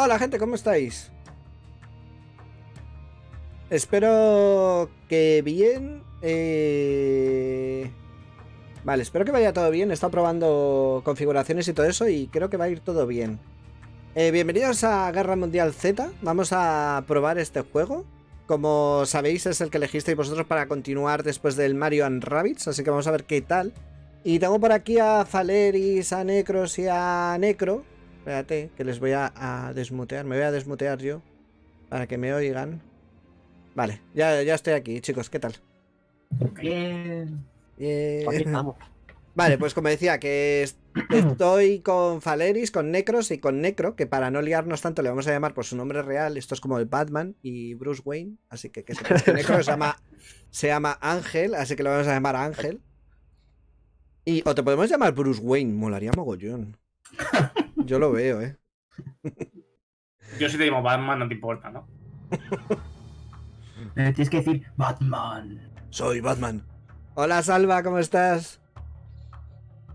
Hola gente, ¿cómo estáis? Espero que bien. eh, Vale, espero que vaya todo bien. He estado probando configuraciones y todo eso y creo que va a ir todo bien. Eh, bienvenidos a Guerra Mundial Z. Vamos a probar este juego. Como sabéis, es el que elegisteis vosotros para continuar después del Mario and Rabbids, así que vamos a ver qué tal. Y tengo por aquí a Faleris, a Necros y a Necro. Espérate, que les voy a, a desmutear. Me voy a desmutear yo para que me oigan. Vale, ya, ya estoy aquí, chicos, ¿qué tal? Bien. Bien. Aquí estamos. Vale, pues como decía, que est- estoy con Faleris, con Necros y con Necro, que para no liarnos tanto le vamos a llamar por su nombre real. Esto es como el Batman y Bruce Wayne, así que que Necro se llama, se llama Ángel, así que lo vamos a llamar Ángel. Y, o te podemos llamar Bruce Wayne, molaría mogollón. Yo lo veo, ¿eh? Yo si te digo Batman, no te importa, ¿no? Eh, tienes que decir Batman. Soy Batman. Hola Salva, ¿cómo estás?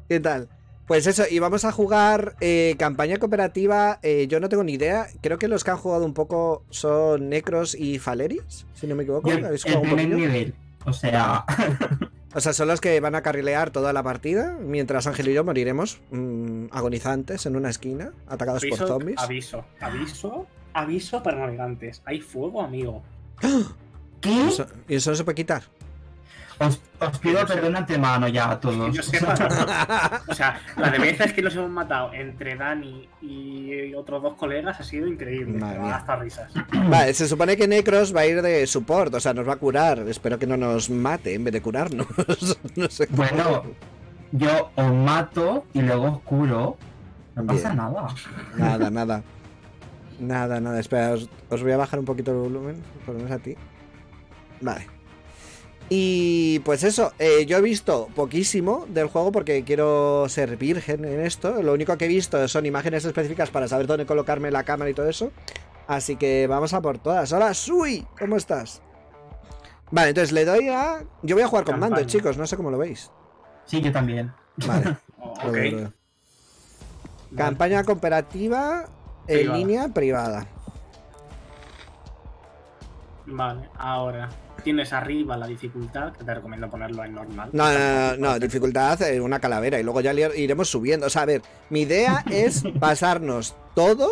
¿Qué tal? Pues eso, y vamos a jugar eh, campaña cooperativa. eh, yo no tengo ni idea. Creo que los que han jugado un poco son Necros y Faleris, si no me equivoco. Yo el, ¿Habéis el jugado un primer poquillo? nivel. O sea, O sea, son los que van a carrilear toda la partida, mientras Ángel y yo moriremos mm, agonizantes en una esquina, atacados por zombies. aviso, aviso, aviso para navegantes. Hay fuego, amigo. ¿qué? Eso- y eso no se puede quitar. Os, os pido perdón de antemano ya a Que todos. yo sepa. o sea, la de veces que nos hemos matado entre Dani y otros dos colegas ha sido increíble. Hasta risas. Vale, se supone que Necros va a ir de support, o sea, nos va a curar. Espero que no nos mate en vez de curarnos. no sé cómo. Bueno, yo os mato y luego os curo. No pasa nada. Nada, nada. Nada, nada. Espera, os, os voy a bajar un poquito el volumen, por lo menos a ti. Vale. Y pues eso, eh, yo he visto poquísimo del juego porque quiero ser virgen en esto. Lo único que he visto son imágenes específicas para saber dónde colocarme la cámara y todo eso. Así que vamos a por todas. Hola, Sui, ¿cómo estás? Vale, entonces le doy a... Yo voy a jugar con mando, Campaña. chicos, no sé cómo lo veis. Sí, yo también. Vale. Oh. Campaña cooperativa en Privada. línea privada. Vale, ahora tienes arriba la dificultad, que te recomiendo ponerlo en normal. No, no, no, no, dificultad eh, una calavera y luego ya iremos subiendo. O sea, a ver, mi idea es pasarnos todo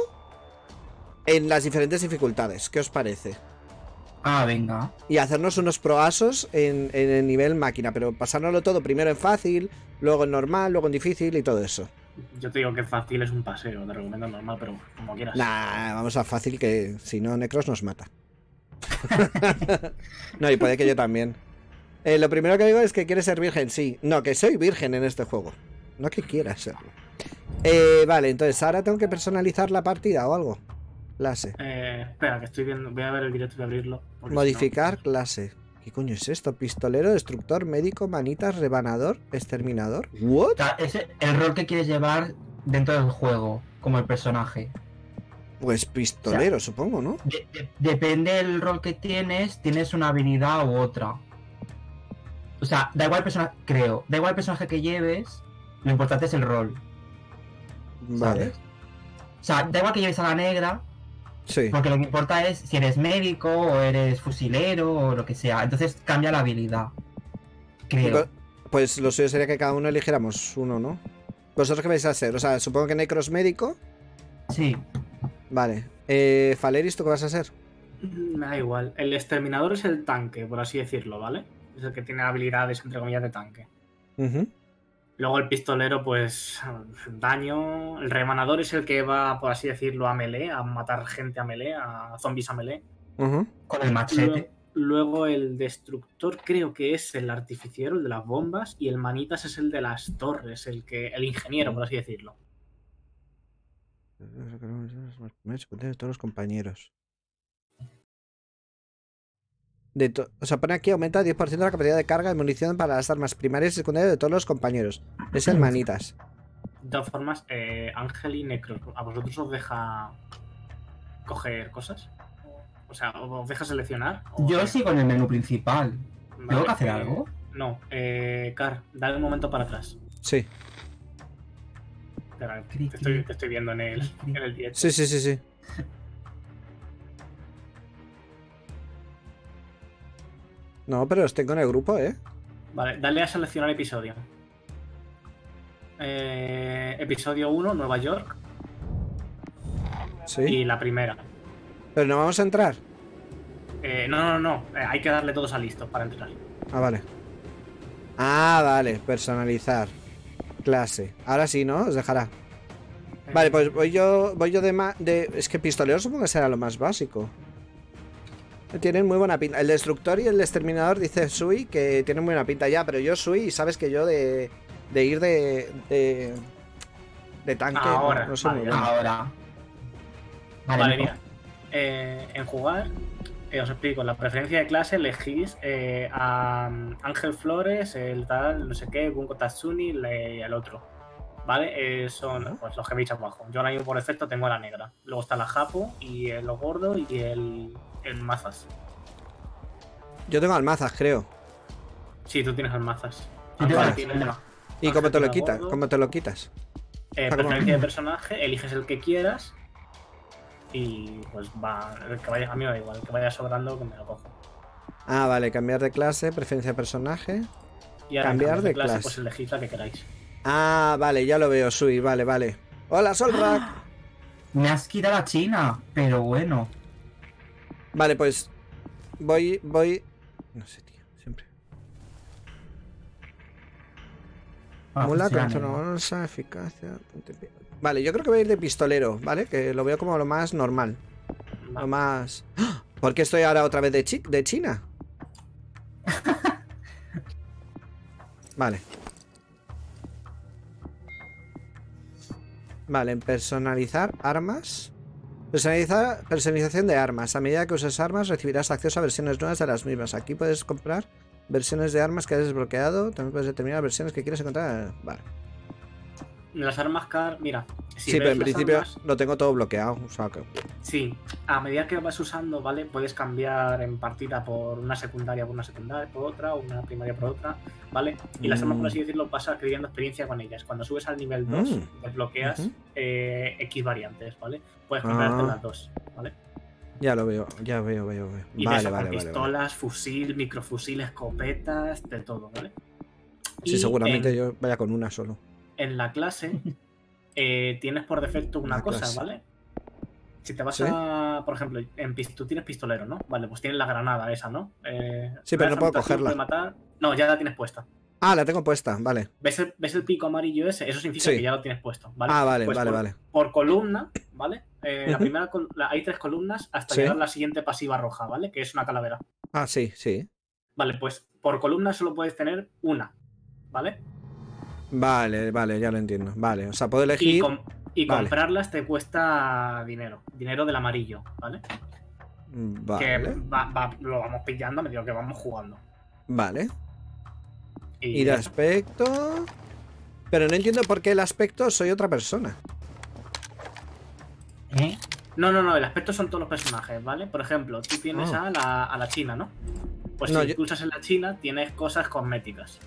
en las diferentes dificultades. ¿Qué os parece? Ah, venga. Y hacernos unos proasos en, en el nivel máquina, pero pasárnoslo todo primero en fácil, luego en normal, luego en difícil y todo eso. Yo te digo que fácil es un paseo, te recomiendo normal, pero como quieras. Nah, vamos a fácil que si no Necros nos mata. no, y puede que yo también. Eh, lo primero que digo es que quiere ser virgen, sí. No, que soy virgen en este juego. No que quiera serlo. Eh, vale, entonces ahora tengo que personalizar la partida o algo. Clase. Eh, espera, que estoy viendo. Voy a ver el directo y abrirlo. Modificar clase. ¿Qué coño es esto? Pistolero, destructor, médico, manitas, rebanador, exterminador. O ¿What? sea, es el rol que quieres llevar dentro del juego, como el personaje. Pues pistolero, supongo, ¿no? De- de- depende del rol que tienes, tienes una habilidad u otra. O sea, da igual el personaje, creo, da igual el personaje que lleves, lo importante es el rol, Vale. ¿sabes? O sea, da igual que lleves a la negra, Sí. porque lo que importa es si eres médico o eres fusilero o lo que sea. Entonces cambia la habilidad. Creo. Pues lo suyo sería que cada uno eligiéramos uno, ¿no? ¿Vosotros qué vais a hacer? O sea, supongo que Necros médico. Sí. Vale. Eh, Faleris, ¿tú qué vas a hacer? no. Me da igual. El exterminador es el tanque, por así decirlo, ¿vale? Es el que tiene habilidades, entre comillas, de tanque. Luego el pistolero, pues daño. El remanador es el que va, por así decirlo, a melee, a matar gente a melee, a zombies a melee. Con el machete. Luego, luego el destructor creo que es el artificiero, el de las bombas, y el manitas es el de las torres, el que, el ingeniero, por así decirlo. De todos los compañeros. De to- o sea, pone aquí aumenta 10% la capacidad de carga de munición para las armas primarias y secundarias de todos los compañeros. Es el manitas. De todas formas, eh, Ángel y Necro, ¿a vosotros os deja coger cosas? O sea, ¿os deja seleccionar? ¿O Yo sigo en el menú principal. Vale, ¿Tengo que hacer eh, algo? No, eh, Car, dale un momento para atrás. Sí. Espera, te estoy, cri. te estoy viendo en el, en el directo. Sí, sí, sí, sí. No, pero los tengo en el grupo, ¿eh? Vale, dale a seleccionar episodio. Eh, episodio 1, Nueva York. Sí. Y la primera. Pero no vamos a entrar. Eh, no, no, no. eh, hay que darle todos a listos para entrar. Ah, vale. Ah, vale. Personalizar. Clase. Ahora sí, ¿no? Os dejará. Vale, pues voy yo. Voy yo de ma- de. Es que pistolero supongo que será lo más básico. Tienen muy buena pinta. El destructor y el exterminador dice Sui que tienen muy buena pinta ya, pero yo Sui, sabes que yo de. de ir de. de. de tanque. no- Ahora, no, vale, muy bueno. Ahora. Vale, Vale, mira. Eh, en jugar, eh, os explico. La preferencia de clase elegís eh, a mm, Ángel Flores, el tal, no sé qué, Bunko Tatsuni y el otro. ¿Vale? Eh, son pues, los que veis abajo. Yo ahora mismo por defecto tengo a la negra. Luego está la Japo y el gordo y el, el Mazas. Yo tengo almazas, creo. Sí, tú tienes el Mazas. Tú tienes Ángel la tiene- negra. ¿Y cómo te lo quitas? ¿Cómo te lo quitas? Eh, preferencia de personaje, eliges el que quieras. Y pues va, el que vaya, a mí me da igual, el que vaya sobrando que me lo cojo. Ah, vale, cambiar de clase, preferencia de personaje. Y ahora Cambiar de clase. pues elegís la que queráis. Ah, vale, ya lo veo, Sui, vale, vale. Hola, Solrak. Me has quitado a China, pero bueno. Vale, pues voy, voy. No sé, tío, siempre. Ah, Mula contra no. una bolsa, eficacia. punto. Vale, yo creo que voy a ir de pistolero, ¿vale? Que lo veo como lo más normal. Lo más. ¡Ah! ¿Por qué estoy ahora otra vez de, chi- de China? Vale. Vale, en personalizar armas. Personalizar, personalización de armas. A medida que uses armas recibirás acceso a versiones nuevas de las mismas. Aquí puedes comprar versiones de armas que has desbloqueado. También puedes determinar versiones que quieres encontrar. Vale. Las armas car, mira. Si sí, pero en principio armas- lo tengo todo bloqueado. O sea que... sí, a medida que vas usando, ¿vale? Puedes cambiar en partida por una secundaria por una secundaria, por otra, una primaria por otra, ¿vale? Y las armas, por así decirlo, vas adquiriendo experiencia con ellas. Cuando subes al nivel 2, Mm. desbloqueas eh, X variantes, ¿vale? Puedes comprarte Ah. las dos, ¿vale? Ya lo veo, ya veo, veo, veo. Y Vale, vale, con vale, vale. pistolas, fusil, microfusil, escopetas, de todo, ¿vale? Sí, Y seguramente en- yo vaya con una solo. En la clase eh, tienes por defecto una La cosa, clase. ¿vale? Si te vas ¿Sí? a, por ejemplo, en, tú tienes pistolero, ¿no? Vale, pues tienes la granada esa, ¿no? Eh, Sí, pero no puedo cogerla. matar. No, ya la tienes puesta. Ah, la tengo puesta, vale. ¿Ves el, ves el pico amarillo ese? Eso significa Sí. que ya lo tienes puesto, ¿vale? Ah, vale, Pues vale, por, vale. Por columna, ¿vale? Eh, La primera la- hay tres columnas hasta Sí. llegar a la siguiente pasiva roja, ¿vale? Que es una calavera. Ah, sí, sí. Vale, pues por columna solo puedes tener una, ¿vale? Vale, vale, ya lo entiendo. Vale, o sea, puedo Y, elegir. com- y Vale. comprarlas te cuesta dinero, dinero del amarillo, ¿vale? Que Vale, va- va- lo vamos pillando a medida que vamos jugando. vale. Y está. aspecto. Pero no entiendo por qué el aspecto soy otra persona. ¿Eh? No, no, no, el aspecto son todos los personajes, ¿vale? Por ejemplo, tú tienes Ah. a, la, a la china, ¿no? Pues No, si yo- pulsas en la china, tienes cosas cosméticas.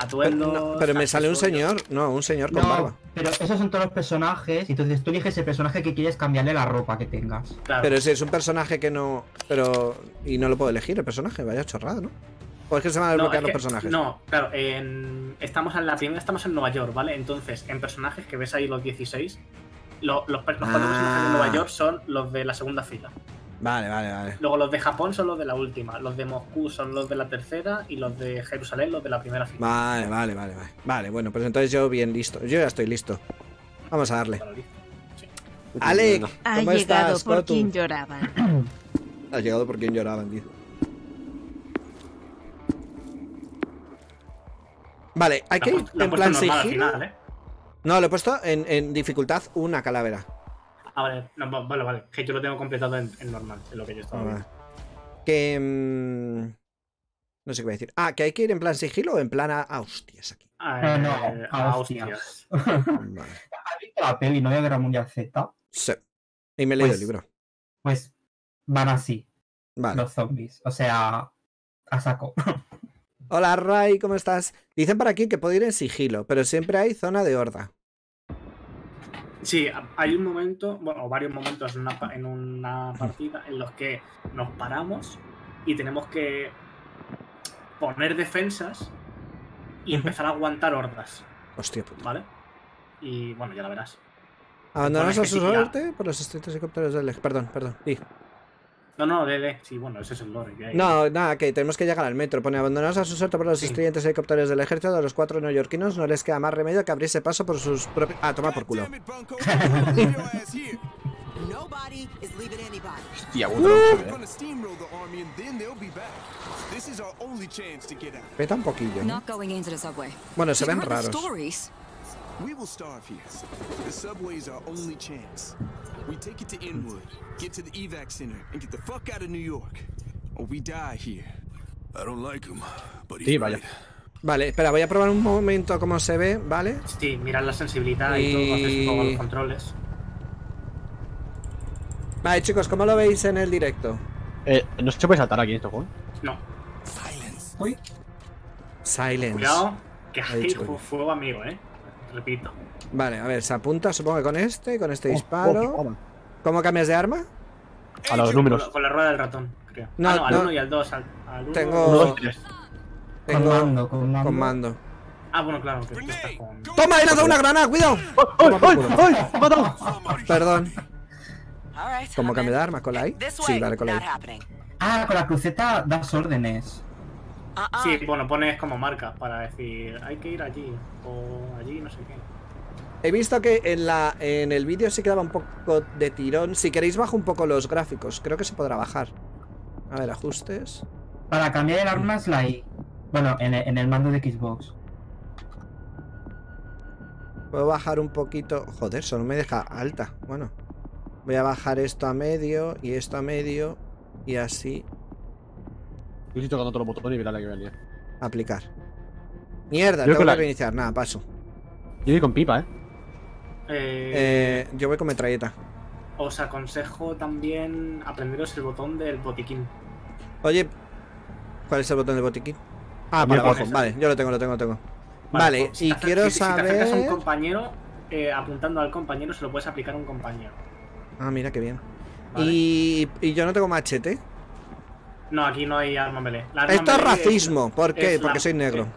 Pero, Atuendos. no, pero me sale un señor. No, un señor con No, barba. pero esos son todos los personajes. y Entonces tú eliges el personaje que quieres cambiarle la ropa que tengas. Claro. Pero si es un personaje que no. Pero. Y no lo puedo elegir el personaje, vaya chorrada, ¿no? O es que se van a desbloquear es los que- personajes. No, claro, en- estamos en la primera, estamos en Nueva York, ¿vale? Entonces, en personajes que ves ahí los 16, lo- los, los cuatro personajes de Ah. Nueva York son los de la segunda fila. Vale, vale, vale. Luego los de Japón son los de la última, los de Moscú son los de la tercera y los de Jerusalén los de la primera fila. Vale, vale, vale, vale. Vale, bueno, pues entonces yo bien listo. Yo ya estoy listo. Vamos a darle. Sí. Alec, Ha ¿cómo llegado estás, por quien lloraba. Has llegado por quien lloraban, tío. Vale, hay que ir en plan normal sigilo. final, ¿eh? No, lo he puesto en, en dificultad una calavera. Ah, vale, no, va- vale, vale. Que yo lo tengo completado en, en normal, en lo que yo estaba Ah, viendo. Que. mm, no sé qué voy a decir. Ah, que hay que ir en plan sigilo o en plan a, a hostias aquí. Ah, no, eh, a hostias. hostias. Vale. ¿Has visto la peli Novia Guerra Mundial Z? Sí. Y me he leído Pues- el libro. Pues van así, Vale. los zombies. O sea, a saco. Hola, Ray, ¿cómo estás? Dicen por aquí que puedo ir en sigilo, pero siempre hay zona de horda. Sí, hay un momento, bueno, o varios momentos en una, en una partida en los que nos paramos y tenemos que poner defensas y empezar a aguantar hordas, Hostia puta. ¿vale? Y bueno, ya la verás. Abandonados a su suerte por los estrictos helicópteros del ej- Perdón, perdón. sí. No, no, Lele, sí, bueno, ese es el lore. que hay. No, nada, que tenemos que llegar al metro. Pone abandonados a su suerte por los Sí. estridentes helicópteros del ejército de los cuatro neoyorquinos. No les queda más remedio que abrirse paso por sus propios. Ah, toma por culo. Hostia, puta, no se We're ve. gonna steamroll the army and then they'll be back. This is our only chance to get out. Peta un poquillo. Bueno, se ven raros. We will starve here. The subway is our only chance. We take it to Inwood, get to the evac center, and get the fuck out of New York. Or we die here. I don't like him, but he's Sí, vaya. right. Vale, espera, voy a probar un momento cómo se ve, ¿vale? Sí, mirad la sensibilidad y, todo, haces un poco Y- los controles. Vale, chicos, ¿cómo lo veis en el directo? Eh, no se puede saltar aquí en esto, juego. No, Uy, Silence. cuidado, que Ha hay fuego amigo, eh. Repito. Vale, a ver, se apunta, supongo que con este, con este Oh, disparo. oh. ¿Cómo cambias de arma? A los Con, números. con la rueda del ratón, creo. No, ah, no, al no. 1 y al 2. Al, al uno- Tengo- Uno, dos, tres. Tengo con mando, con mando. con mando. Ah, bueno, claro, que tú estás con. ¡Toma! ¡He lanzado una granada! ¡Cuidado! ¡Ay, ay, ay! ¡Ay! ¡Me ha matado! Perdón. ¿Cómo cambio de arma? ¿Con la I? Sí, vale, con la I. Ah, con la cruceta das órdenes. Uh-uh. Sí, bueno, pones como marca para decir, hay que ir allí o allí, no sé qué. He visto que en, la, en el vídeo sí quedaba un poco de tirón. Si queréis bajo un poco los gráficos. Creo que se podrá bajar. A ver, ajustes. Para cambiar el arma es la I. Bueno, en el, en el mando de Xbox. Puedo bajar un poquito. Joder, solo me deja alta. Bueno. Voy a bajar esto a medio y esto a medio. Y así Yo estoy tocando todos los botones y verá la que liar. aplicar. Mierda, Yo tengo que la- reiniciar. Nada, paso. Yo voy con pipa, eh. Eh, Eh, yo voy con metralleta. Os aconsejo también aprenderos el botón del botiquín. Oye, ¿cuál es el botón de botiquín? Ah, para abajo. Vale, yo lo tengo, lo tengo, lo tengo. Vale, pues, si y quiero si- si te a un saber. compañero, eh, apuntando al compañero, se lo puedes aplicar a un compañero. Ah, mira qué bien. ¿vale? Y, y yo no tengo machete. No, aquí no hay arma melee. La arma Esto es racismo. ¿Por qué? es la- Porque soy negro.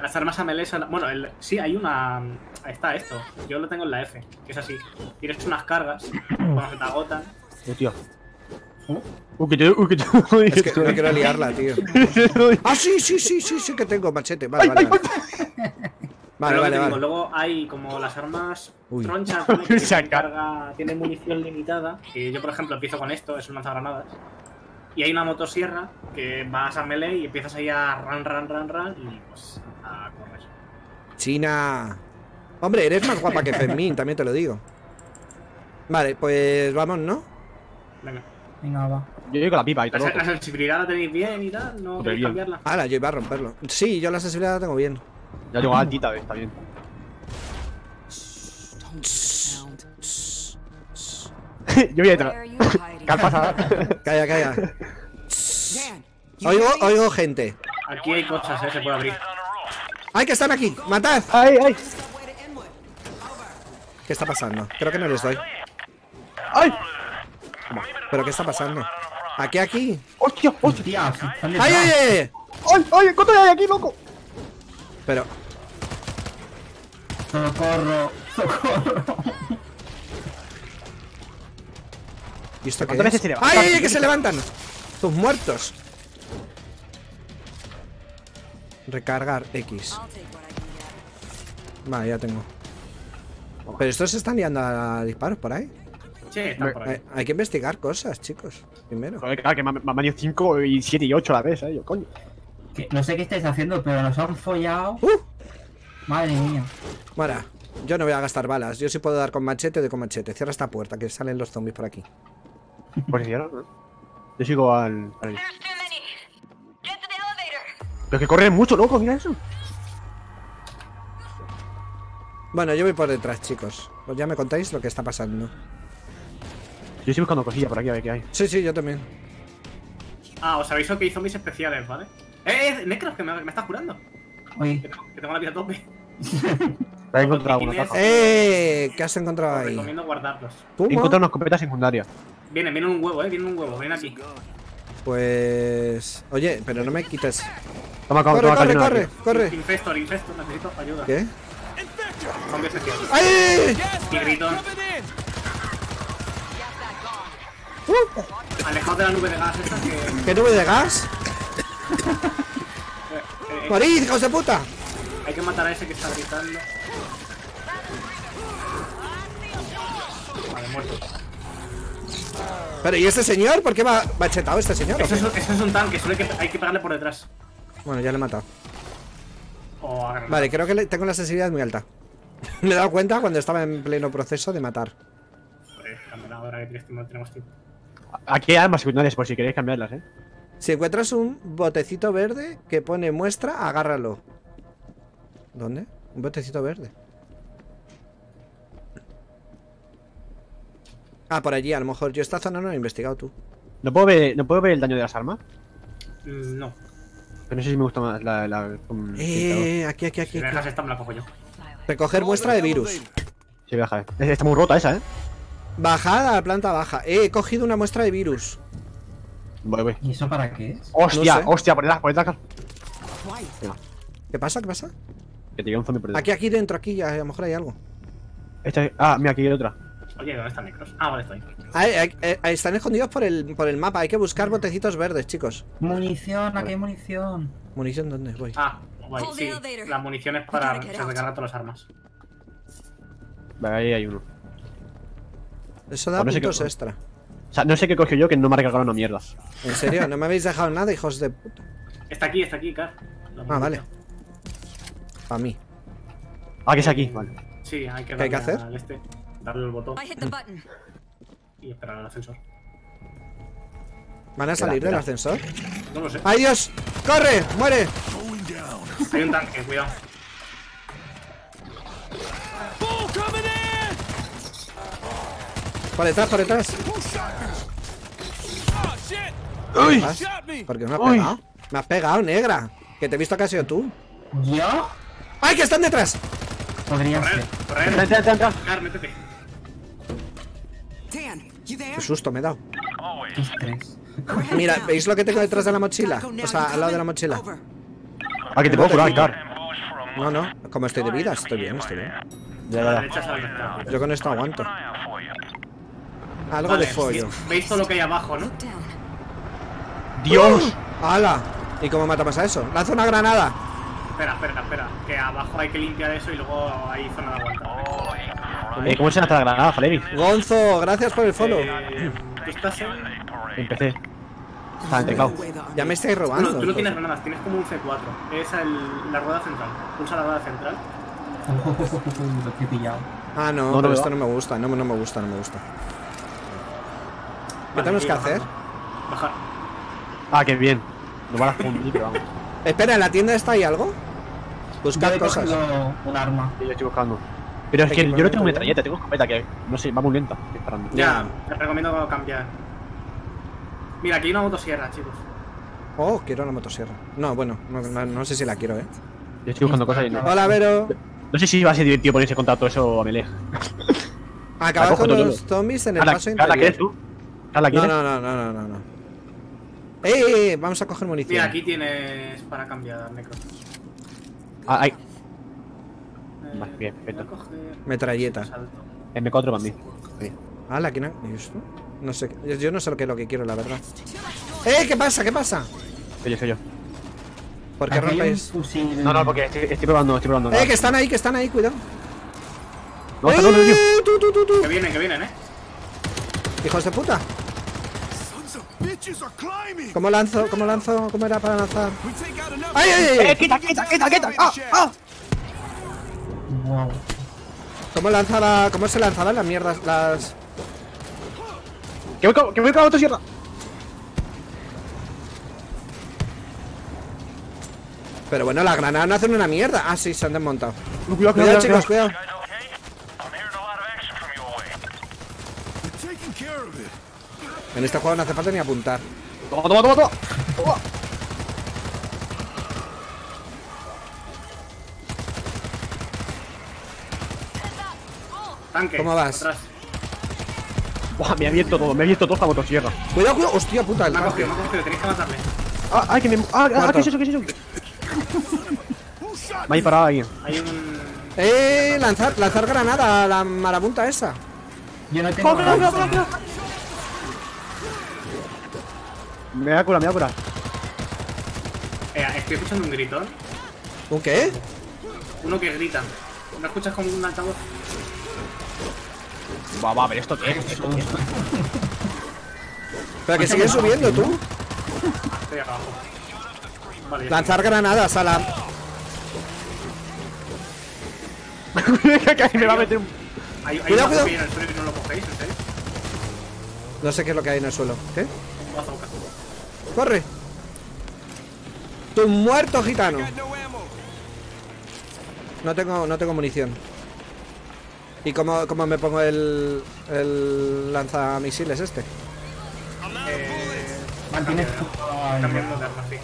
Las armas a melee son... Bueno, el- sí, hay una... Ahí está esto. Yo lo tengo en la F, que es así. Tienes unas cargas, cuando se te agotan. Oh, tío. Uh, que te. Uh, que uy, Es que no quiero liarla, tío. Ah, sí, sí, sí, sí, sí que tengo machete. Vale, Ay, vale, ay, vale. Vale, vale. Luego hay como las armas Uy. tronchas, que tienen, carga, tienen munición limitada. Que yo, por ejemplo, empiezo con esto, es un lanzagranadas. Y hay una motosierra que vas a melee y empiezas ahí a run, run, run, run y pues a correr. China. Hombre, eres más guapa que Fermín, también te lo digo. Vale, pues vamos, ¿no? Venga. Venga, va. Yo con la pipa y La, todo. la sensibilidad la tenéis bien y tal, no queréis cambiarla. Ahora, yo iba a romperlo. Sí, yo la sensibilidad la tengo bien. Ya tengo altita, está bien. Yo voy a entrar. pasado? Calla, calla. Oigo, oigo gente. Aquí hay cosas, ¿eh? Se puede abrir. ¡Ay, que están aquí! ¡Matad! ¡Ay, ay! ¿Qué está pasando? Creo que no les doy. ¡Ay! ¿Pero qué está pasando? ¿Aquí, aquí? ¡Hostia! ¡Hostia! ¡Ay, ay, ay! ¡Ay, ay! ¿Cuánto hay aquí, loco? Pero, Socorro, socorro. ¿Y esto qué. ¡Ay, ay, ay, que se levantan! ¡Tus muertos! Recargar X. Vale, ya tengo. Pero estos se están liando a disparos por ahí. Sí, está por ahí. Hay, hay que investigar cosas, chicos. Primero. Joder, claro, que me me han venido 5 y 7 y 8 a la vez, eh. Yo, coño. Que no sé qué estáis haciendo, pero nos han follado. ¡Uh! Madre mía. Bueno, yo no voy a gastar balas. Yo sí puedo dar con machete o de con machete. Cierra esta puerta, que salen los zombies por aquí. Pues sí, ¿no? Yo sigo al. al- Pero que corren mucho, loco, mira eso. Bueno, yo voy por detrás, chicos. Pues ya me contáis lo que está pasando. Yo estoy buscando cosillas por aquí a ver qué hay. Sí, sí, yo también. Ah, os aviso que hay zombies especiales, ¿vale? ¡Eh, eh! Necros, que me, me estás curando. Oye, Que tengo, que tengo la vida a tope. Te he encontrado caja. ¡Eh! ¿Qué has encontrado Os ahí? recomiendo guardarlos. He encontrado una escopeta secundaria. Vienen, vienen un huevo, eh. Vienen un huevo. Ven aquí. Pues. Oye, pero no me quites. Toma, toma, Corre, toma, corre, corre, aquí. corre. Infestor, infestor. Necesito ayuda. ¿Qué? ¡Ay! Y gritón. ¡Uh! Alejaos de la nube de gas esa que. eh, ¿Qué nube de gas? eh, ¡Morid, hijos de puta! hay que matar a ese que está gritando. Vale, muerto. Pero ¿y este señor? ¿Por qué va bachetado este señor? Eso es, eso es un tanque, solo hay que, hay que pegarle por detrás. Bueno, ya le he matado. O a Vale, creo que le- tengo la sensibilidad muy alta. Me he dado cuenta cuando estaba en pleno proceso de matar. Joder, ahora que tienes tenemos tiempo. Aquí hay armas secundarias por si queréis cambiarlas, eh. Si encuentras un botecito verde que pone muestra, agárralo. ¿Dónde? Un botecito verde. Ah, por allí, a lo mejor. Yo esta zona no la he investigado tú. ¿No puedo ver, ¿no puedo ver el daño de las armas? Mm, No, Pero no sé si me gusta más la... la Eh, aquí, aquí, si aquí. me dejas esta me la cojo yo. Recoger muestra de virus. Sí, baja, eh. Es- Está muy rota esa, eh. Bajada a la planta baja. Eh, he cogido una muestra de virus. Voy, voy. ¿Y eso para qué es? Hostia, No sé. hostia, por detrás, por detrás. Quiet. ¿Qué pasa? ¿Qué pasa? Que te un zombie por detrás. Aquí, aquí dentro, aquí, a lo mejor hay algo. Esta- ah, mira, aquí hay otra. Oye, ¿dónde están necros? Ah, vale, estoy. Eh, están escondidos por el, por el mapa. Hay que buscar botecitos verdes, chicos. Munición, aquí hay munición. ¿Munición dónde? Voy. Ah, guay, sí. La munición es para recargan todas las armas. Vale, ahí hay uno. Eso da Pues no sé qué- puntos extra. O sea, no sé qué cogió yo que no me ha recargado una mierda. ¿En serio? ¿No me habéis dejado nada, hijos de puta? Está aquí, está aquí, Car. Ah, vale. Para mí. Ah, que es aquí, vale. Sí, hay que ¿Qué hay que hacer? al este, darle el botón I hit the button. y esperar al ascensor. ¿Van a salir del ascensor? No lo sé. ¡Ay, Dios! ¡Corre! ¡Muere! Hay un tanque, cuidado. Por detrás, por detrás. Oh! ¡Uy! ¿Por qué me has Uy. pegado? Me has pegado, negra. Que te he visto que has sido tú. ¿Yo? ¡Ay, que están detrás! Podría Correr, correr. Car, métete. Qué susto me he dado. Mira. ¿veis lo que tengo detrás de la mochila? O sea, al lado de la mochila. Ah, que te puedo curar, Car. No, no. Como estoy de vida, estoy bien, estoy bien. Ya, ya, Yo con esto aguanto. Algo de follo. Veis todo lo que hay abajo, ¿no? ¡Dios! ¡Hala! ¿Y cómo matamos a eso? ¡Lanza una granada! Espera, espera, espera. Que abajo hay que limpiar eso y luego hay zona de aguanta. Eh, ¿Cómo se lanza la granada, Faleri? Gonzo, gracias por el follow. Eh, ¿Tú estás en...? Empecé. Está. Away the Ya me estáis Tú no, robando. tú no tienes granadas, tienes como un C4. Es el- la rueda central. Pulsa la rueda central. Lo que he pillado. Ah, no, No, pero no, esto no. me gusta. No, no me gusta, no me gusta. ¿Qué Vale, tenemos que hacer? Bajar. Ah, qué bien. Nos van a fundir, pero vamos. Espera, ¿en la tienda está ahí algo? Buscar cosas. un arma. Sí, yo estoy buscando. Pero es que yo no tengo metralleta, tengo escopeta que no sé, va muy lenta disparando. Ya, te recomiendo cambiar. Mira, aquí hay una motosierra, chicos. Oh, quiero la motosierra. No, bueno, no, no- no sé si la quiero, eh. Yo estoy buscando cosas y no. Hola, Vero. No sé si va a ser divertido ponerse contra todo eso a melee. Acabar con los zombies en el paso Carla, ¿quieres interior. tú? No, ¿quieres? no, no, no, no, no, no. Eh, eh, eh, vamos a coger munición. Mira, aquí tienes para cambiar, Necro. Ah, hay Eh, Vale, bien, perfecto. voy a coger Metralleta. salto. M4 para mí. Sí. Ah, la que no. ¿y esto? No sé. yo- Yo no sé lo que es lo que quiero, la verdad. ¡Eh! ¿Qué pasa? ¿Qué pasa? Soy yo, soy yo. ¿Por qué fusil. No, no, porque estoy, estoy probando, estoy probando. ¡Eh! Que están ahí, que están ahí, cuidado. No, está todo, tío. ¡Eh! ¡Tú, tú, tú, tú! Que vienen, que vienen, eh. ¡Hijos de puta! Sons of bitches are climbing! ¿Cómo lanzo? ¿Cómo lanzo? ¿Cómo era para lanzar? ¡Ay, ay, ay! ¡Eh, ay! quita, quita, quita, quita! ¡Ah, ah! Wow. ¿Cómo lanzaba? ¿Cómo se lanzaban las mierdas? Las. ¡Que voy, con- que voy con la motosierra! Pero bueno, las granadas no hacen una mierda. Ah, sí, se han desmontado. Cuidado, Cuidado, chicos, cuidado. We're taking care of it. En este juego no hace falta ni apuntar. Toma, toma, toma, toma. Toma. Tanque. ¿Cómo vas? Atrás. Buah, me ha abierto todo, me ha abierto todo esta motosierra. Cuidado, cuidado. Hostia puta, el Me ha cogido, me ha cogido, tenéis que matarle. Ah, ay, que me. Ah, ah. ¿qué es eso? ¿Qué es eso? Me ha disparado ahí. Hay un. Eh, lanzar, lanzar granada a la marabunta esa. Yo no tengo ¡Cuidado, Me voy a curar, me voy a curar. Eh, estoy escuchando un gritón. ¿Un qué? Uno que grita. ¿No escuchas como un altavoz? Va, va, a ver esto qué es. ¿Esto qué es? Pero que sigue subiendo tú. Estoy acá abajo. Vale, Lanzar granadas a la. que me va a meter un. Hay, hay Cuidado, un cuidado. que hay en el suelo y no lo cogéis, ¿en serio? No sé qué es lo que hay en el suelo. ¿Qué? Bazooka. ¡Corre! ¡Tu muerto, gitano! No tengo, no tengo munición. ¿Y cómo, cómo me pongo el, el lanzamisiles este? Eh, Mantienes cambiando- cambiando de arma, sí.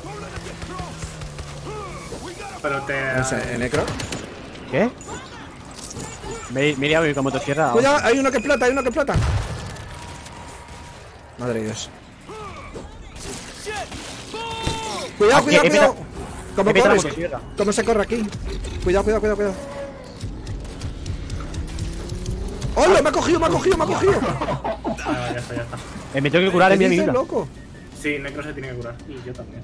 Pero te. No sé, ¿eh, necro? ¿Qué? Me, me con motosierra. Cuidado, hay uno que explota, hay uno que explota. Madre de Dios. Cuidado, Ah, cuidado, cuidado. ¿Cómo corres? ¿Cómo se corre aquí? Cuidado, cuidado, cuidado, cuidado. ¡Hola! ¡Me ha cogido, me ha cogido, me ha cogido! Vale, vale, ya está, ya está. Eh, me tengo que curar ¿Qué en mi dices, vida. loco? Sí, Necro se tiene que curar. Y yo también.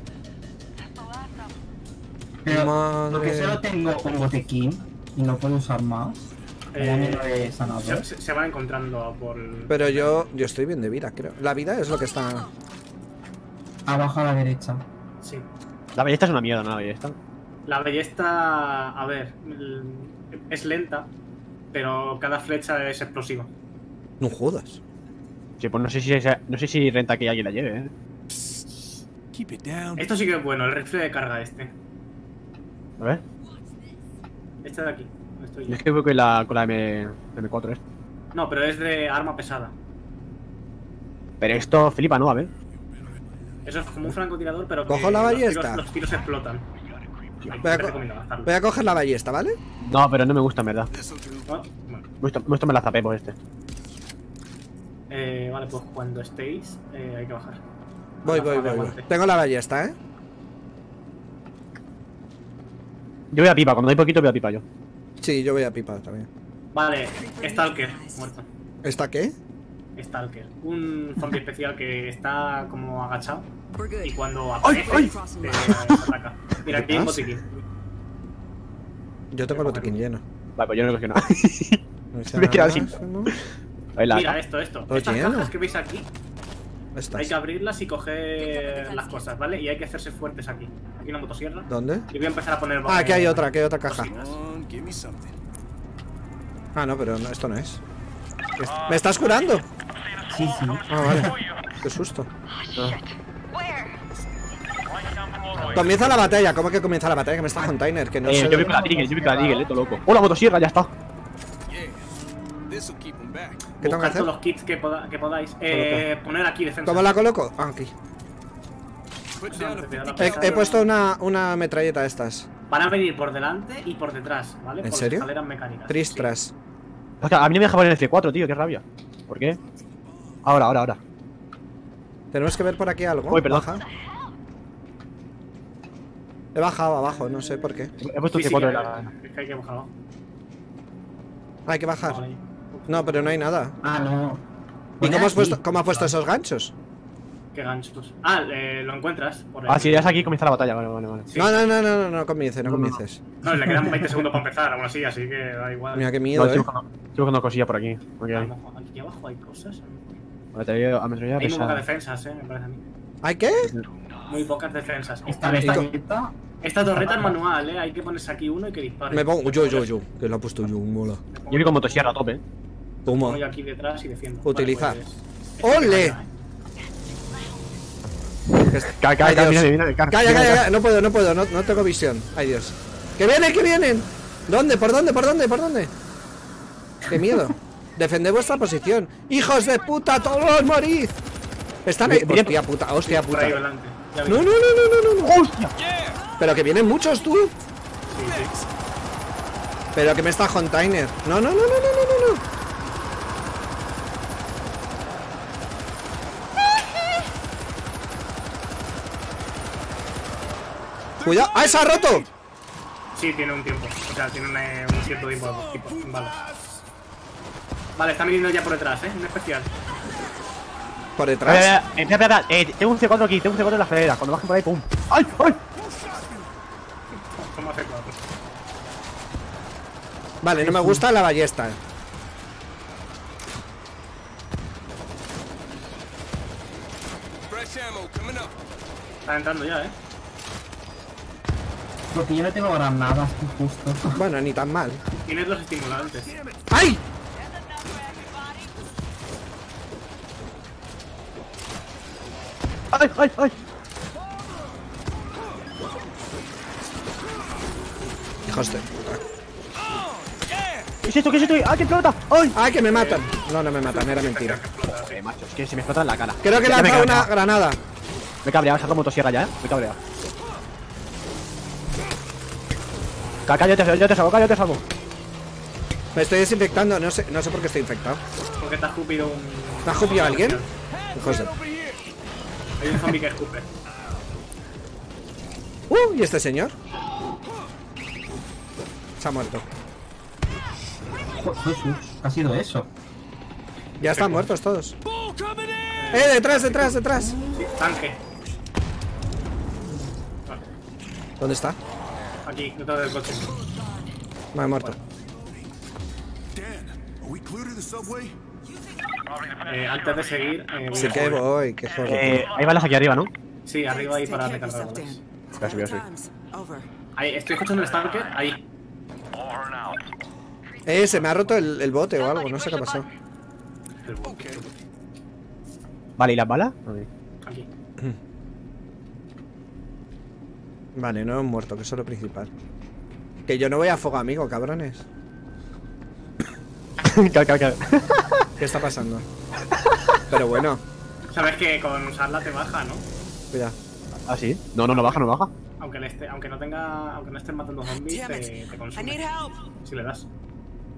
Pero Madre. porque solo tengo un botequín y no puedo usar más. Eh. Se, se- se van encontrando por. Pero yo, yo estoy bien de vida, creo. La vida es lo que está. Abajo a la derecha. Sí. La ballesta es una mierda, no la ballesta. La ballesta, a ver, es lenta, pero cada flecha es explosiva. No jodas. Sí, pues no sé si no sé si renta que alguien la lleve, eh. Keep it down. Esto sí que es bueno, el rifle de carga este. A ver. Este de aquí. estoy Yo es que voy con la, con la M, M4 este. No, pero es de arma pesada. Pero esto flipa, ¿no? A ver. Eso es como un francotirador, pero Cojo la los ballesta. tiros- Los tiros explotan. Voy a. Voy a coger la ballesta, ¿vale? No, pero no me gusta, en verdad. Ah, bueno. Me gusta, me gusta me la zapé por este. Eh, vale, pues cuando estéis, eh, hay que bajar. Voy, voy, voy, voy. Tengo la ballesta, ¿eh? Yo voy a pipa, cuando hay poquito voy a pipa yo. Sí, yo voy a pipa también. Vale, Stalker, muerto. ¿Esta qué? Stalker. Un zombie especial que está como agachado y cuando aparece te ataca. Mira, aquí hay un botiquín. Yo tengo el botiquín lleno. Vale, pues yo no he cogido nada. Me he quedado sin- Mira esto, esto. Estas cajas que veis aquí, hay que abrirlas y coger las cosas, ¿vale? Y hay que hacerse fuertes aquí. Aquí una motosierra. ¿Dónde? Y voy a empezar a poner. Ah, aquí hay otra, aquí hay otra caja. cositas. Ah, no, pero no, esto no es. ¿Me estás curando? Sí, sí. Ah, vale. Qué susto. Comienza la batalla. ¿Cómo que comienza la batalla? Que me está container, que no Eh, sé. yo voy con la Deagle, yo voy con la Deagle, eh, todo loco. ¡Oh, la motosierra! Ya está. ¿Qué tengo que hacer? los kits que, poda- que podáis. Eh, poner aquí defensa. ¿Cómo la coloco? Ah, aquí. Put down a Te da 50 la He, puesto una, una metralleta de estas. Van a venir por delante y por detrás, ¿vale? ¿En por serio? las escaleras mecánicas. Tristras. Hostia, a mí no me deja poner el C4, tío, qué rabia. ¿Por qué? Ahora, ahora, ahora. Tenemos que ver por aquí algo. Uy, perdón. Baja. He bajado abajo, no sé por qué. He puesto el sí, C4 que- en la. Es que hay que bajar abajo. Hay que bajar. No, pero no hay nada. Ah, no. ¿Y cómo has puesto, cómo has puesto esos ganchos? Qué ganchos. Ah, eh, lo encuentras. Por Ah, si ya es aquí, comienza la batalla. Vale, vale, vale. Sí. No, no, no, no, no, no comiences, no No, no, no. comiences. No, le quedan 20 segundos para empezar, aún así, así que da igual. Mira qué No, miedo, estoy eh. buscando, estoy buscando cosillas por aquí. A mejor aquí abajo hay cosas. Batería, ametralladora Hay muy pocas defensas, eh, me parece a mí. ¿Hay qué? Muy pocas defensas. Esta Esta, metralleta. esta torreta es manual, eh. Hay que ponerse aquí uno y que dispare. Me pongo yo, yo, yo. Que lo ha puesto yo, mola. Yo voy con motosierra a tope. eh. Toma. yo aquí detrás y defiendo. Utilizar. Vale, pues, este ¡Ole! Calla, calla, Calla, calla, calla. No puedo, no puedo, no, no tengo visión. Ay, Dios. ¡Que vienen, que vienen! ¿Dónde? ¿Por dónde? ¿Por dónde? ¿Por dónde? ¡Qué miedo! Defended vuestra posición. ¡Hijos de puta! ¡Todos morid! Están ahí. Hostia puta, hostia puta. No, no, no, no, no, no, no. ¡Hostia! Pero que vienen muchos, tú. Sí, sí. Pero que me está container. No, no, no, no, no, no, no, Cuidado. ¡Ah, se ha roto! Sí, tiene un tiempo. O sea, tiene un cierto tiempo de tipo. Vale. Vale, está viniendo ya por detrás, ¿eh? Un especial. Por detrás. espera, espera, espera, eh, tengo un C4 aquí, tengo un C4 en la escalera. Cuando bajen por ahí, pum. ¡Ay, ay! ¿Cómo hace cuatro? Vale, no me gusta la ballesta. Fresh ammo coming up. Está entrando ya, ¿eh? Porque yo no tengo granadas, que justo. Bueno, ni tan mal. Tienes los estimulantes. ¡Ay! ¡Ay, ay, ay! Hijos de puta. ¿Qué es esto? ¿Qué es esto? ¡Ah, que explota! ¡Ay! ¡Ay, que me matan! No, no me matan, era mentira. Joder, macho, es que se me explota en la cara. Creo que me he lanza una granada. Me he cabreado, saco motosierra ya, ¿eh? Me he cabreado. Caca, yo te, yo te salvo, caca, yo te salvo. Me estoy desinfectando, no sé, no sé por qué estoy infectado. Porque te has escupido un. ¿Me ha escupido alguien? Hijos de... Hay un zombie que escupe. Uh, ¿y este señor? Se ha muerto. Jo- Jesús, ¿qué ha sido eso? Ya están muertos todos. ¡Eh, detrás, detrás, detrás! Sí, tanque. Vale, ¿Dónde está? Aquí, detrás del coche. Me ha muerto. Eh, antes de seguir. Eh, Sí que voy, que joder. Eh, hay balas aquí arriba, ¿no? Sí, arriba ahí para recargar balas. Times. Over. Ahí, estoy escuchando el estanque. Ahí. Eh, se me ha roto el, el bote o algo, no sé qué ha pasado. Vale, ¿y las balas? Vale. Aquí. Vale, no he muerto, que eso es lo principal. Que yo no voy a fuego amigo, cabrones. Cal, cal, cal. ¿Qué está pasando? Pero bueno, Sabes que con usarla te baja, ¿no? cuidado. ¿Ah, sí? No, no, no baja, no baja. Aunque, le esté, aunque no tenga. Aunque no estés matando zombies, te, te consume. Si le das.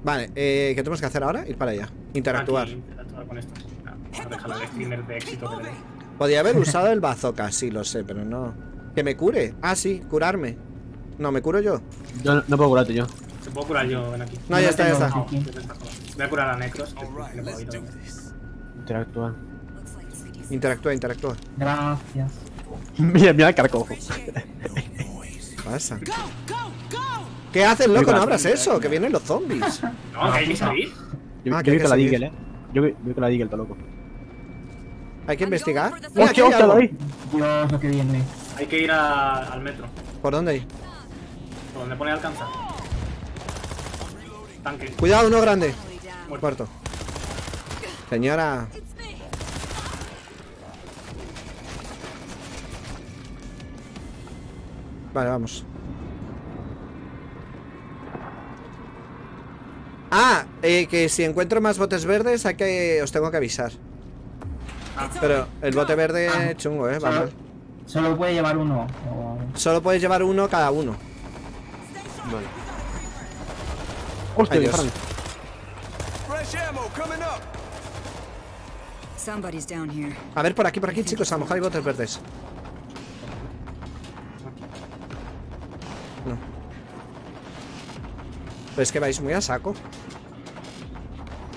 Vale, eh, ¿qué tenemos que hacer ahora? Ir para allá. Interactuar. Aquí, interactuar con esto. Vamos a dejarlo de streamer de éxito que le dé. Podría haber usado el bazooka, sí, lo sé, pero no. Que me cure. Ah, sí, curarme. No, me curo yo. Yo no, no puedo curarte yo. ¿Se puedo curar yo? Ven aquí. No, ya está, ya está. No, está. Voy a curar a Necros. que. Interactúa. Interactúa, interactúa. Gracias. mira, mira el carco. ¿Qué pasa? ¿Qué haces, loco? No abras eso, que vienen los zombies. No, que hay que salir. Yo, Ah, yo que que la. Deagle, eh. Yo vi, vi con la Deagle, todo loco. Hay que investigar. ¡Hostia, hay hostia. David! Dios, lo que viene. Hay que ir a- al metro. ¿Por dónde hay? Por donde pone alcanza. Tanque. Cuidado, uno grande. Muerto. Muerto. Señora. Vale, vamos. Ah, eh, que si encuentro más botes verdes hay que os tengo que avisar. Ah. Pero el bote verde chungo, eh, va Solo, puede llevar uno. o- Solo puedes llevar uno cada uno. Vale. ¡Hostia, Adiós. disparan! Fresh ammo coming up. Somebody's down here. A ver, por aquí, por aquí, chicos, a lo mejor hay botes verdes. No. Pero es que vais muy a saco.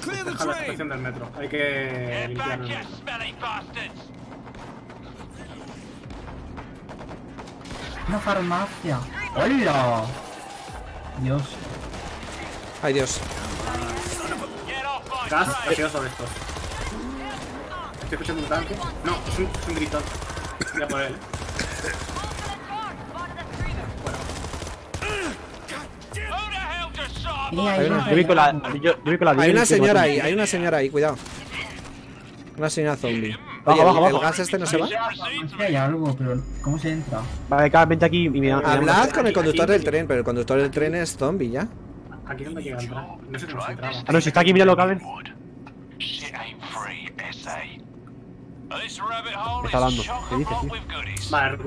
Clear the Deja la estación del metro. Hay que limpiar el metro. Una farmacia. ¡Hola! Dios. Ay, Dios. Gas de estos. Estoy escuchando un tanque. No, es un, es un gritón. Voy a por él. Hay una- nos Yo vi con la, peleamos. yo, yo vi con la Hay una señora ahí, hay una señora ahí, cuidado. Una señora zombie. Baja, Oye, el- baja, el baja. gas este no se va. Hay algo, pero ¿cómo se entra? Vale, Carl, vente aquí y me Hablad con el conductor del tren, pero el conductor del tren es zombie ya. Aquí es donde llega entrar. No sé cómo se entraba. Ah, no, si está aquí, míralo, Carmen. Me está dando. ¿Qué dices, tío? Vale,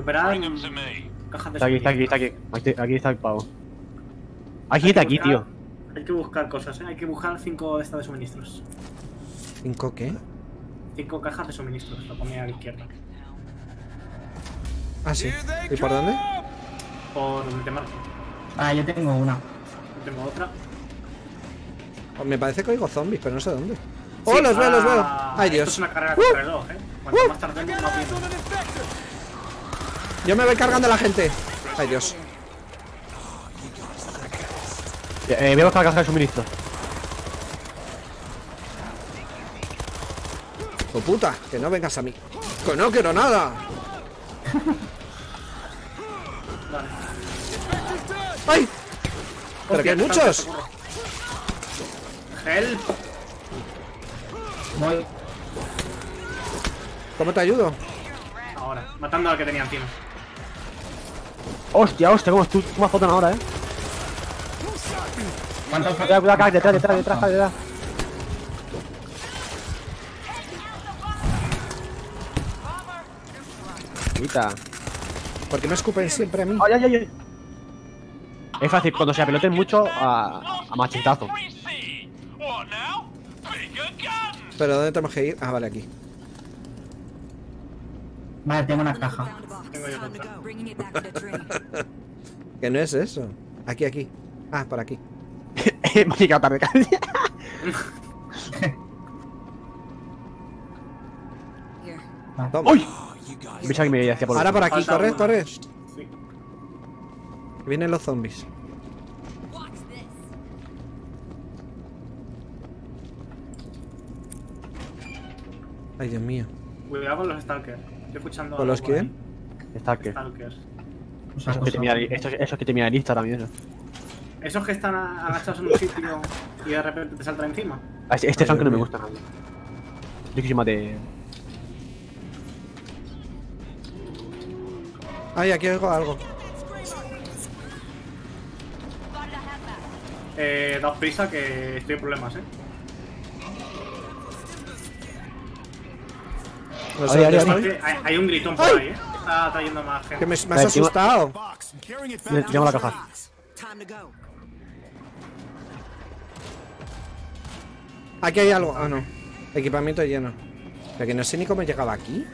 cajas de Está aquí, está aquí, está aquí. Aquí, aquí está el pavo. Aquí está aquí, tío. Hay que buscar cosas, ¿eh? Hay que buscar cinco de estas de suministros. ¿Cinco qué? Cinco cajas de suministros. Lo pone a la izquierda. Ah, sí. ¿Y por dónde? Por donde te marco. Ah, yo tengo una. Yo Tengo otra. Oh, Me parece que oigo zombies, pero no sé dónde. Sí, ¡Oh, los veo, los veo! ah, ¡Ay, Esto Dios! es una carrera contra el reloj, eh. Cuanto más tardemos, más bien. Yo me voy cargando a la gente. ¡Ay, Dios! Eh, vemos para cargar el suministro. ¡Oh, puta! Que no vengas a mí. ¡Que no quiero nada! ¡Ay! ¡Pero que hay muchos! Help. Voy. ¿Cómo te ayudo? Ahora, matando al que tenía encima. Hostia, hostia, cómo, estu- cómo azotan ahora, eh. ¿Cuántos Cuidado, cuidado, detrás, detrás, detrás, Cac, detrás. Quita. ¿Por qué me escupen siempre a mí? Ay, ay, ay, ay. Es fácil, cuando se apeloten mucho, a, a machetazo. ¿Pero dónde tenemos que ir? Ah, vale, aquí. Vale, tengo una caja. Que no es eso. Aquí, aquí. Ah, por aquí. Me llegado tarde. Toma. ¡Uy! Que me por Ahora por aquí, corre, corre. Sí. Vienen los zombies. Ay, Dios mío. Cuidado con los Stalkers. Estoy escuchando. ¿Con los quién? Que. Stalkers. Sea, Esos que te esos, esos que Instagram y eso. Esos que están agachados en un sitio y de repente te saltan encima. Ah, Este, este flanco no me gusta nada. Yo que soy más Ay, aquí oigo algo. Eh, daos prisa que estoy en problemas, eh. No sé Ay, ay, Hay, un gritón por ¡Ay! ahí, eh. Está trayendo más gente. Que me, me has asustado. Le- Tengo la caja. Aquí hay algo. Ah, no. Equipamiento lleno. Pero que no sé ni cómo llegaba aquí.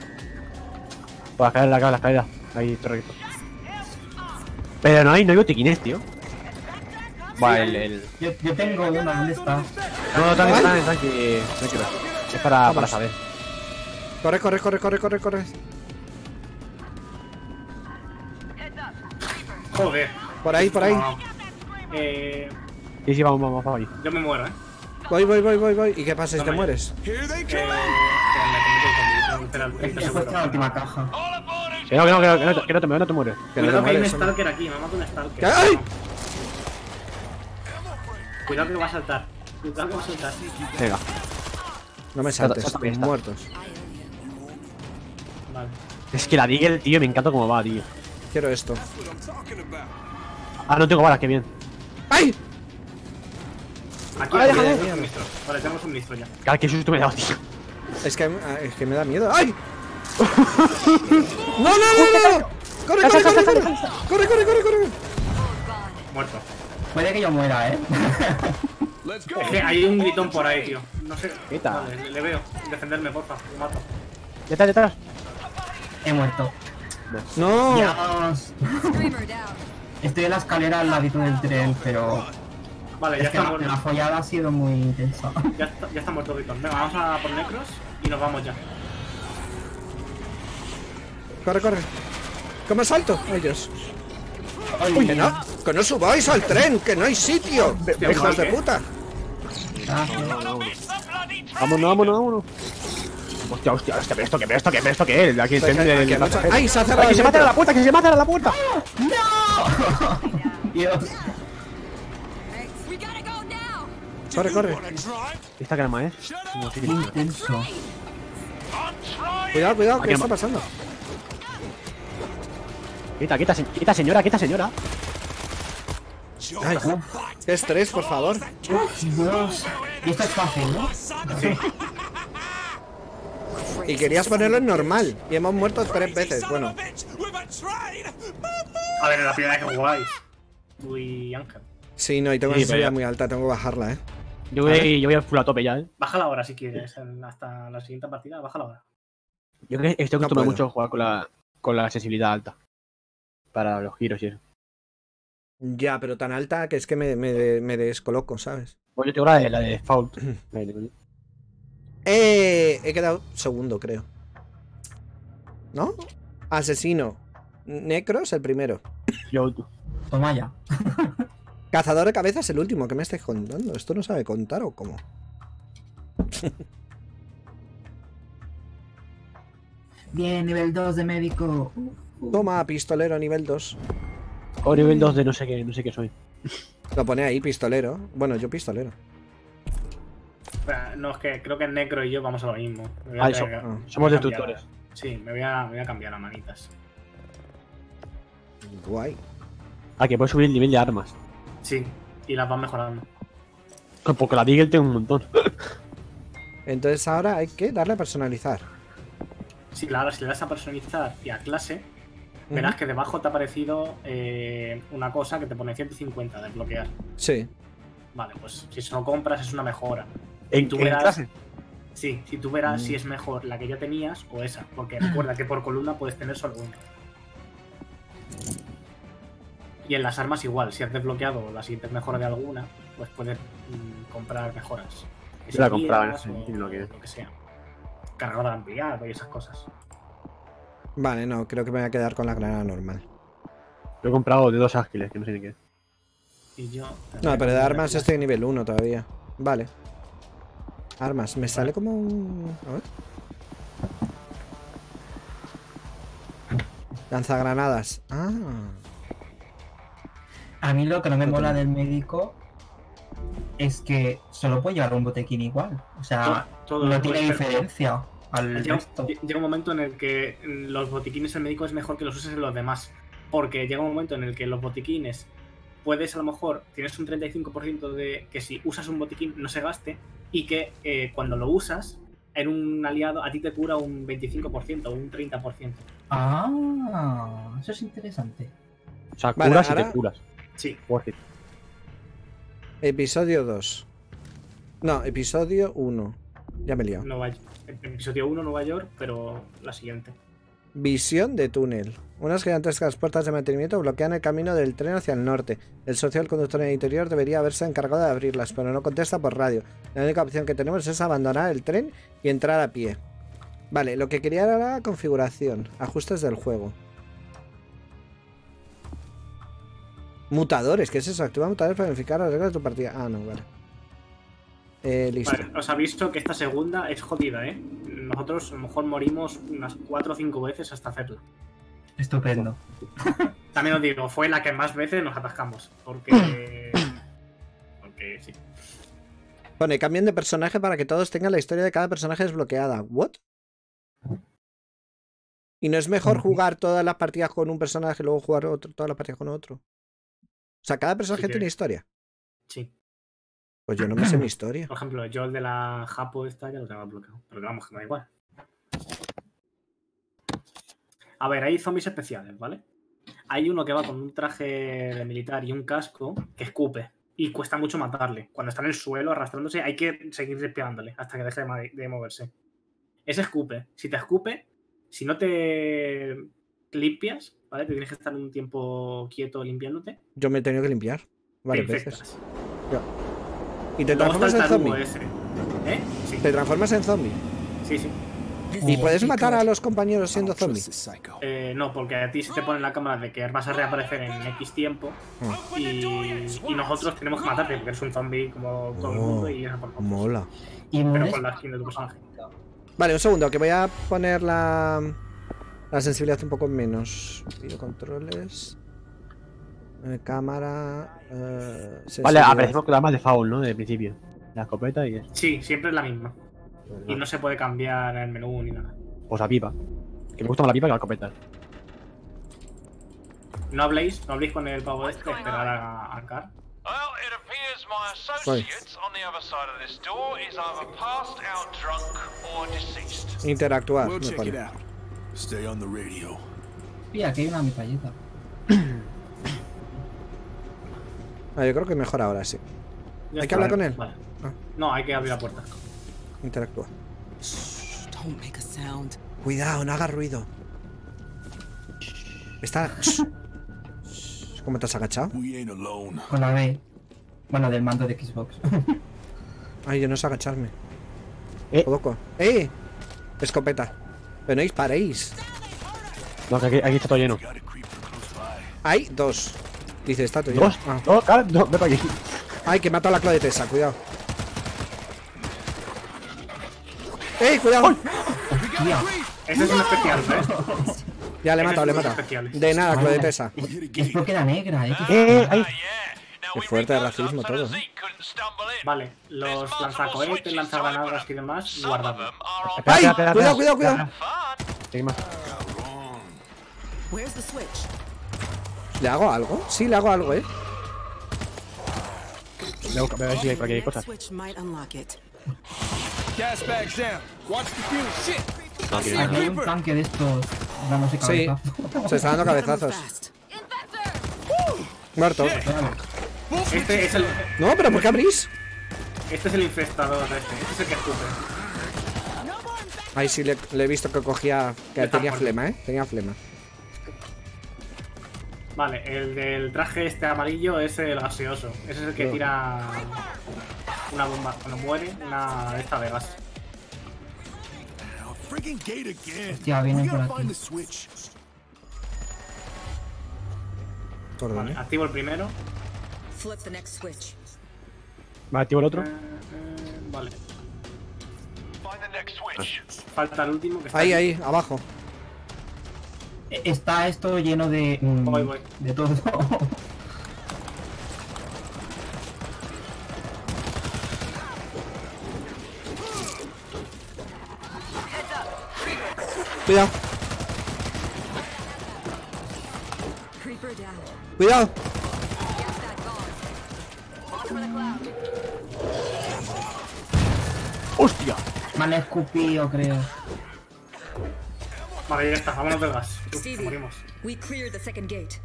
Por la escalera, la escalera. Ahí, torrecto. Pero no hay, no hay botiquines, tío. Va, el. el... Yo, yo tengo una, ¿dónde está? No, tranqui, Ay. tranqui, tranqui. Tranquilo. Es para, para saber. Corre, corre, corre, corre, corre, corre. Joder. Por ahí, por ahí. Ah. Eh, Sí, sí, vamos, vamos, vamos ahí. yo me muero, eh. Voy, voy, voy, voy, voy. ¿Y qué pasa si te mueres? Eh, me comete el zombie, tengo que esperar 30 He puesto segundos. la última caja. Que no, que no, que no, que no, te- que no te no te mueres. Que no te Cuidado que hay un. Stalker aquí, me mata un Stalker. ¿Qué? ¡Ay! Cuidado que va a saltar. Cuidado que va a saltar. Venga. No me saltes. También está. Muertos. Vale. Es que la Deagle, tío, me encanta cómo va, tío. Quiero esto. Ah, no tengo balas, qué bien. ¡Ay! Aquí Ay, aquí déjame. tenemos suministro. Vale, tenemos suministro ya. Cada que susto me he dado, tío. Es que, ah, es que me da miedo. ¡Ay! ¡No, no, no, no! ¡Corre, corre, corre, corre! ¡Corre, corre, corre, corre! Muerto. Puede que yo muera, ¿eh? Let's go. Es que hay un gritón por ahí, tío. No sé. Quita. Vale, le, le veo. Defenderme, porfa. Lo mato. Detrás, detrás. He muerto. ¡No! Dios. Estoy en la escalera al ladito del tren, pero Vale, ya es está la, muerto. la follada ha sido muy intensa. Ya está, ya está muerto Gritón. Venga, vamos a por Necros y nos vamos ya. ¡Corre, corre! ¿Cómo salto? ¡Ay, Dios! Ay, ¡Que no! ¡Que no subáis al tren! ¡Que no hay sitio! Hostia, ¡Hijos de puta! Vámonos, vámonos, vámonos. Hostia, hostia, hostia, pero esto que, pero esto que, pero esto que, el aquí el mucha- ¡Ay, se ha cerrado ¡Ay, que se el mata a la puerta, que se mata a la puerta! Dios. Go now. ¡Corre, corre! Esta crema, eh. Intenso. Cuidado, cuidado, ¿qué está no- pasando? Quita, quita, se- quita, señora, quita, señora. ¡Ay! ¡Qué estrés, por favor! Dios. Y esto es fácil, ¿no? Y querías ponerlo en normal. Y hemos muerto tres veces. Bueno, A ver, es la primera vez que jugáis. Uy, Ángel. sí, no, y tengo Sí, una ya- muy alta, tengo que bajarla, ¿eh? Yo voy, yo voy a full a tope ya, eh. Bájala ahora si quieres. Hasta la siguiente partida, bájala ahora. Yo creo que estoy No acostumbrado puedo. mucho a jugar con la, con la sensibilidad alta. Para los giros y eso. Ya, pero tan alta que es que me, me- me descoloco, ¿sabes? Pues yo tengo la de, la de Fault. Eh, he quedado segundo, creo. ¿No? Asesino. Necros, el primero. Yo, Toma ya. Cazador de cabezas, el último. ¿Qué me estáis contando? ¿Esto no sabe contar o cómo? Bien, nivel 2 de médico. Toma, pistolero nivel 2. o nivel 2 de no sé qué, no sé qué soy. Lo pone ahí, pistolero. Bueno, yo pistolero. Espera, No, es que creo que Necro y yo vamos a lo mismo. Ah, ah, somos destructores. Sí, me voy, a, me voy a cambiar a manitas. Guay. Ah, que puedes subir el nivel de armas. Sí, y las van mejorando. Porque la Deagle tengo un montón. Entonces ahora hay que darle a personalizar. Sí, ahora si le das a personalizar y a clase, verás que debajo te ha aparecido eh, una cosa que te pone 150 de bloquear. Sí. Vale, pues si se lo compras es una mejora. ¿En, Tú en verás- clase? Sí, si tú verás Mm. si es mejor la que ya tenías o esa, porque recuerda que por columna puedes tener solo una. Y en las armas igual, si has desbloqueado la siguiente mejora de alguna, pues puedes mm, comprar mejoras. Yo la si compraba, o ni lo que- lo que sea. Cargador ampliado y esas cosas. Vale, no, creo que me voy a quedar con la granada normal. Lo he comprado de dos ágiles, que no sé ni qué. Y yo. No, pero de armas estoy en nivel 1 todavía. Vale. Armas, me sale como un. A ver. Lanzagranadas. Ah. A mí lo que no me mola del médico es que solo puede llevar un botequín igual. O sea, Todo- todo no lo tiene diferencia al Llega, resto. llega un momento en el que los botiquines del médico es mejor que los uses en los demás. Porque llega un momento en el que los botiquines puedes a lo mejor, tienes un 35% de que si usas un botiquín no se gaste y que eh, cuando lo usas en un aliado a ti te cura un 25% o un 30%. Ah, eso es interesante. O sea, Vale, curas y ahora- te curas. Sí, Worth it. Episodio 2. No, episodio 1. Ya me he liado. Nueva, episodio 1 Nueva York, pero la siguiente. Visión de túnel. Unas gigantescas puertas de mantenimiento bloquean el camino del tren hacia el norte. El socio del conductor en el interior debería haberse encargado de abrirlas, pero no contesta por radio. La única opción que tenemos es abandonar el tren y entrar a pie. Vale, lo que quería era la configuración. Ajustes del juego. Mutadores, ¿qué es eso? Activa mutadores para verificar las reglas de tu partida. Ah, no, vale. Eh, listo. Vale, os aviso que esta segunda es jodida, ¿eh? Nosotros a lo mejor morimos unas 4 o 5 veces hasta hacerla. Estupendo. También os digo, fue la que más veces nos atascamos. Porque. porque sí. Pone, cambien de personaje para que todos tengan la historia de cada personaje desbloqueada. ¿What? ¿Y no es mejor jugar todas las partidas con un personaje y luego jugar otro, todas las partidas con otro? O sea, cada personaje Sí, tiene tiene. historia. Sí. Pues yo no me sé mi historia. Por ejemplo, yo el de la Japo esta ya lo tengo bloqueado. Pero vamos, que me da igual. A ver, hay zombies especiales, ¿vale? Hay uno que va con un traje de militar y un casco que escupe. Y cuesta mucho matarle. Cuando está en el suelo arrastrándose, hay que seguir espiándole hasta que deje de, moverse. Ese escupe. Si te escupe, si no te limpias, ¿vale? Te tienes que estar un tiempo quieto limpiándote. Yo me he tenido que limpiar varias veces. ¿Y te transformas en zombie? ¿Eh? Sí, ¿Te transformas en zombie? sí, sí. ¿Y puedes matar a los compañeros siendo zombie? Eh, no, porque a ti se te pone en la cámara de que vas a reaparecer en X tiempo y, y nosotros tenemos que matarte porque eres un zombie como todo el mundo y es por. Mola. Y Pero con la skin de tu personaje. Vale, un segundo, que voy a poner la, la sensibilidad un poco menos. Videocontroles. Eh, cámara. eh, Vale, aparecemos con la armas de Foul, ¿no? De principio. La escopeta y eso. Sí, siempre es la misma. Y no se puede cambiar en el menú ni nada. Pues la pipa. Que me gusta más la pipa que la escopeta. No habléis, no habléis con el pavo este, esperar a, a Car. Well, it appears my Sorry. associates on the other side of this door is either passed out drunk or deceased. Interactuar, We'll me check it out. Stay on the radio. Aquí hay una metralleta. Ah, yo creo que mejor ahora sí. Ya ¿Hay que hablar con él? Vale. Ah. No, hay que abrir la puerta. Interactúa. Don't make a sound. Cuidado, no haga ruido. Está. ¿Cómo te has agachado? Con la B. Bueno, del mando de Xbox. Ay, yo no sé agacharme. Eh. Loco. ¡Eh! Escopeta. Pero no disparéis. No, que aquí, aquí está todo lleno. Hay dos. Dice, está tuyo. Dos, Ah. dos, cara, no, ven para aquí. Ay, que mata a la Claudia Tessa, cuidado. ¡Eh, cuidado! Ese es un especial, ¿eh? Ya le he matado, le he de matado. De nada, Claudia Vaya. Tessa. Es porque era negra, eh. Eh, ahí. Qué fuerte de racismo todo, ¿eh? Vale, los lanzacohetes, lanzagranadas y demás, ¡Ay! Cuidado, cuidado, cuidado. Más. Where's the switch? ¿Le hago algo? Sí, le hago algo, eh. Voy a ver si hay por aquí hay That cosas. switch might unlock it. Gas bags down. Watch the fuse. Shit. No, aquí I see no. a Aquí hay un tanque de estos dándose Sí. cabezazo. Se está dando cabezazos. Muerto. Este es el, No, pero ¿por qué abrís? este es el infestador, este. Este es el que escupe. Ay, sí, le, le he visto que cogía. Que tenía flema, eh. Tenía flema. Vale, el del traje este amarillo es el gaseoso. Ese es el que No. tira una bomba cuando muere, una de esta de gas. Hostia, gotta por aquí. the switch. ¿Por Vale, dónde? activo el primero. Vale, activo el otro. Eh, eh, vale. Falta el último que está Ahí, ahí, abajo. Está esto lleno de. mm, Voy, voy. De todo. Cuidado, Creeper down. cuidado. ¡Hostia! Me han escupido, creo. Vale, ya está, vámonos del gas. Uf, Stevie, morimos. we cleared the second gate.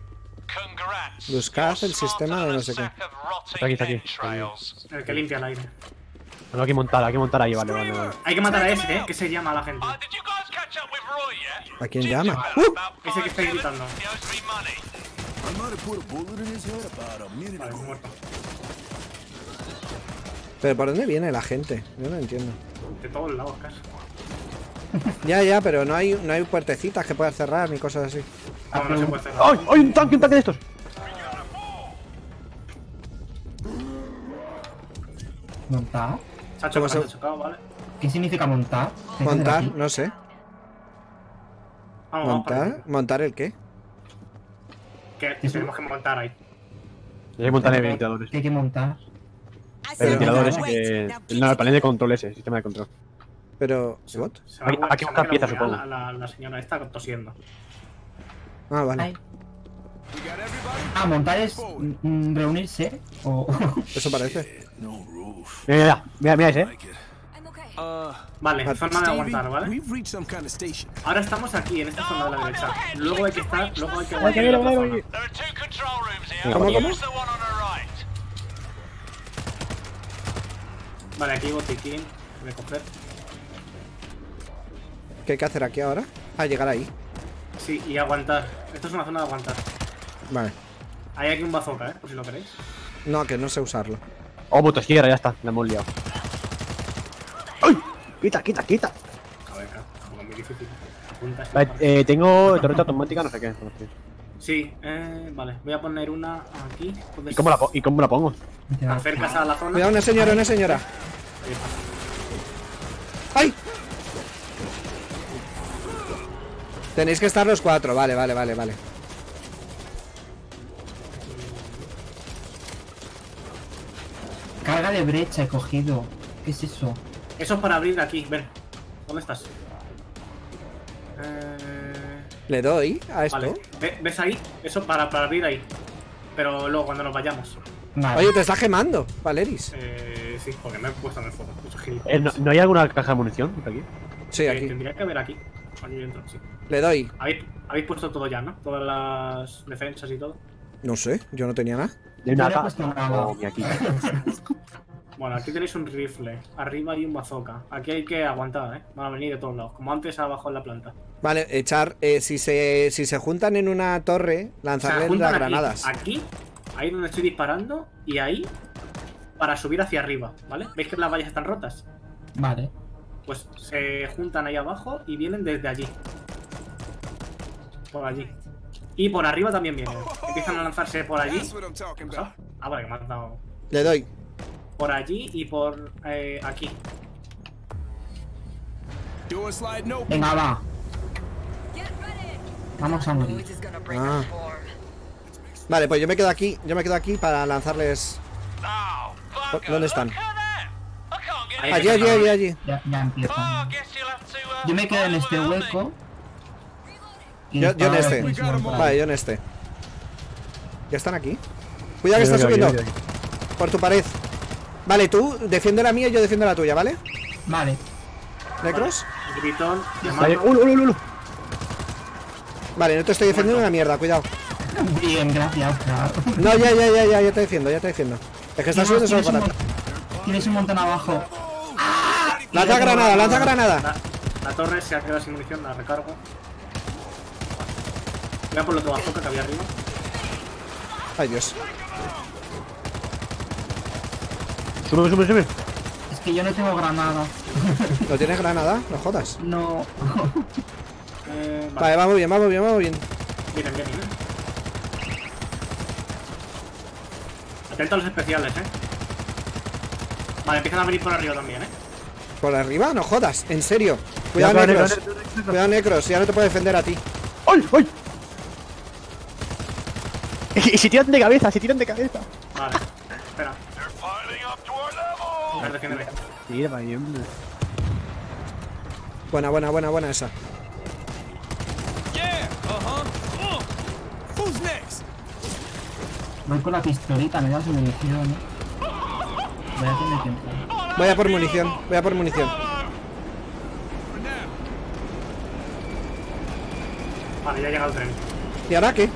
Congrats. Buscad el sistema de no sé qué. Está aquí, está aquí. El que limpia el aire. No, hay que montar, hay que montar ahí, vale, vale, vale. Hay que matar a ese, ¿eh? Que se llama a la gente. Did you guys catch up with Roy yet? ¿A quién llama? ¡Uh! Ese que está 5'7", gritando. Vale, muerto. Pero ¿por dónde viene la gente? Yo no entiendo. De todos lados, casi. Ya, ya, pero no hay, no hay puertecitas que puedas cerrar ni cosas así. No, no se puede hacer ¡Ay! ¡Ay! ¡Un tanque, un tanque de estos! ¿Montar? Se ha ¿Cómo chocado, se- se ha chocado, ¿vale? ¿Qué significa montar? ¿Qué hacer Montar, no sé. Vamos, vamos para Montar, montar el qué? Que tenemos que montar ahí. Y hay que montar ¿Qué- ventiladores. ¿Qué hay que montar? Pero- Ventiladores que. No, el panel de control ese, sistema de control. Pero, Se- ¿what? Hay- a- hay que buscar piezas, supongo. La, la, la señora está tosiendo. Ah, vale. Ay. Ah, montar es mm, reunirse o. Eso parece. Mira, mira, mira, mira ese. Uh, Vale, Ah, zona de aguantar, ¿vale? we've reached some kind of station. Ahora estamos aquí, en esta zona de la derecha. Luego hay que estar, luego hay que aguantar right. Vale, aquí botiquín. Voy a coger. ¿Qué hay que hacer aquí ahora? Ah, llegar ahí. Sí, y aguantar. Esto es una zona de aguantar. Vale. Hay aquí un bazooka, ¿eh? Por si lo queréis. No, que no sé usarlo. Oh, motosierra, ya está, la hemos liado. ¡Ay! Quita, quita, quita. A ver, claro, como muy difícil. Apunta. Vale, eh, tengo torreta automática, no sé qué. no sé. Sí, eh, vale. Voy a poner una aquí. Puedes- ¿Y cómo la, ¿Y cómo la pongo? Acercas a la zona. Cuidado, una señora, una señora. ¡Ay! Tenéis que estar los cuatro, vale, vale, vale, vale. Carga de brecha he cogido. ¿Qué es eso? Eso es para abrir aquí, ven. ¿Dónde estás? Eh, Le doy a esto. vale. Ve- ¿Ves ahí? Eso para, para abrir ahí. Pero luego cuando nos vayamos. Vale. Oye, te está gemando, Valeris. Eh, sí, porque me he puesto en el. Mucho Eh, gilipollas. ¿no, no hay alguna caja de munición por aquí? Sí, Eh, aquí. Tendría que haber aquí. Aquí dentro, sí. Le doy. ¿Habéis, habéis puesto todo ya, ¿no? Todas las defensas y todo. No sé, yo no tenía nada. ¿De una Yo no puesto nada. Oh, aquí. Bueno, aquí tenéis un rifle. Arriba hay un bazooka. Aquí hay que aguantar, ¿eh? Van a venir de todos lados. Como antes abajo en la planta. Vale, echar. eh, si, se, si se juntan en una torre, lanzarles las aquí, granadas. Aquí, ahí donde estoy disparando, y ahí para subir hacia arriba, ¿vale? ¿Veis que las vallas están rotas? Vale. Pues se juntan ahí abajo y vienen desde allí. Por allí. Y por arriba también vienen. Empiezan a lanzarse por allí. Ah, vale, que me has dado. Le doy. Por allí y por eh, aquí. Venga, va. Vamos a morir. Ah. Vale, pues yo me quedo aquí. Yo me quedo aquí para lanzarles. ¿Dónde están? Allí, allí, allí, allí. Ya, ya empiezan. Oh, uh, Yo me quedo en este hueco. Yo, yo en este. Vale, yo en este. ¿Ya están aquí? Cuidado que Yo está me quedo aquí, subiendo. yo aquí. Por tu pared. Vale, tú defiende la mía y yo defiendo la tuya, ¿vale? Vale. ¿Necros? Gritón, Vale, llamando. uno, uno, uno, uno. Vale, no te estoy defendiendo una mierda, cuidado. Bien, gracias, Oscar. No, ya, ya, ya, ya, ya te defiendo, ya te defiendo. Es que está subiendo solo para mon- tienes un montón abajo. Lanza granada, lanza granada. La, la torre se ha quedado sin munición, la recargo. Voy a por lo otro bazooka que había arriba. Ay, Dios. Sube, sube, sube. Es que yo no tengo granada. ¿No tienes granada? No jodas. No. Eh, vale, Vale, vamos bien, vamos bien, vamos bien. vienen, vienen, eh. Atento a los especiales, eh. Vale, empiezan a venir por arriba también, eh. ¿Por arriba? No jodas, en serio. Cuidado, Necros. Cuidado, Necros, ya no te puedo defender a ti. ¡Ay, ay! Y si tiran de cabeza, si tiran de cabeza. Vale, espera. A ver, defiéndeme. Tira para ahí, hombre. Buena, buena, buena, buena esa. Yeah. Uh huh. Who's next? Voy con la pistolita, me da su munición. ¿eh? Voy a tener tiempo. Voy a por munición, voy a por munición. Vale, ya ha llegado el tren. ¿Y ahora qué?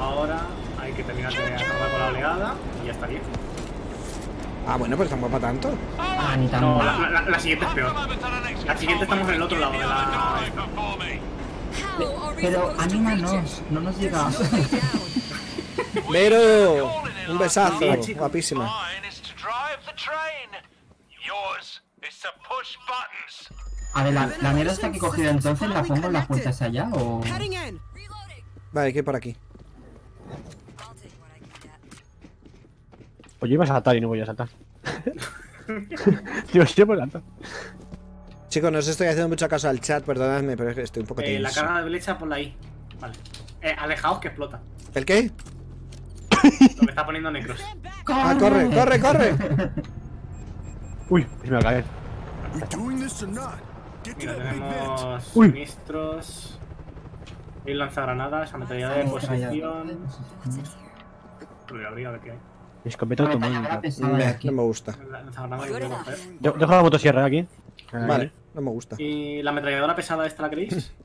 Ahora hay que terminar de acabar con la oleada y ya estaría. Ah, bueno, pues tampoco para tanto. Ah, ni tan No, mal. la, la- la siguiente es peor. La siguiente estamos en el otro lado de la. Pero anímanos, no nos llega. Vero, un besazo, guapísima. A ver, la, la mierda esta que he cogido entonces, ¿la pongo en las puertas allá o...? Vale, hay que ir por aquí. I'll take what I can get. Pues yo iba a saltar y no voy a saltar. Digo, yo voy a saltar. Chicos, no os estoy haciendo mucho caso al chat, perdonadme, pero es que estoy un poco Eh, la carga de flecha ponla ahí. Vale. Eh, alejaos que explota. ¿El qué? Lo que está poniendo Necros. Ah, corre, corre, corre. Uy, se me va a caer. Mira, tenemos Uy. suministros. Hay lanzagranadas, ametralladora de posición. Lo abrir a ver qué hay. Escopeta La automática. aquí. no me gusta. Yo- Dejo la motosierra aquí. Vale, no me gusta. ¿Y la ametralladora pesada esta la queréis?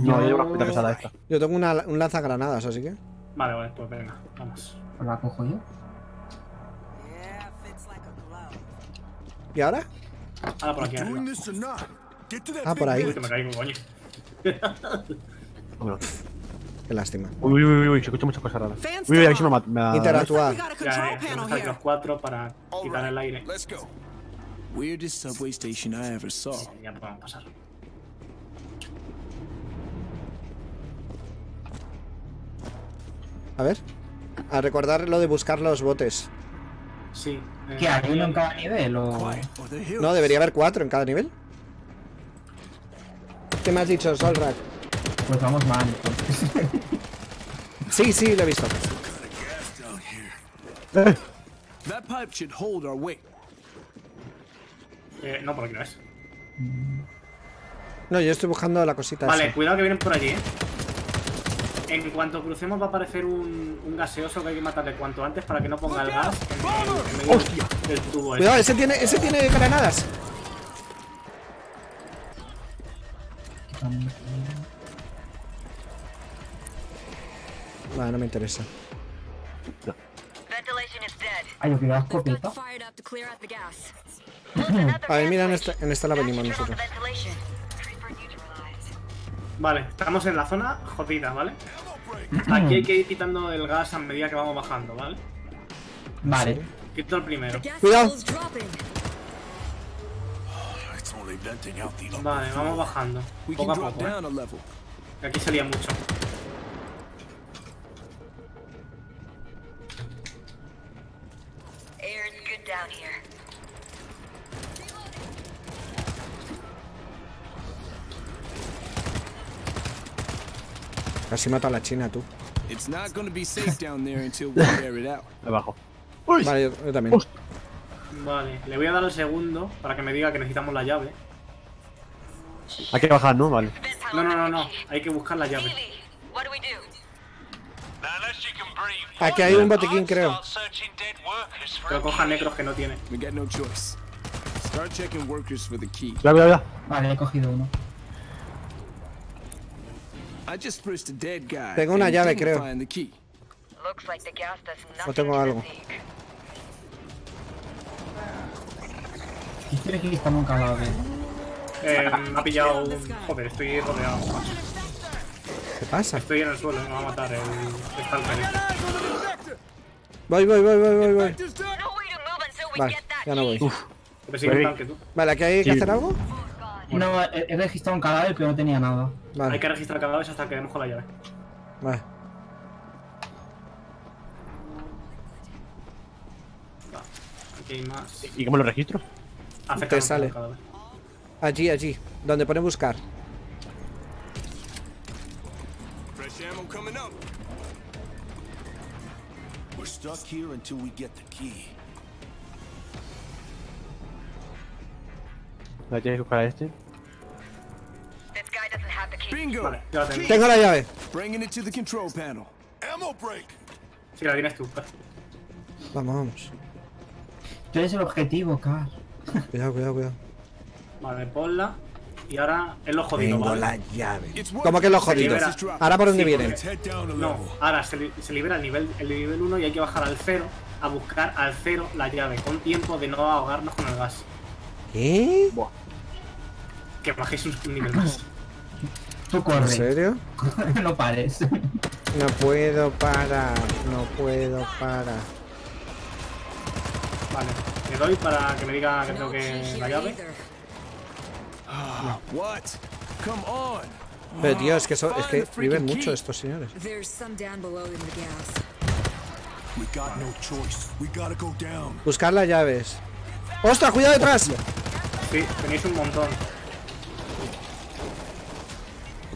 No, yo llevo la escopeta pesada esta. Yo tengo una, un lanzagranadas, así que. Vale, vale, pues venga, vamos. La cojo yo. ¿Y ahora? Ahora por aquí arriba. Ah, por ahí. Uy, que me caigo, coño. Qué lástima. Uy, uy, uy, uy, se escucha muchas cosas raras. Uy, uy, a ver si me Interactuar. Ya, eh, los cuatro para quitar el aire. Let's go. Weirdest subway station I ever saw. Ya podemos pasar. A ver. A recordar lo de buscar los botes. Sí. eh, ¿Qué hay uno en cada nivel o...? No, debería haber cuatro en cada nivel. ¿Qué me has dicho, Solrak? Pues vamos mal, entonces. Sí, sí, lo he visto. Eh, That pipe should hold our weight. eh, no, por aquí no es. No, yo estoy buscando la cosita Vale, esa. cuidado que vienen por allí, eh. En cuanto crucemos va a aparecer un, un gaseoso que hay que matarle cuanto antes para que no ponga el gas en, en medio Hostia. del tubo Cuidado, ese. ese tiene, ese tiene granadas. Vale, no me interesa. Ay, the gas. A ver, mira, en esta, en esta la venimos nosotros. Vale, estamos en la zona jodida, ¿vale? Aquí hay que ir quitando el gas a medida que vamos bajando, ¿vale? Vale. Quito el primero. Cuidado. upper Vale, vamos bajando. Poco a poco, ¿eh? Que aquí salía mucho. Down here. Casi mato a la china, tú. It's not gonna be safe down there until we air it out. Abajo. Vale, yo, yo también. Vale, le voy a dar el segundo para que me diga que necesitamos la llave. Hay que bajar, ¿no? Vale. No, no, no, no. Hay que buscar la llave. Aquí hay un botiquín, creo. Pero coja necros que no tiene. We got no choice. Start checking workers for the key. Cuidado, cuidado, cuidado. Vale, he cogido uno. I just frisked a dead guy. Tengo una llave, creo. Find the key. Looks like the gas does No nothing tengo algo. the Zeke. Estoy aquí, está un cadáver. Eh, me ha pillado un... Joder, estoy rodeado. ¿Qué pasa? Estoy en el suelo, me va a matar el, el Stalker este. Voy, voy, voy, voy, voy, voy. Vale, ya no voy. tanque, tú. Vale, aquí hay que Sí. hacer algo. No, he, registrado un cadáver, pero no tenía nada. Hay Vale, que registrar cada vez hasta que demos con la llave. vale. Aquí hay más. ¿Y cómo lo registro? Acerca Te sale. Allí, allí. Donde pone buscar. Coming up. We're stuck here until we get the key. La tienes que buscar a este. This guy doesn't have the key. Bingo. Vale, ya la tengo. Tengo la llave. Bringing it to the control panel. Ammo break. Sí, la tienes tú. Vamos, vamos. Tú eres el objetivo, Car. Cuidado, cuidado, cuidado. Vale, ponla. Y ahora es lo jodido, Tengo ¿vale? la llave. ¿Cómo que los Se jodidos? libera. Ahora por dónde Sí, vienen. A No, ahora se, li- se libera el nivel, el nivel 1 y hay que bajar al 0 a buscar al 0 la llave, con tiempo de no ahogarnos con el gas. ¿Qué? Que bajéis un nivel más. Tú ¿En corre. serio? no pares. No puedo parar. No puedo parar. Vale, le doy para que me diga que tengo que la llave. Pero tío, es que, so- es que viven mucho estos señores. There's some down below in the gas. We got no choice. We gotta go down. Buscar las llaves. ¡Ostras, cuidado detrás! Sí, tenéis un montón.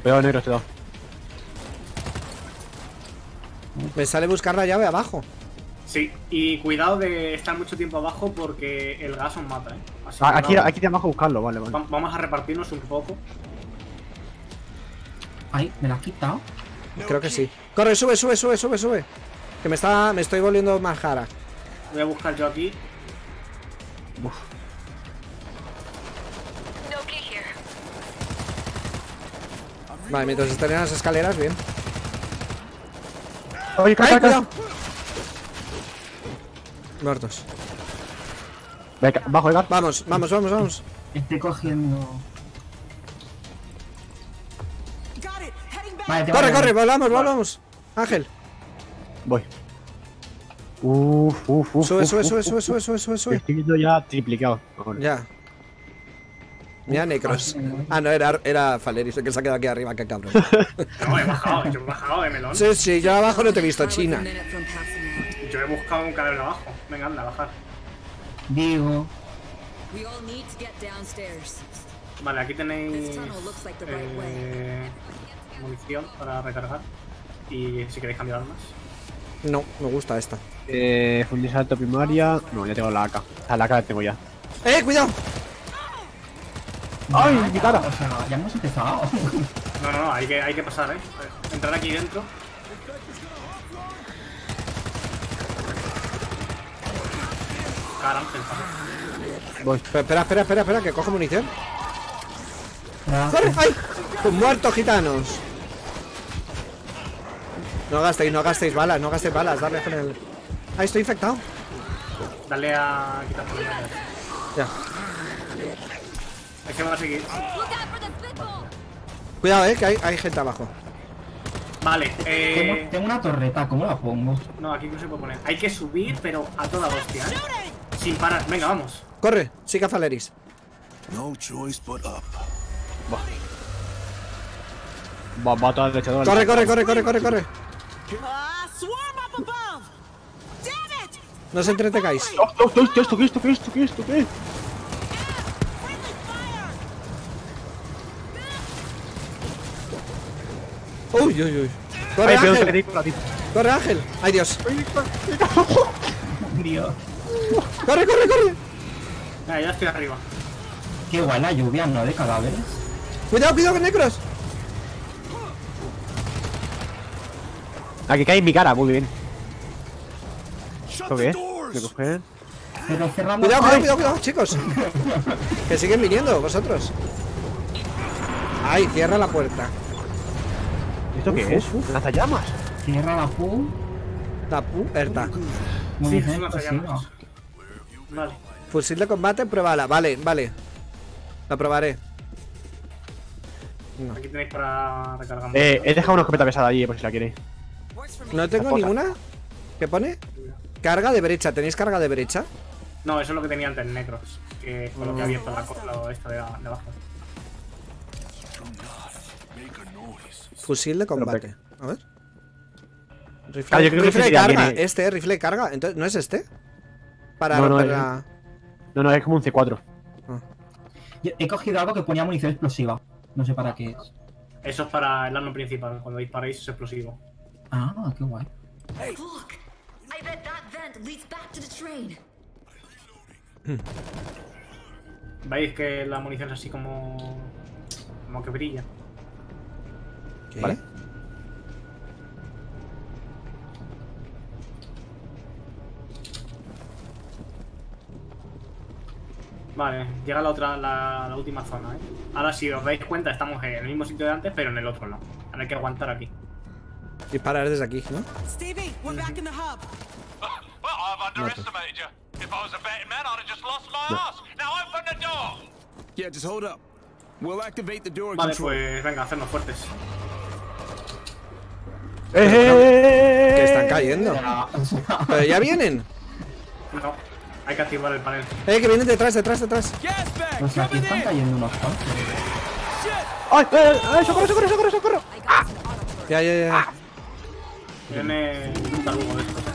Pegado negro este lado. Me sale buscar la llave abajo. Sí, y cuidado de estar mucho tiempo abajo porque el gas os mata, ¿eh? Así Ah, que aquí, aquí te abajo a buscarlo, vale, vale. va- Vamos a repartirnos un poco. Ay, me la has quitado. Creo que sí. Corre, sube, sube, sube, sube, sube. Que me está. me estoy volviendo más jara. Voy a buscar yo aquí. Vale, mientras estén en las escaleras, bien. Oye, ¡Ay, caca, cuidado! Muertos. Venga, bajo, Edgar. Vamos, vamos, vamos, vamos. Estoy cogiendo. Vale, te Corre, corre, vale. volvamos, volvamos. Ángel, Voy. Uf, uf, uf. sube, uf, sube, uf, sube, uf, sube, sube, sube, sube, sube. Estoy viendo ya triplicado. Ahora. Ya. Mira, Necros. Ah, no, era, era Faleris el que se ha quedado aquí arriba, qué cabrón. No, he bajado, yo he bajado de melón. Sí, sí, yo abajo no te he visto, China. Yo he buscado un cadáver abajo. Venga, anda, bajar. Digo. Vale, aquí tenéis eh, munición para recargar. Y si queréis cambiar armas. No, me gusta esta. Eh, fundir salto primaria. No, ya tengo la AK. Ah, la AK la tengo ya. ¡Eh, cuidado! ¡Ay, mi cara! O sea, ya hemos empezado. No, no, no, hay que, hay que pasar, eh. Entrar aquí dentro. Cara, Ángel. Voy. Espera, espera, espera, espera, espera, que cojo munición. Ah, ¡Corre! ¡Ay! ¡Pues muertos, gitanos! No gastéis, no gastéis balas, no gastéis balas, darle con el. ¡Ay, estoy infectado! Dale a quitar Ya. Es que me va a seguir. Cuidado, eh, que hay, hay gente abajo. Vale, Tengo, eh. tengo una torreta, ¿cómo la pongo? No, aquí no se puede poner. Hay que subir, pero a toda hostia, ¿eh? Sin parar. Venga, vamos. Corre, sí Cazaleris. No choice but up. Va, va a toda derecha, toda Corre, corre, corre, corre, corre, corre. Ah! No os entretengáis. ¡Oh, oh, oh, ¿Esto qué esto qué esto qué esto qué? Friendly Uy, uy, uy. Corre, Ay, Ángel. Corre, Ángel. Ay, Dios. Dios. Corre, corre, corre. Venga, ya estoy arriba. Qué guay la lluvia, ¿no? De cadáveres. Cuidado, cuidado con necros. Ah, que cae en mi cara, muy bien. ¿Esto qué es? Cuidado, cuidado, cuidado, cuidado, chicos. Que siguen viniendo vosotros. Ay, cierra la puerta. ¿Esto qué es? ¿Lanzallamas? Cierra la pool. La puerta. Muy Sí, bien, sí, pues lanzallamas. Vale. Fusil de combate, pruébala. Vale, vale. La probaré. Aquí tenéis para recargar. Eh, he dejado una escopeta pesada allí, por si la queréis. No tengo ninguna. ¿Qué pone? Carga de brecha. ¿Tenéis carga de brecha? No, eso es lo que tenía antes Necros. Que con lo que ha abierto la lo esto de, de abajo. Fusil de combate. A ver. Rifle, Claro, yo creo que rifle de carga. bien, eh. Este, rifle de carga. Entonces, ¿no es este? Para No, no, romper es- la... No, no, es como un C4. Yo He cogido algo que ponía munición explosiva. No sé para qué es. Eso es para el arma principal. Cuando disparáis es explosivo. Ah, qué guay. Look. I bet that vent leads back to the train. ¿Veis que la munición es así como. como que brilla? ¿Qué? Vale. Vale, llega la otra, la, la última zona, ¿eh? Ahora si os dais cuenta estamos en el mismo sitio de antes, pero en el otro no. Ahora hay que aguantar aquí. Disparar desde aquí, ¿no? Stevie, we're back in the hub. Well, I've underestimated you. If I was a betting man, I'd have just lost my ass. Now open the door. Yeah, just hold up. We'll activate the door Vale, pues venga, hacernos fuertes. ¡Eh, eh, eh, eh, Que eh! están cayendo. Era- Pero ya vienen. No, hay que activar el panel. Eh, que vienen detrás, detrás, detrás. Aquí coming están cayendo unos cuantos. ¡Ay, eh, eh! ¡Socorro, socorro, socorro, socorro! Auto Ya, ya, ya. Viene un tarugo de estos. ¿eh?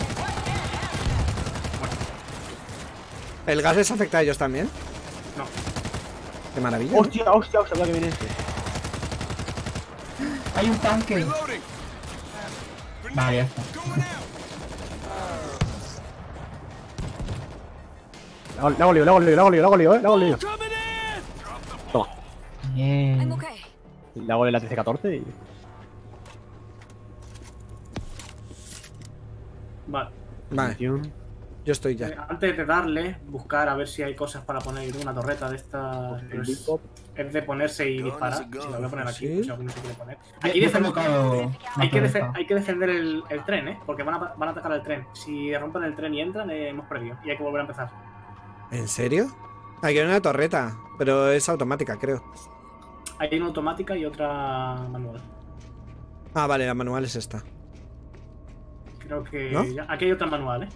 ¿El gas les afecta a ellos también? No, Qué maravilla. ¿no? ¡Hostia, hostia, hostia! Que viene este. Hay un tanque. Reloading! Vale, ya está. Le hago- lío, le hago lío, le hago lío, le hago lío, eh. Le hago lío. Toma. Bien. okay. Le hago la TC-14 y... vale. Vale. Yo estoy Eh, ya. Antes de darle, buscar a ver si hay cosas para poner una torreta de estas. pero es, es de ponerse y disparar. Si la voy a poner aquí, Sí. pues, si alguno se quiere poner. Aquí yo defender- hay, que defe- hay que defender el, el tren, ¿eh? Porque van a, van a atacar el tren. Si rompen el tren y entran, eh, hemos perdido. Y hay que volver a empezar. ¿En serio? Hay una torreta, pero es automática, creo. Hay una automática y otra manual. Ah, vale, la manual es esta. Creo que. ¿No? ya- aquí hay otra manual, ¿eh?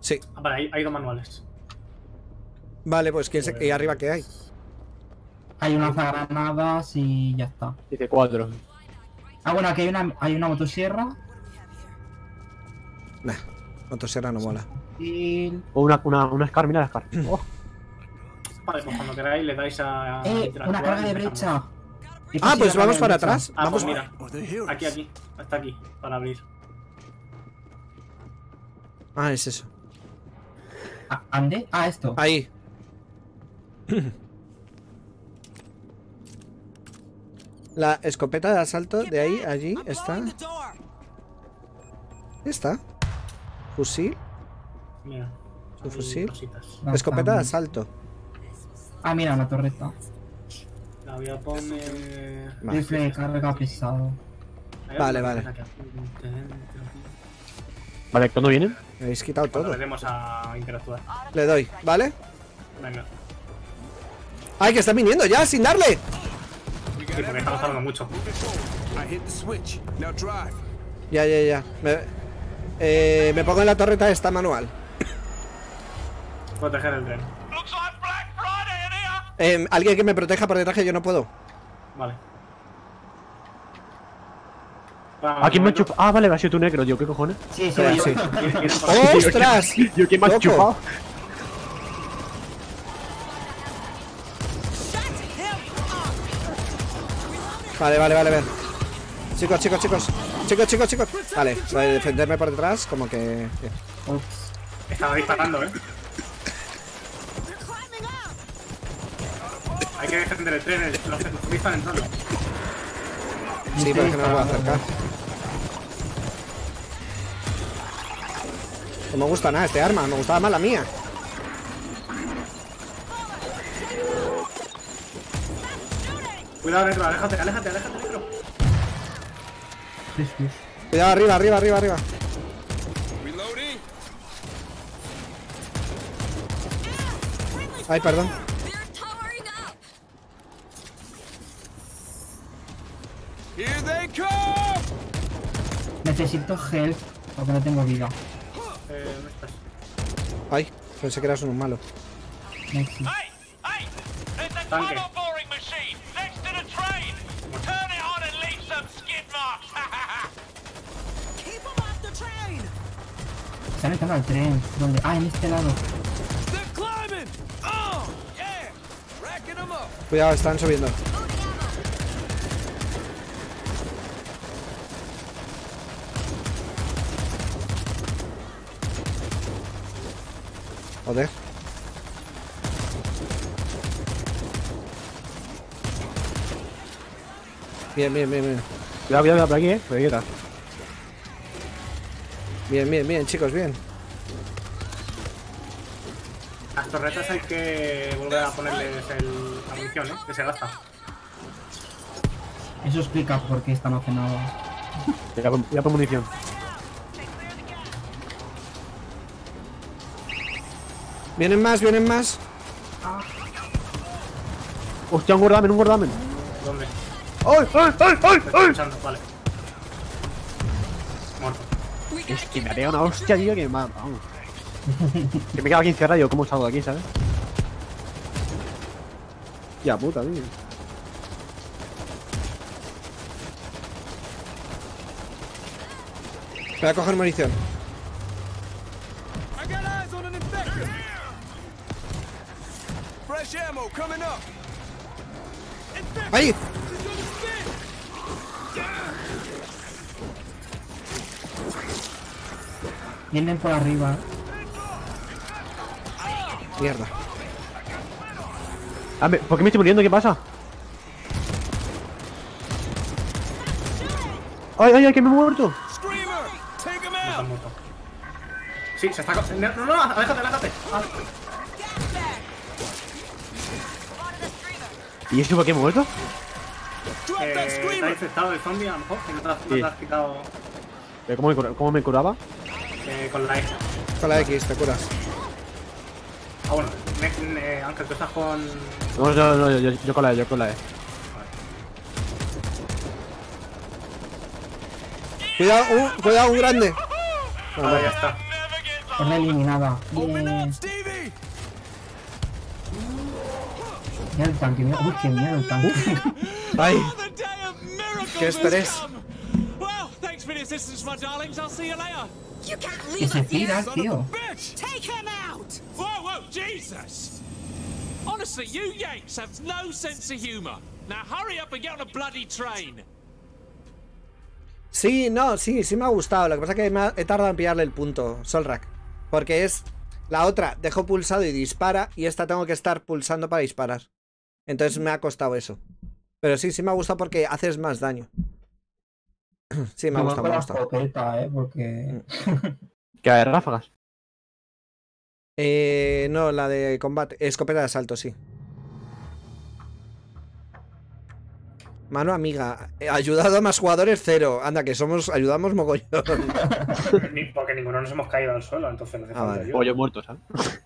Sí. Ah, vale, hay, hay dos manuales. Vale, pues quién sé. ¿Y arriba qué hay? Hay unas granadas y ya está. Dice 4. Ah, bueno, aquí hay una, hay una motosierra. Nah, motosierra no mola. Y... O una, una, una Scar, mira la Scar. Oh, Vale, pues cuando queráis le dais a. ¡Eh! Una carga de brecha. Ah, pues la vamos carga para atrás. Ah, Vamos. pues mira. Aquí, aquí. Hasta aquí. Para abrir. Ah, es eso. Ah, ¿Ande? Ah, esto. Ahí. La escopeta de asalto de ahí, allí, está. Está. Fusil. Mira. Su fusil. No, Escopeta de asalto. Ah, mira, una torreta. La voy a poner. Rifle de carga pesado. Vale, vale. Vale, ¿cuándo vienen? Me habéis quitado Cuando todo. veremos a interactuar. Le doy, ¿vale? Venga. ¡Ay, que están viniendo ya, sin darle! Sí, porque estamos tardando mucho. I hit the switch. Now drive. Ya, ya, ya. Me, eh, me pongo en la torreta esta manual. Proteger el tren. Eh, Alguien que me proteja por detrás que yo no puedo. Vale. Vamos, ¿A quién me ha momento. chupado? Ah, vale, ha sido tu negro, tío, ¿qué cojones? Sí, sí, sí. Aquí. ¡Ostras! Yo, ¿quién me ha Loco. chupado? Vale, vale, vale, vale. Chicos, chicos, chicos. Chicos, chicos, chicos. Vale, voy a defenderme por detrás, como que. Estaba disparando, eh. Hay que defender el tren, los zombies están entrando. Sí, pero es que no me voy a acercar. No me gusta nada este arma, me gustaba más la mía. Cuidado, Necro, aléjate, aléjate, aléjate, sí. Cuidado, arriba, arriba, arriba, arriba. Ay, perdón. Necesito health porque no tengo vida. Ay, pensé que eras un malo. Tanque. train. Están entrando al tren. ¿Dónde? Ah, en este lado. Oh, up. Cuidado, están subiendo. Bien, bien, bien, bien. Cuidado, cuidado, cuidado, por aquí, eh. Por aquí está. Bien, bien, bien, chicos, bien. Las torretas hay que volver a ponerles el, la munición, ¿eh? Que se gasta. Eso explica por qué hace nada. Ya, por- ya por munición. Vienen más, vienen más. Hostia, un guardamen, un guardamen. ¡Ay, ay, ay, ay, ay! vale. Muerto. Es que me ha pegado una hostia, tío, que me ha- vamos. que me quedo aquí encerrado, yo, ¿cómo salgo de aquí, sabes? Ya puta, tío. Voy a coger munición. I Vienen por arriba. Mierda. Ah, ¿Por qué me estoy muriendo? ¿Qué pasa? ¡Ay, ay, ay, que me he muerto! No. Sí, se está... No, no, no, aléjate, aléjate. Ah, ¿Y eso por qué he muerto? Eh, está screamer. infectado el zombie, a lo mejor, que no te, has- no Sí. te has quitado ¿Pero ¿Cómo me, cura- cómo me curaba? Con la E. Con la X, te curas. Ah, bueno, ne- Ángel, tú estás con... No, no, no, yo, yo con la E, yo con la E. Cuidado, un, cuidado, un grande. Ah, ya está. La eliminada. Bien. Mira el tanque. Mira. Uy, qué miedo el tanque. ¡Ay! Qué estrés. Well, thanks for the assistance, my darlings. I'll see you later. You can't Que leave se us here. tira, tío. Bitch! Take him out. Whoa, whoa, Jesus! Honestly, you Yanks have no sense of humour. Now hurry up and get on a bloody train. Sí, no, sí, sí me ha gustado. Lo que pasa es que me ha- he tardado en pillarle el punto, Solrak. Porque es. La otra dejo pulsado y dispara. Y esta tengo que estar pulsando para disparar. Entonces me ha costado eso. Pero sí, sí me ha gustado porque haces más daño. Sí, me ha gustado, me ha la gustado. escopeta, eh, porque. Que hay ráfagas. Eh, no, la de combate. Escopeta de asalto, sí. Mano amiga. Eh, Ayudado a más jugadores, cero. Anda, que somos. Ayudamos mogollón. Ni- Porque ninguno nos hemos caído al suelo, entonces no hace Ah, falta vale. Pollo muerto, ¿sabes?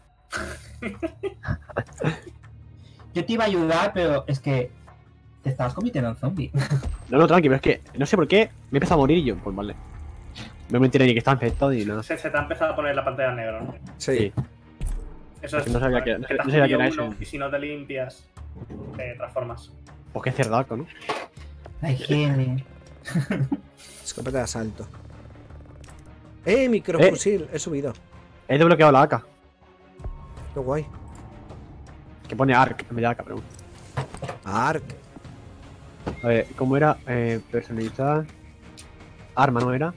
Yo te iba a ayudar, pero es que te estabas convirtiendo en zombie. No, no, tranqui, pero es que no sé por qué me empieza a morir y yo, pues vale. No me enteré ni que estaba infectado y nada. Se, se te ha empezado a poner la pantalla negra, ¿no? Sí. Sí. Eso es. No sabía que- no has sabía que era eso. Y si no te limpias, te transformas. Pues qué cerdaco, ¿no? La higiene. Escopeta de asalto. ¡Eh, microfusil! He subido. He desbloqueado la AK, Qué guay. que pone ARC en vez de AK, pero bueno. A ver, ¿cómo era? Eh, personalizar. Arma, ¿no era?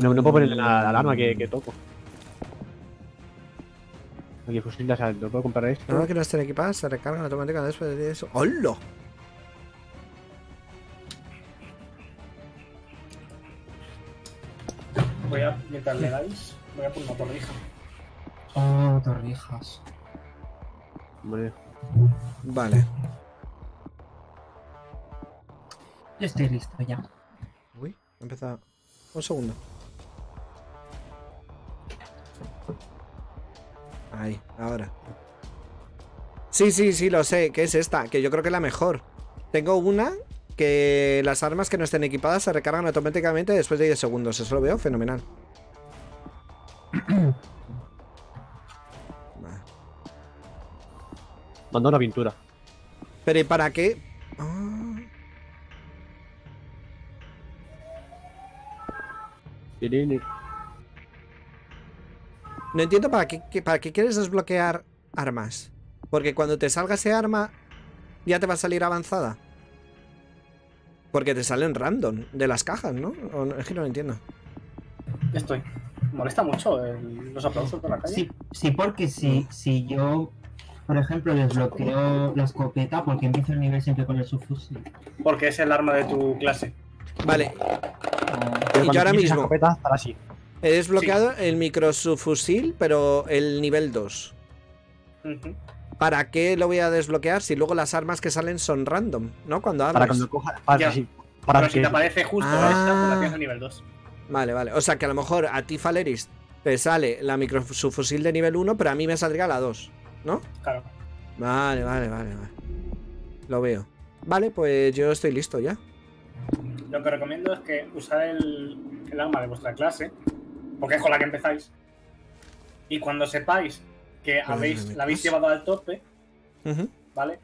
No, no puedo ponerle nada al arma que, que toco. Aquí fusil de asalto, ¿puedo comprar esto? Las máquinas estén equipadas se recargan automáticamente después de eso. ¡Hola! Voy a, mientras le dais, voy a poner una torrija. Oh, torrijas. Hombre, Vale. Yo estoy listo ya. Uy, empieza. Un segundo. Ahí, ahora. Sí, sí, sí, lo sé. ¿Qué es esta? Que yo creo que es la mejor. Tengo una que las armas que no estén equipadas se recargan automáticamente después de 10 segundos. Eso lo veo fenomenal. manda una pintura. Pero ¿y para qué? Ah. No entiendo para qué, qué- para qué quieres desbloquear armas. Porque cuando te salga ese arma, ya te va a salir avanzada. Porque te salen random de las cajas, ¿no? Es que no lo entiendo. Estoy. Molesta mucho el- los aplausos por la calle. Sí, sí, porque si, si yo, por ejemplo, desbloqueo la escopeta, porque empiezo el nivel siempre con el subfusil. Porque es el arma de tu clase. Vale, Ah, Y yo ahora mismo. escopeta, así. he desbloqueado el microsubfusil, pero el nivel 2. Ujú. ¿Para qué lo voy a desbloquear si luego las armas que salen son random, ¿no? Cuando Para abres. cuando coja. Para, Ya. sí, para Pero si te aparece justo Ah. esta, pues la tienes a nivel 2. Vale, vale. O sea que a lo mejor a ti, Faleris, te sale la microsubfusil de nivel 1, pero a mí me saldría la 2, ¿no? Claro. Vale, vale, vale, vale. Lo veo. Vale, pues yo estoy listo ya. Lo que recomiendo es que usar el, el arma de vuestra clase, porque es con la que empezáis. Y cuando sepáis que Con habéis, la habéis llevado al tope. ¿vale?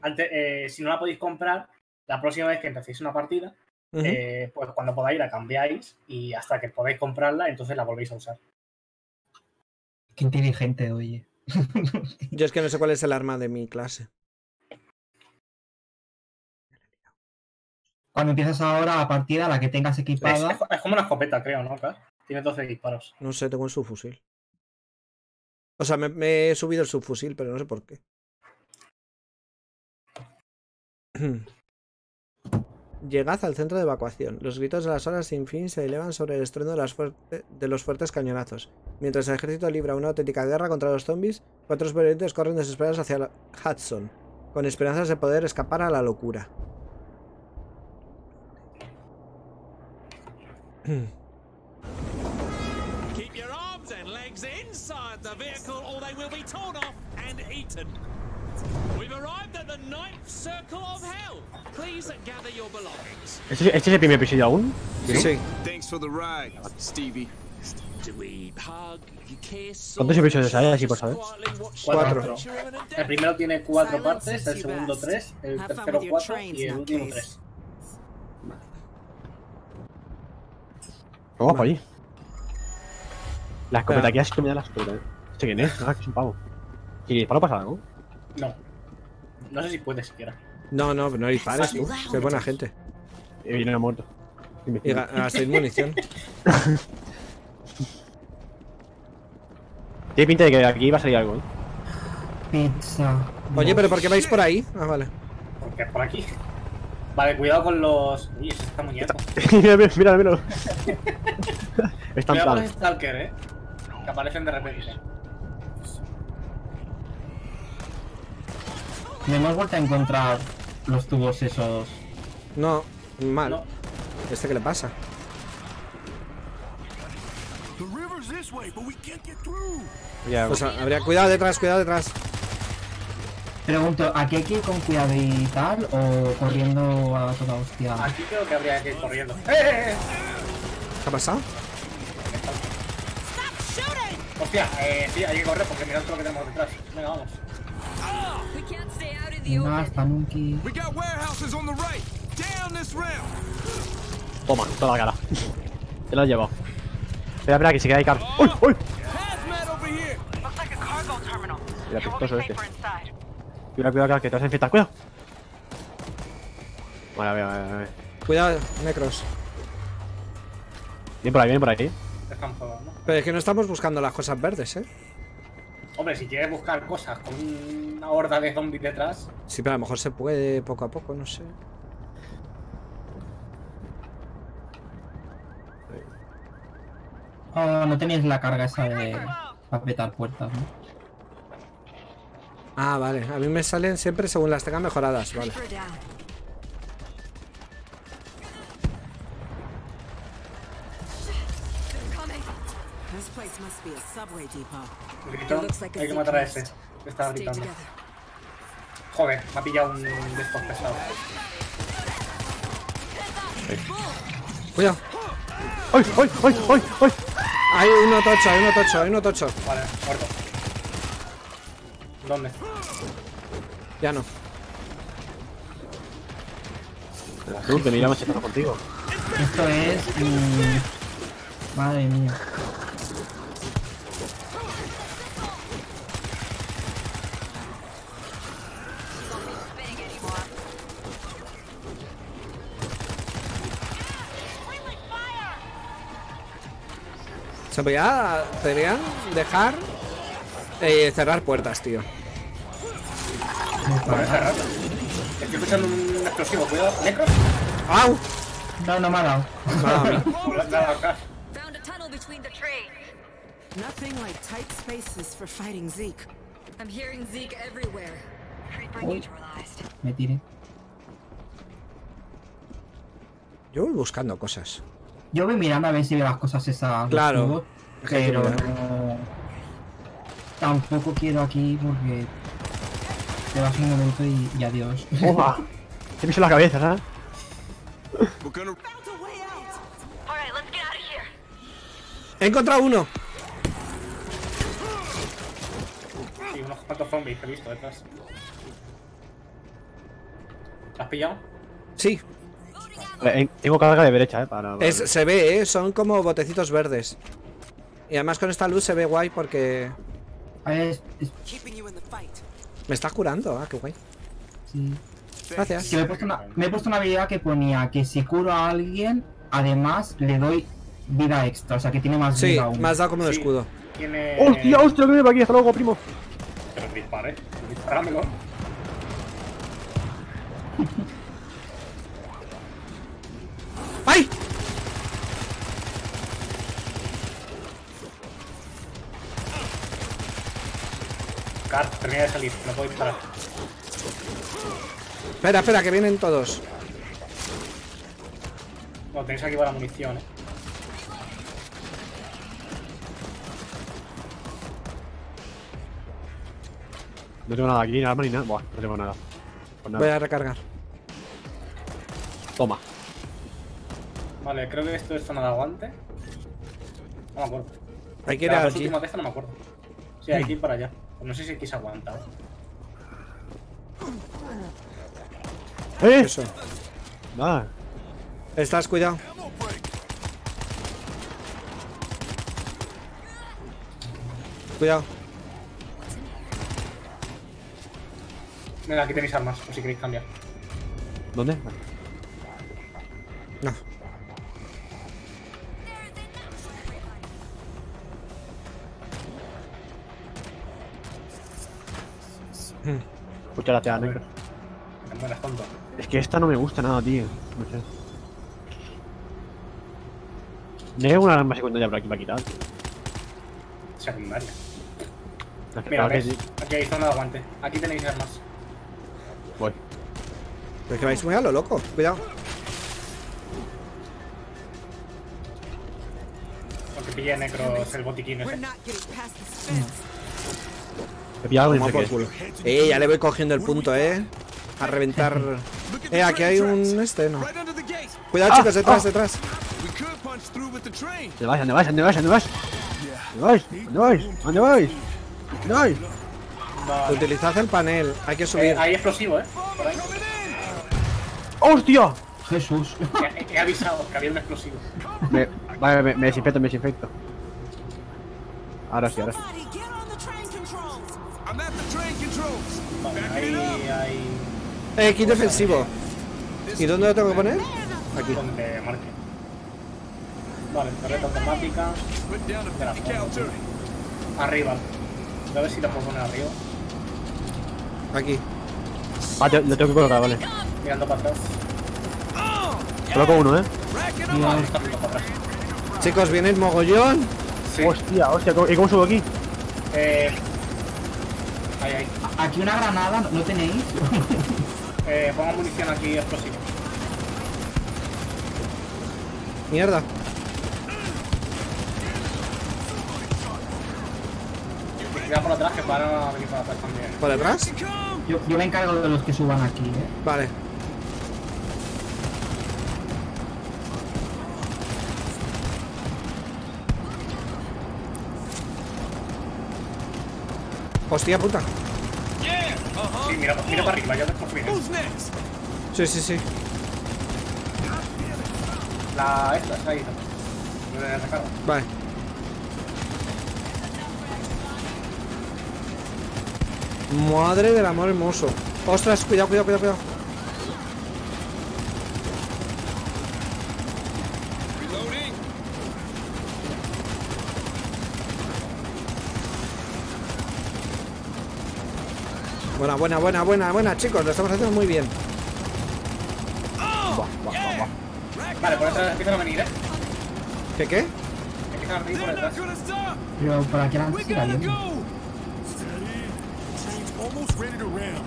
Ante- eh, si no la podéis comprar, la próxima vez que empecéis una partida, eh, pues cuando podáis la cambiáis y hasta que podáis comprarla, entonces la volvéis a usar. qué inteligente, oye. Yo es que no sé cuál es el arma de mi clase. Cuando empiezas ahora la partida, la que tengas equipada, es- es como una escopeta, creo, ¿no? Tiene 12 disparos. No sé, tengo un subfusil. O sea, me, me he subido el subfusil, pero no sé por qué. Llegad al centro de evacuación. Los gritos de las horas sin fin se elevan sobre el estruendo de, los fuertes cañonazos. Mientras el ejército libra una auténtica guerra contra los zombies, cuatro supervivientes corren desesperados hacia la- Hudson, con esperanzas de poder escapar a la locura. Keep your arms and legs inside the vehicle or they will be torn off and eaten. ¿Este, este es el primer episodio aún? Sí. Thanks for the ride, Stevie. Do we hug, kiss, ¿Cuántos or episodios hay, así por saber? Cuatro. El primero tiene cuatro partes, el you segundo tres, el tercero with your cuatro trains, y el último tres. Vamos para allí. La escopeta aquí me da la escopeta. ¿eh? ¿Este quién es? Ah, que es un pavo. ¿Y disparo pasa algo? No. No sé si puede siquiera. No, no, no dispares tú. Soy buena gente. Y viene muerto. Y ga- gastéis munición. Tiene pinta de que de aquí va a salir algo, ¿eh? pizza. Oye, pero ¿por qué vais por ahí? Ah, vale. Porque por aquí. Vale, cuidado con los. Uy, ese está muñeco. mira, mira, mira, mira. Está Cuidado con los Stalker, eh. Que aparecen de repente. No hemos vuelto a encontrar los tubos esos. No, mal. No. ¿Este qué le pasa? Ya, Pues habría cuidado detrás, cuidado detrás. Pregunto, ¿aquí hay que ir con cuidado y tal o corriendo a toda hostia? Aquí creo que habría que ir corriendo. ¡Eh, eh, eh! ¿Qué ha pasado? Hostia, eh, sí, hay que correr porque mirad todo lo que tenemos detrás. Venga, vamos. Hasta Monkey. We got warehouses on the right. Down this ramp. Toma, toda la cara. Te lo has llevado. Espera, espera, que se queda ahí, Carl. ¡Uy, uy! Mira, pistoso este. Cuidado, cuidado, Carl, que te vas a infectar. ¡Cuidado! Vale, ver, a ver. Cuidado, Necros. Bien por ahí, bien por ahí. Pero es que no estamos buscando las cosas verdes, ¿eh? Hombre, si quieres buscar cosas con una horda de zombies detrás, Sí, pero a lo mejor se puede poco a poco, no sé. Oh, no tenéis la carga esa de para petar puertas, ¿no? Ah, vale. A mí me salen siempre según las tengan mejoradas, vale. Hay que matar a ese. Que estaba Stay gritando. Joder, me ha pillado un de estos pesados. Cuidado. ¡Ay, ay, ay, ay, ay! Hay uno tocho, hay uno tocho, hay uno tocho. Vale, muerto. ¿Dónde? Ya no. Que me irá machetando contigo. Esto es. mm, Madre mía. Se podía, podrían dejar eh, cerrar puertas, tío. Vale. Estoy escuchando un explosivo, cuidado. ¿Necro? ¡Au! No, no me ha dado. Nada, Hola, Nada, acá. Found a tunnel between the trees. Nothing like tight spaces for fighting Zeke. I'm hearing Zeke everywhere. Creeper Uy. neutralized. Me tiré. Yo voy buscando cosas. Yo voy mirando a ver si veo las cosas esas. Claro. tubos, pero no. Tampoco quiero aquí porque. Te vas un momento y, y adiós. ¡Opa! Te piso la cabeza, ¿sabes? We're gonna. Found a way out. All right, let's get out of here. He encontrado uno. Sí, unos cuantos zombies que he visto detrás. ¿Lo has pillado? Sí, Eh, Tengo carga de derecha, eh, para... para- es, se ve, ¿eh? Son como botecitos verdes. Y además con esta luz se ve guay porque es- es- me está curando. Ah, qué guay. sí. Gracias. Me he, puesto una, me he puesto una habilidad que ponía que si curo a alguien, además le doy vida extra, o sea que tiene más Sí, vida aún. me has dado como un Sí. escudo. Tiene. ¡Hostia, hostia, que viene por aquí! ¡Hasta luego, primo! Pero dispare. Disparámelo. ¡Ay! Car, termina de salir, no puedo disparar. Espera, espera, que vienen todos. Bueno, tenéis aquí para la munición, eh. No tengo nada aquí, ni arma ni nada. Buah, no tengo nada. Pues nada. Voy a recargar. Toma. Vale, creo que esto es zona de aguante. No me acuerdo. Hay que ir allí. últimas de esta no me acuerdo. Sí, hay que ir para allá. Pues no sé si aquí se aguanta. ¿eh? ¡Eh! Eso. Nada. Estás, cuidado. Cuidado. Mira, aquí tenéis armas, por si queréis cambiar. ¿Dónde? Vale. No. Muchas gracias, negro. Es que esta no me gusta nada, tío. No sé. ¿No hay alguna arma secundaria por aquí para quitar? Secundaria. Mira, ves. sí. Aquí hay zona de aguante. Aquí tenéis armas. Es que vais muy a lo loco. Cuidado. Porque pilla necros el botiquín ese. He pillado no sé. Eh, ya le voy cogiendo el punto, eh. A reventar. Eh, aquí train hay un este, no. Cuidado, Ah, chicos, detrás, ah. detrás. ¿Dónde vas? ¿Dónde vas? ¿Dónde vas? ¿Dónde vas? ¿Dónde vais? ¿Dónde vais? ¿Dónde vais? ¿Dónde vais? Vale. Utilizad el panel. Hay que Eh, subir. hay explosivo, eh. Por ahí. ¡Hostia! Jesús. He, he avisado que había un explosivo. Me, vale, me, me desinfecto, me desinfecto. Ahora sí, ahora sí. Vale, ahí hay. Eh, kit defensivo. ¿Y dónde lo tengo que poner? Aquí. Donde marque. Vale, torreta automática. Put down a Espera, 50 cal turret. Arriba. A ver si lo puedo poner arriba. Aquí. Ah, te- lo tengo que colocar, vale. Mirando para atrás. Coloco uno, eh. Chicos, viene el mogollón. Sí. Hostia, hostia, ¿cómo- ¿y cómo subo aquí? Eh. Ahí, ahí. Aquí una granada, ¿no- ¿no tenéis? Eh, pongo munición aquí explosiva. Mierda. Cuidado por atrás que van a venir para atrás también. ¿Por detrás? Yo, yo me encargo de los que suban aquí, ¿eh? Vale. Hostia puta. Sí, mira, mira para arriba, ya viene. Who's next? Sí, sí, sí. La esta, esa ahí. No. Vale. Madre del amor hermoso. Ostras, cuidado, cuidado, cuidado, cuidado. Buena, buena, buena, buena, buena, chicos. Lo estamos haciendo muy bien. Vale, por detrás empiezan a venir, eh. ¿Qué qué? Empiezan a venir por detrás. Pero por aquí adelante We sí la gotta viendo. go. Train's almost ready to ram.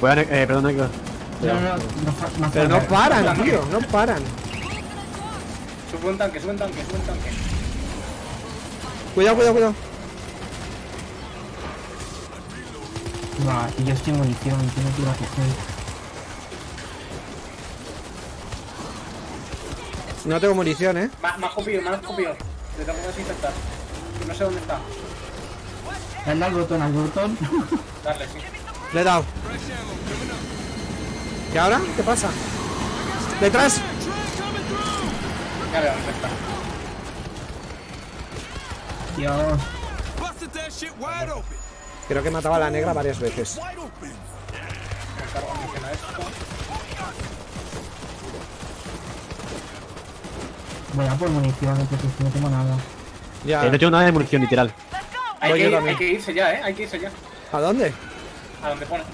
Voy a, ne- eh, perdón. No, no, no, Pero no paran, tío. No paran. Sube un tanque, sube un tanque, sube un tanque. Cuidado, cuidado, cuidado. Va, y yo estoy en munición, tengo que ir a coger. No tengo munición, eh. Más, más copido, más copido. Le tengo que desinfectar. No sé dónde está. Dale al botón, al botón. Darle, sí. Le he dado. ¿Y ahora? ¿Qué pasa? ¡Detrás! Ya veo dónde está. Dios. Creo que mataba a la negra varias veces. Voy a por munición, porque si no tengo nada. Ya. Eh, no tengo nada de munición, literal. Hay que, ir- hay que irse ya, eh. Hay que irse ya. ¿A dónde? A donde pone.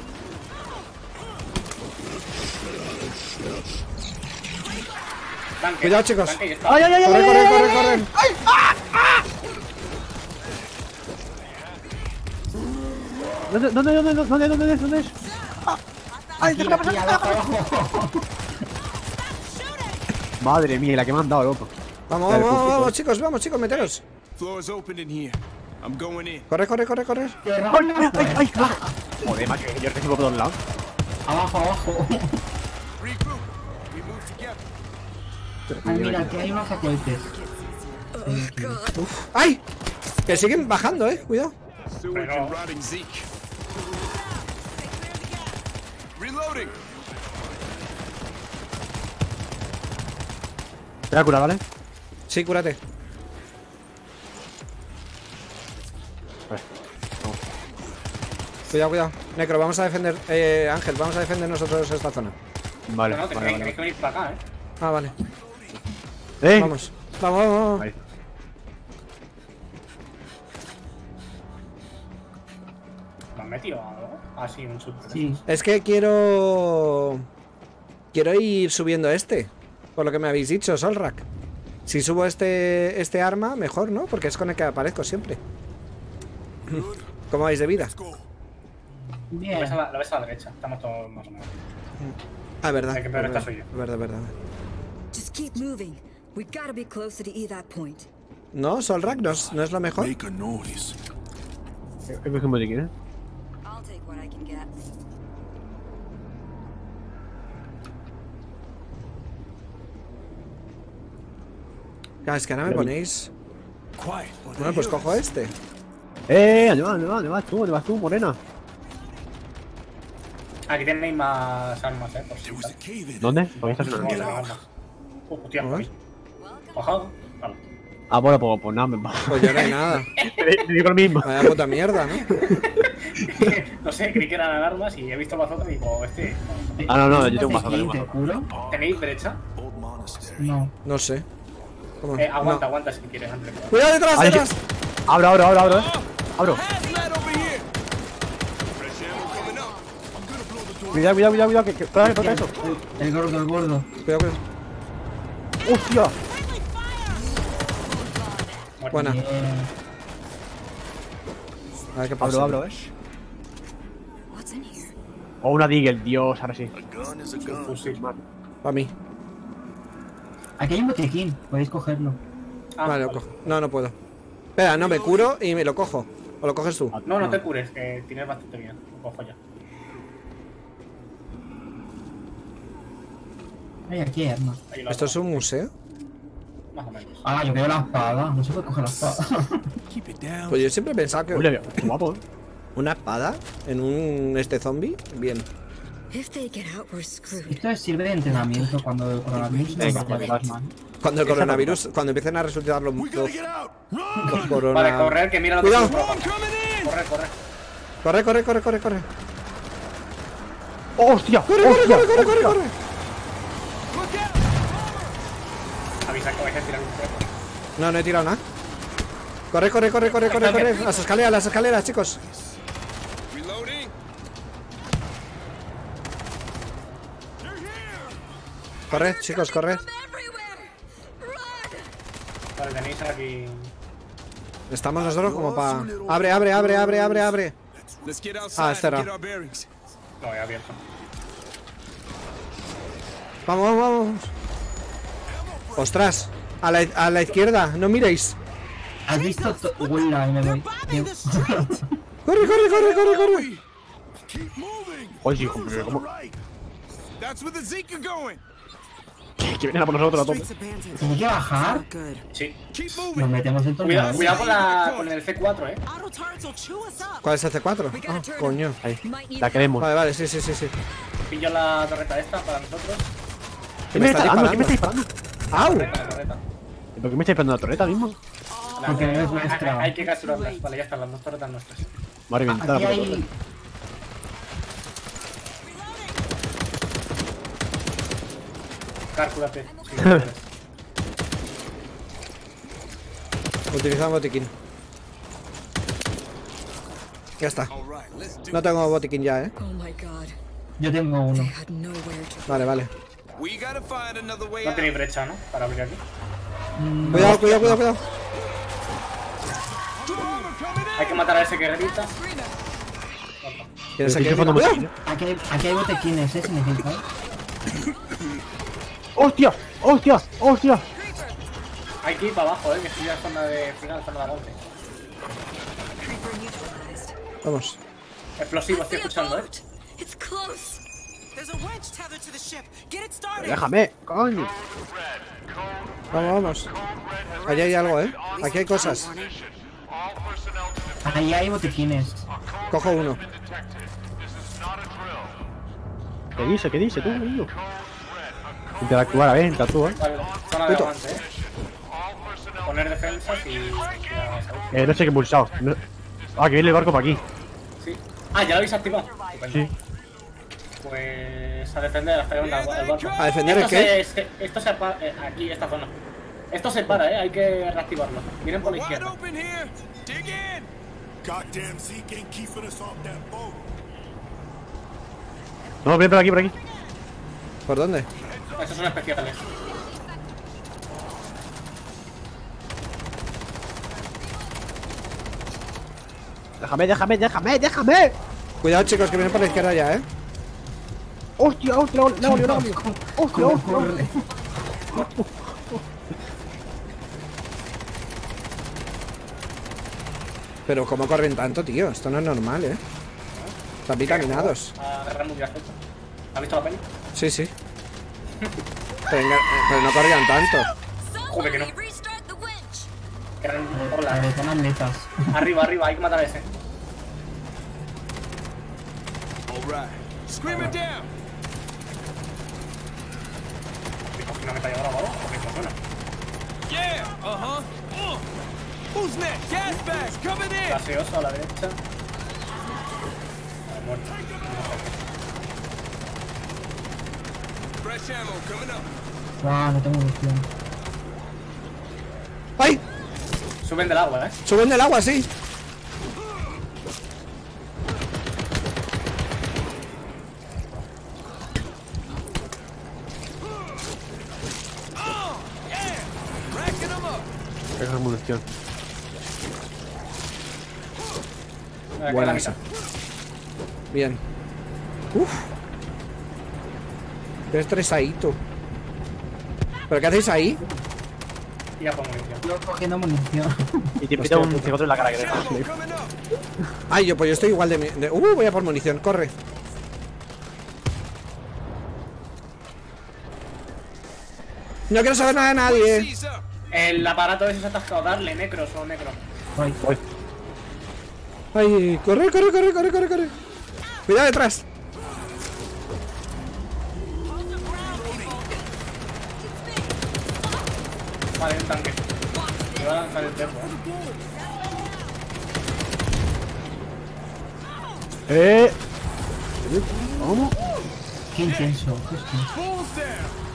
Cuidado, chicos. Tanque. ¡Ay, ay, ay! Corre, ay, corre, ay, corre, ay, corre. ¿Dónde, dónde, dónde, dónde, dónde es? ¿Dónde es? Aquí, aquí, abajo, abajo. Madre mía, la que me han dado, loco. Vamos, vamos, puntito. vamos, chicos, vamos, chicos, meteros. Corre, corre, corre, corre. ¡Ay, ay, ay! ay, ah. Joder, macho, que yo recibo por todos lados. Abajo, abajo. Ay, mira, aquí hay unos cohetes. ¡Ay! Que siguen bajando, eh. Cuidado. Pero- and rotting Zeke. Reloading. Te voy a curar, ¿vale? Sí, cúrate. Vale. Cuidado, cuidado. Necro, vamos a defender. Eh, Ángel, vamos a defender nosotros esta zona. Vale, No, no, vale, tenéis, vale. tenéis que venir para acá, eh. Ah, vale. ¡Eh! Vamos. Vamos, vamos, vamos. Ahí. ¿Me han metido algo? Ah, sí, un sub. Sí. Es que quiero. Quiero ir subiendo este. Por lo que me habéis dicho, Solrak. Si subo este este arma, mejor, ¿no? Porque es con el que aparezco siempre. ¿Cómo vais de vida? Go. Lo Bien. ves, a la, lo ves a la derecha. Estamos todos más o menos. Ah, verdad. El que peor está verdad, soy yo. verdad, verdad. Just keep moving. We gotta be closer to E that point. No, Solrak no es, no es lo mejor. Make a noise. Un botiquín, eh. I'll take what I can get. Claro, es que ahora me ponéis. Bueno, pues cojo este. Eh, ¿dónde vas? ¿Dónde vas? ¿Dónde vas tú? ¿Dónde vas tú, morena? Aquí tenéis más armas, eh. Por si. ¿Dónde? Estás una... Uh, hostia, por. Bajado. Ah, bueno, pues, pues nada, me Pues ya no hay nada. Me digo lo mismo. Vaya puta mierda, ¿no? no sé, creí que eran armas y he visto el bazooka y digo, este. Ah, no, no, yo tengo un ¿Te mazo, tengo un curo? ¿Tenéis brecha? No. No sé. ¿Cómo? Eh, aguanta, No. aguanta si quieres, André. ¡Cuidado detrás, Ay, detrás! Abro, abro, abro, abro, eh. Abro. Cuidado, cuidado, cuidado, cuidado, que, que, espera, que toca eso. El gordo, el gordo. Cuidado, cuidado. ¡Hostia! Buena. Bien. A ver qué pasa. Abro, abro, eh. O una Deagle, Dios, ahora sí. Fusil. Para mí. Aquí hay un botiquín, podéis cogerlo. Ah, vale, lo vale. cojo. No, no puedo. Espera, no, me curo y me lo cojo. ¿O lo coges tú? No, no te cures, que tienes bastante bien. Lo cojo ya. Ay, aquí hay armas. ¿Esto es un museo? Más o menos. Ah, yo quiero la espada. No se puede coger la espada. Pues yo siempre he pensado que Uy, qué guapo, eh. una espada en un este zombie, bien. If they get out, we're screwed. Esto sirve de entrenamiento cuando el coronavirus vaya de. Cuando el coronavirus, cuando empiecen a resucitar los, los, los corona... Vale, correr, que mira lo Cuidado. Corre, corre. Corre, corre, corre, corre, corre. ¡Hostia! Corre, corre, ¡Hostia! corre, corre, corre, corre. Look out. Avisa que vais a tirar un perro. No, no he tirado nada. Corre, corre, corre, corre, corre, corre. Las escaleras, las escaleras, chicos. Reloading. Corred, chicos! Run! Vale, tenéis aquí. Estamos nosotros como para. Abre, abre, abre, abre, abre, abre. Ah, cerrado. bearings. No, he abierto. Vamos, vamos, vamos. Ostras, a la, a la izquierda, no miréis. ¿Has visto? me voy. Street. Corre, corre, corre, corre, corre. Oye, hijo, ¿cómo? Que vienen a por nosotros a tope. ¿Tiene que bajar? Sí. Nos metemos en todo Cuidado, cuidado con, la, con el C4, eh. ¿Cuál es el C4? Ah, coño. Ahí. La queremos. Vale, vale, sí, sí, sí, sí. Pillo la torreta esta para nosotros. ¿Qué me está disparando? ¿Qué me está disparando? ¡Au! ¿Por qué me está disparando la torreta mismo? La- Porque es hay- nuestra. Hay que capturarlas. Vale, ya están las dos torretas nuestras. La hay. Sí, no puedes. Utilizamos botiquín. Ya está. No tengo botiquín ya, eh. Oh. Yo tengo uno. Vale, vale. We gotta find another way No tenéis brecha, ¿no? Para abrir aquí. Cuidado, cuidado, cuidado, cuidado. Hay que matar a ese que grita. ¿Quieres aquí? eh. Aquí hay, aquí hay botequines, ¿eh? Si necesitáis. ¡Hostia! ¡Hostia! ¡Hostia! Hay que ir para abajo, eh. Que estoy en zona de final, zona de. Vamos. Explosivo, estoy escuchando, eh. boat. It's close. ¡Déjame! ¡Coño! Vamos, vamos. Allí hay algo, eh. Aquí hay cosas. Ahí hay botequines. Cojo uno. ¿Qué dice? ¿Qué dice tú, amigo? Interactuar, a ver, interactúa. Vale, zona de Puto. avance, eh. Poner defensas y. Eh, no sé qué he pulsado. No- Ah, que viene el barco para aquí. Sí. Ah, ya lo habéis activado. Sí. Pues a defender hasta que venga el barco. ¿A defender esto el qué? Se, se- esto se para. eh, aquí, esta zona. Esto se para, eh. Hay que reactivarlo. Vienen por la izquierda. open here. Dig in. Goddamn Zeke ain't keeping us off that boat. No, ven por aquí, por aquí. ¿Por dónde? Estos son especiales. Déjame, déjame, déjame, déjame. Cuidado, chicos, que vienen por la izquierda ya, eh. ¡Hostia, hostia! ¡La olio, la olio! ¡Hostia, ¿Cómo hostia! corre? Pero ¿cómo corren tanto, tío? Esto no es normal, ¿eh? Están vitaminados. A agarrar muy gracioso. ¿Has visto la peli? Sí, sí. Pero, venga, pero no corrían tanto. Joder, que no. Hola. Arriba, arriba, hay que matar a ese. All right. Scream it down. Que coge una metralladora o algo, porque no suena. Yeah. Uh huh. Uh. Who's next? Gas bags coming in. Gaseoso a la derecha. Vale, muerto. Fresh ammo coming up. Ah, no tengo munición. ¡Ay! Suben del agua, eh. Suben del agua, sí. Oh, yeah. Racking them up. Queda Buena esa. Bien. Uf. Qué estresadito. ¿Pero qué hacéis ahí? Y ya por munición. Yo cogiendo munición. Y te pita un cigoto en la cara, up. Ay, yo pues yo estoy igual de... mi- de- Uh, voy a por munición, corre. No quiero saber nada de nadie. El aparato ese se ha atascado. Darle, necros o necro. Ay, Ay, corre, corre, corre, corre, corre, corre. Cuidado detrás. Vale, un tanque. Me va a lanzar el termo, eh. ¡Eh! ¿Cómo? qué intenso. Qué intenso.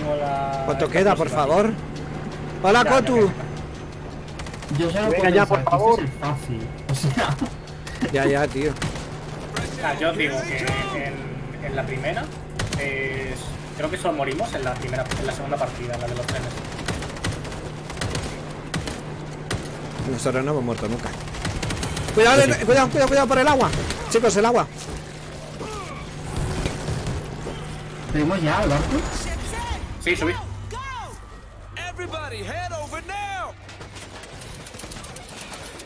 Pongo la. ¿Cuánto queda, por favor? Hola, Ya, Kotu. ya, Yo solo Venga puedo ya, por favor. es el fácil. O sea, Ya, ya, tío. O sea, yo os digo que en, en la primera. es- creo que solo morimos en la primera, en la segunda partida, la de los trenes. Nosotros no hemos muerto nunca. Cuidado, cuidado, cuidado, cuidado por el agua. Chicos, el agua. ¿Pedimos ya al barco? Sí, now.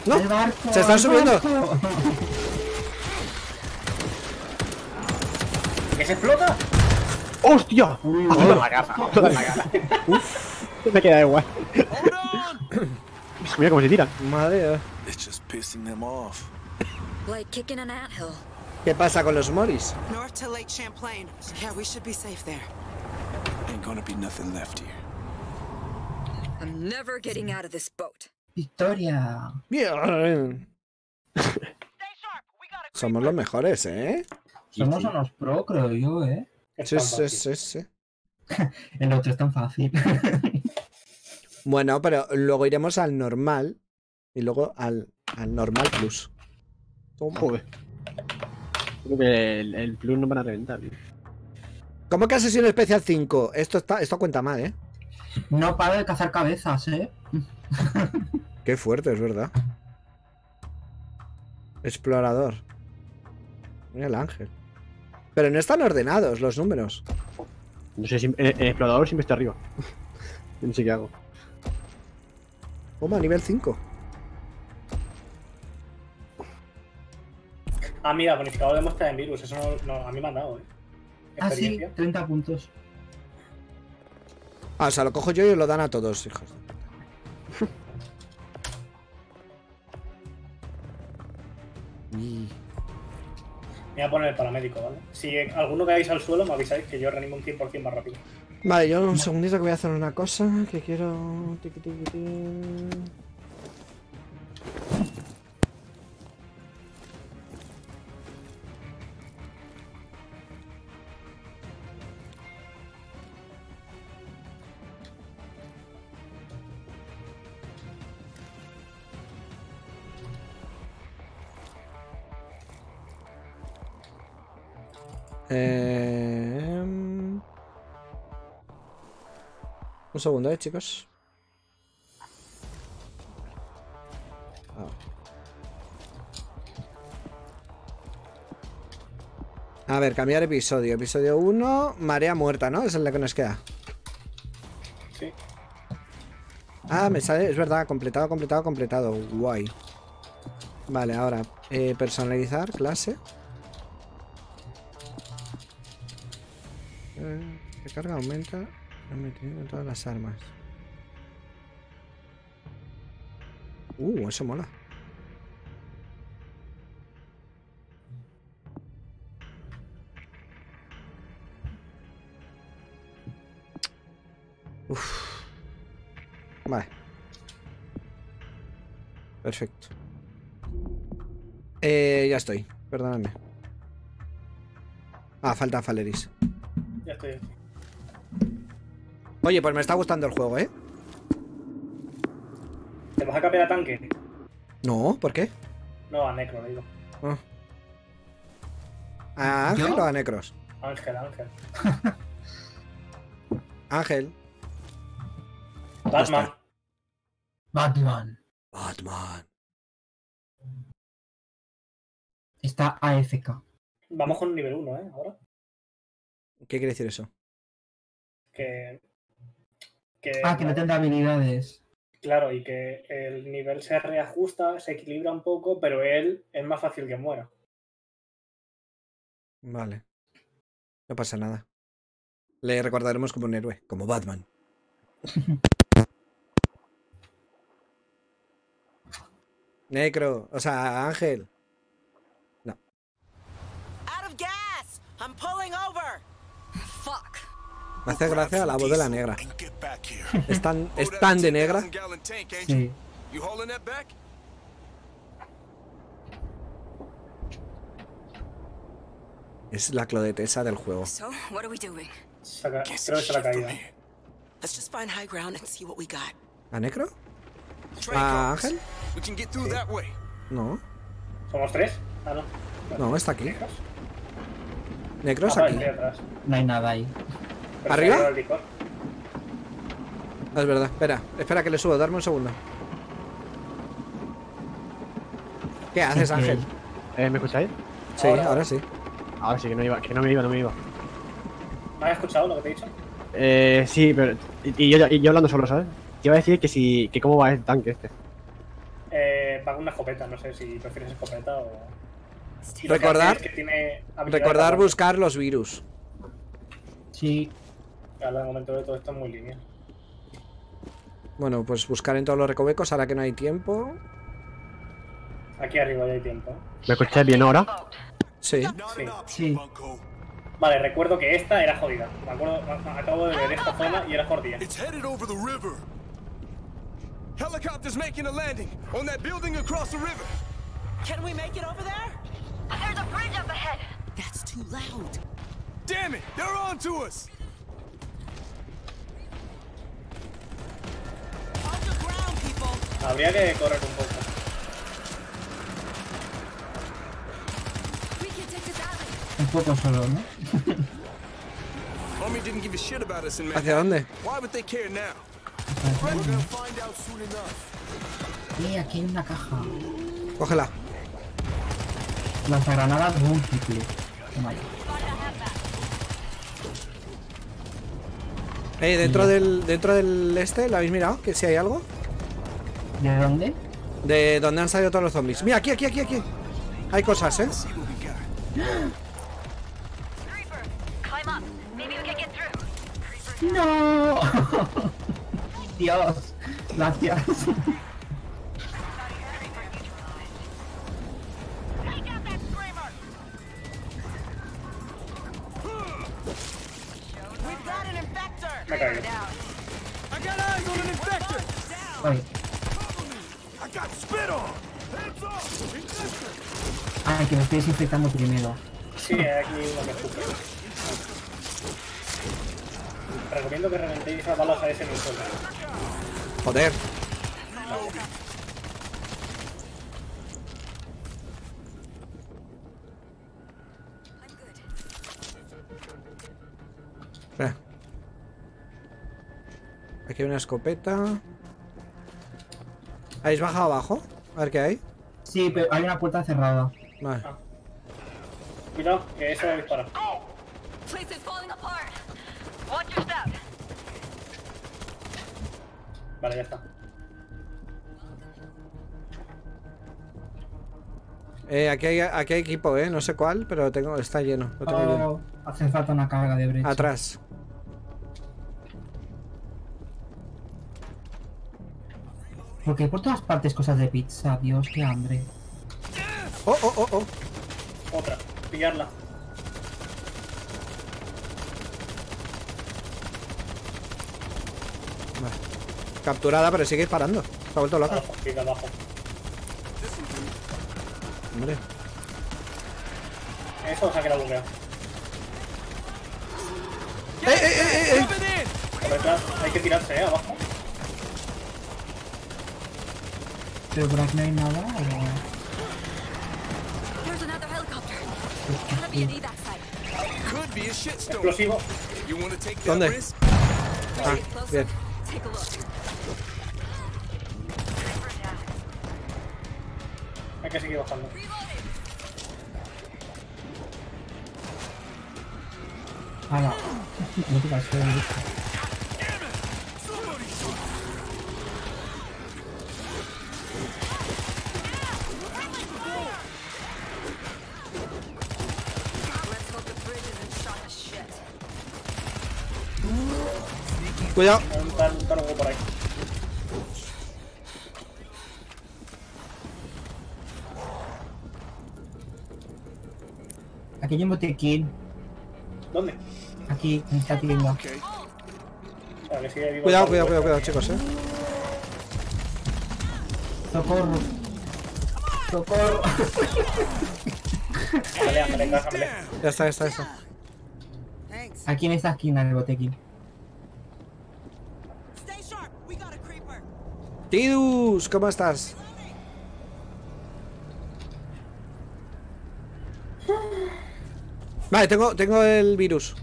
No, ¡El barco! se están ¡El subiendo. barco! ¿Que se explota? ¡Hostia! Uy, la la. Me queda igual. Mira cómo se tiran. Madre. ¿Qué pasa con los moris? North to Lake Champlain. Yeah, we should be safe there. Gonna be nothing left here. I'm never getting out of this boat. Victoria. Bien. Somos los mejores, ¿eh? Somos unos pro, creo yo, ¿eh? Sí, sí, sí, sí. El otro es tan fácil. Bueno, pero luego iremos al normal y luego al, al normal plus. Toma. Joder. Creo que el, el plus no van a reventar, tío. ¿Cómo que Asesino Especial 5? Esto, está, esto cuenta mal, ¿eh? No paro de cazar cabezas, ¿eh? Qué fuerte, es verdad. Explorador. Mira el ángel. Pero no están ordenados los números. No sé si el, el explorador siempre está arriba. no sé qué hago. Toma, nivel 5. Ah, mira, bonificador de muestra en virus. Eso no, no- a mí me han dado, eh. Ah, sí, Experiencia. 30 puntos. Ah, o sea, lo cojo yo y lo dan a todos, hijos. Me voy a poner el paramédico, ¿vale? Si alguno caéis al suelo, me avisáis que yo reanimo un 100% más rápido. Vale, yo un segundito que voy a hacer una cosa que quiero. Un segundo, eh, chicos. Ah. A ver, cambiar episodio. Episodio 1, marea muerta, ¿no? Esa es la que nos queda. Sí. Ah, me sale, es verdad, completado, completado, completado. Guay. Vale, ahora, eh, personalizar, clase. Eh, aumenta el mantenimiento de todas las armas. Uh, eso mola. Uf. Vale. Perfecto. Eh, ya estoy. Perdóname. Ah, falta Faleris. Ya estoy. Oye, pues me está gustando el juego, ¿eh? ¿Te vas a cambiar a tanque? No, ¿por qué? No, a Necro, digo. Ah. ¿A Ángel ¿Yo? o a Necros? Ángel, Ángel. Ángel. Batman. Batman. Batman. Está AFK. Vamos con nivel 1, ¿eh? Ahora. ¿Qué quiere decir eso? Que. Que Ah, que no tendrá habilidades. Claro, y que el nivel se reajusta, se equilibra un poco, pero él es más fácil que muera. Vale. No pasa nada. Le recordaremos como un héroe, como Batman. Necro, o sea, Ángel. Out of gas! I'm pulling over! Fuck. Me hace gracia la voz de la negra. Es tan, es tan de negra. 10,000 gallon tank, ain't you? Sí. Es la clodetesa del juego. Saca- creo que se la we got. ¿A Necro? ¿A. Ángel? Way. No, ¿Somos tres? Ah, no. no, está aquí. ¿Necros? Ah, aquí. No hay nada ahí. ¿Arriba? Ah, es verdad. Espera, espera que le subo. Darme un segundo. ¿Qué haces. Ángel? Eh, ¿Me escucháis? Sí, Ahora. ahora sí. Ahora sí que no iba, que no me iba, no me iba. ¿Has escuchado lo que te he dicho? Eh, sí, pero. Y, y yo, y yo hablando solo, ¿sabes? Te iba a decir que si. que cómo va el tanque este. Eh, va con una escopeta, no sé si prefieres escopeta o. Recordar- que tiene habilidades Recordar buscar los virus. Sí. Ahora, de momento de todo esto es muy lineal. Bueno, pues buscar en todos los recovecos ahora que no hay tiempo. Aquí arriba ya hay tiempo. ¿Me escucháis bien ahora? Sí. Sí. Sí. Vale, recuerdo que esta era jodida. Me acuerdo, acabo de ver esta zona y era jodida. It's headed over the river. Helicopter's making a landing on that building across the river. Can we make it over there? There's a bridge up ahead. That's too loud. Damn it, they're on to us. Hold the ground, people. Habría que correr un poco. Un poco solo, ¿no? ¿Hacia dónde? Eh, aquí hay una caja. Cógela. Lanzagranadas múltiple. Eh, dentro del, dentro del este, ¿lo habéis mirado? Que si hay algo. ¿De dónde? De donde han salido todos los zombies. Mira, aquí, aquí, aquí, aquí. Hay cosas, ¿eh? See what we desinfectando primero. Sí, hay aquí uno que escupe. Recomiendo que reventéis las balas a ese en el suelo. Joder. Espera. Aquí hay una escopeta. ¿Habéis bajado abajo? A ver qué hay. Sí, pero hay una puerta cerrada. Vale. Cuidado, que eso dispara. Your step. Vale, ya está. Eh, aquí, hay, aquí hay equipo, eh. No sé cuál, pero tengo, está lleno. Lo tengo lleno. Oh, hace falta una carga de brecha. Atrás. Porque por todas partes cosas de pizza, Dios, qué hambre. Oh, oh, oh, oh. Otra. Pillarla. Vale. Capturada, pero sigue disparando. Se ha vuelto loca. Abajo, pica abajo. Hombre. Eso se ha quedado bugueado. ¡Eh, eh, eh, eh! Por detrás, hay que tirarse, eh, abajo. Pero por aquí no hay nada. o- There's another helicopter. Gotta be an evac site. Could be a shitstorm. Explosivo. You wanna take that ¿Dónde? risk? Ah, bien. Take a look. Hay que seguir bajando. Ala. No te pasó. Let's hope the bridge isn't shot to shit. Cuidado. Hay un huevo por ahí. Aquí hay un botiquín. ¿Dónde? Aquí, en esta tienda. Okay. Cuidado, cuidado, huevo. cuidado, cuidado, chicos, eh. Socorro. Socorro. Ya está, ya está, ya está. Aquí en esta esquina el botiquín. Stay sharp. We got a creeper. Tidus, ¿cómo estás? Vale, tengo, tengo el virus.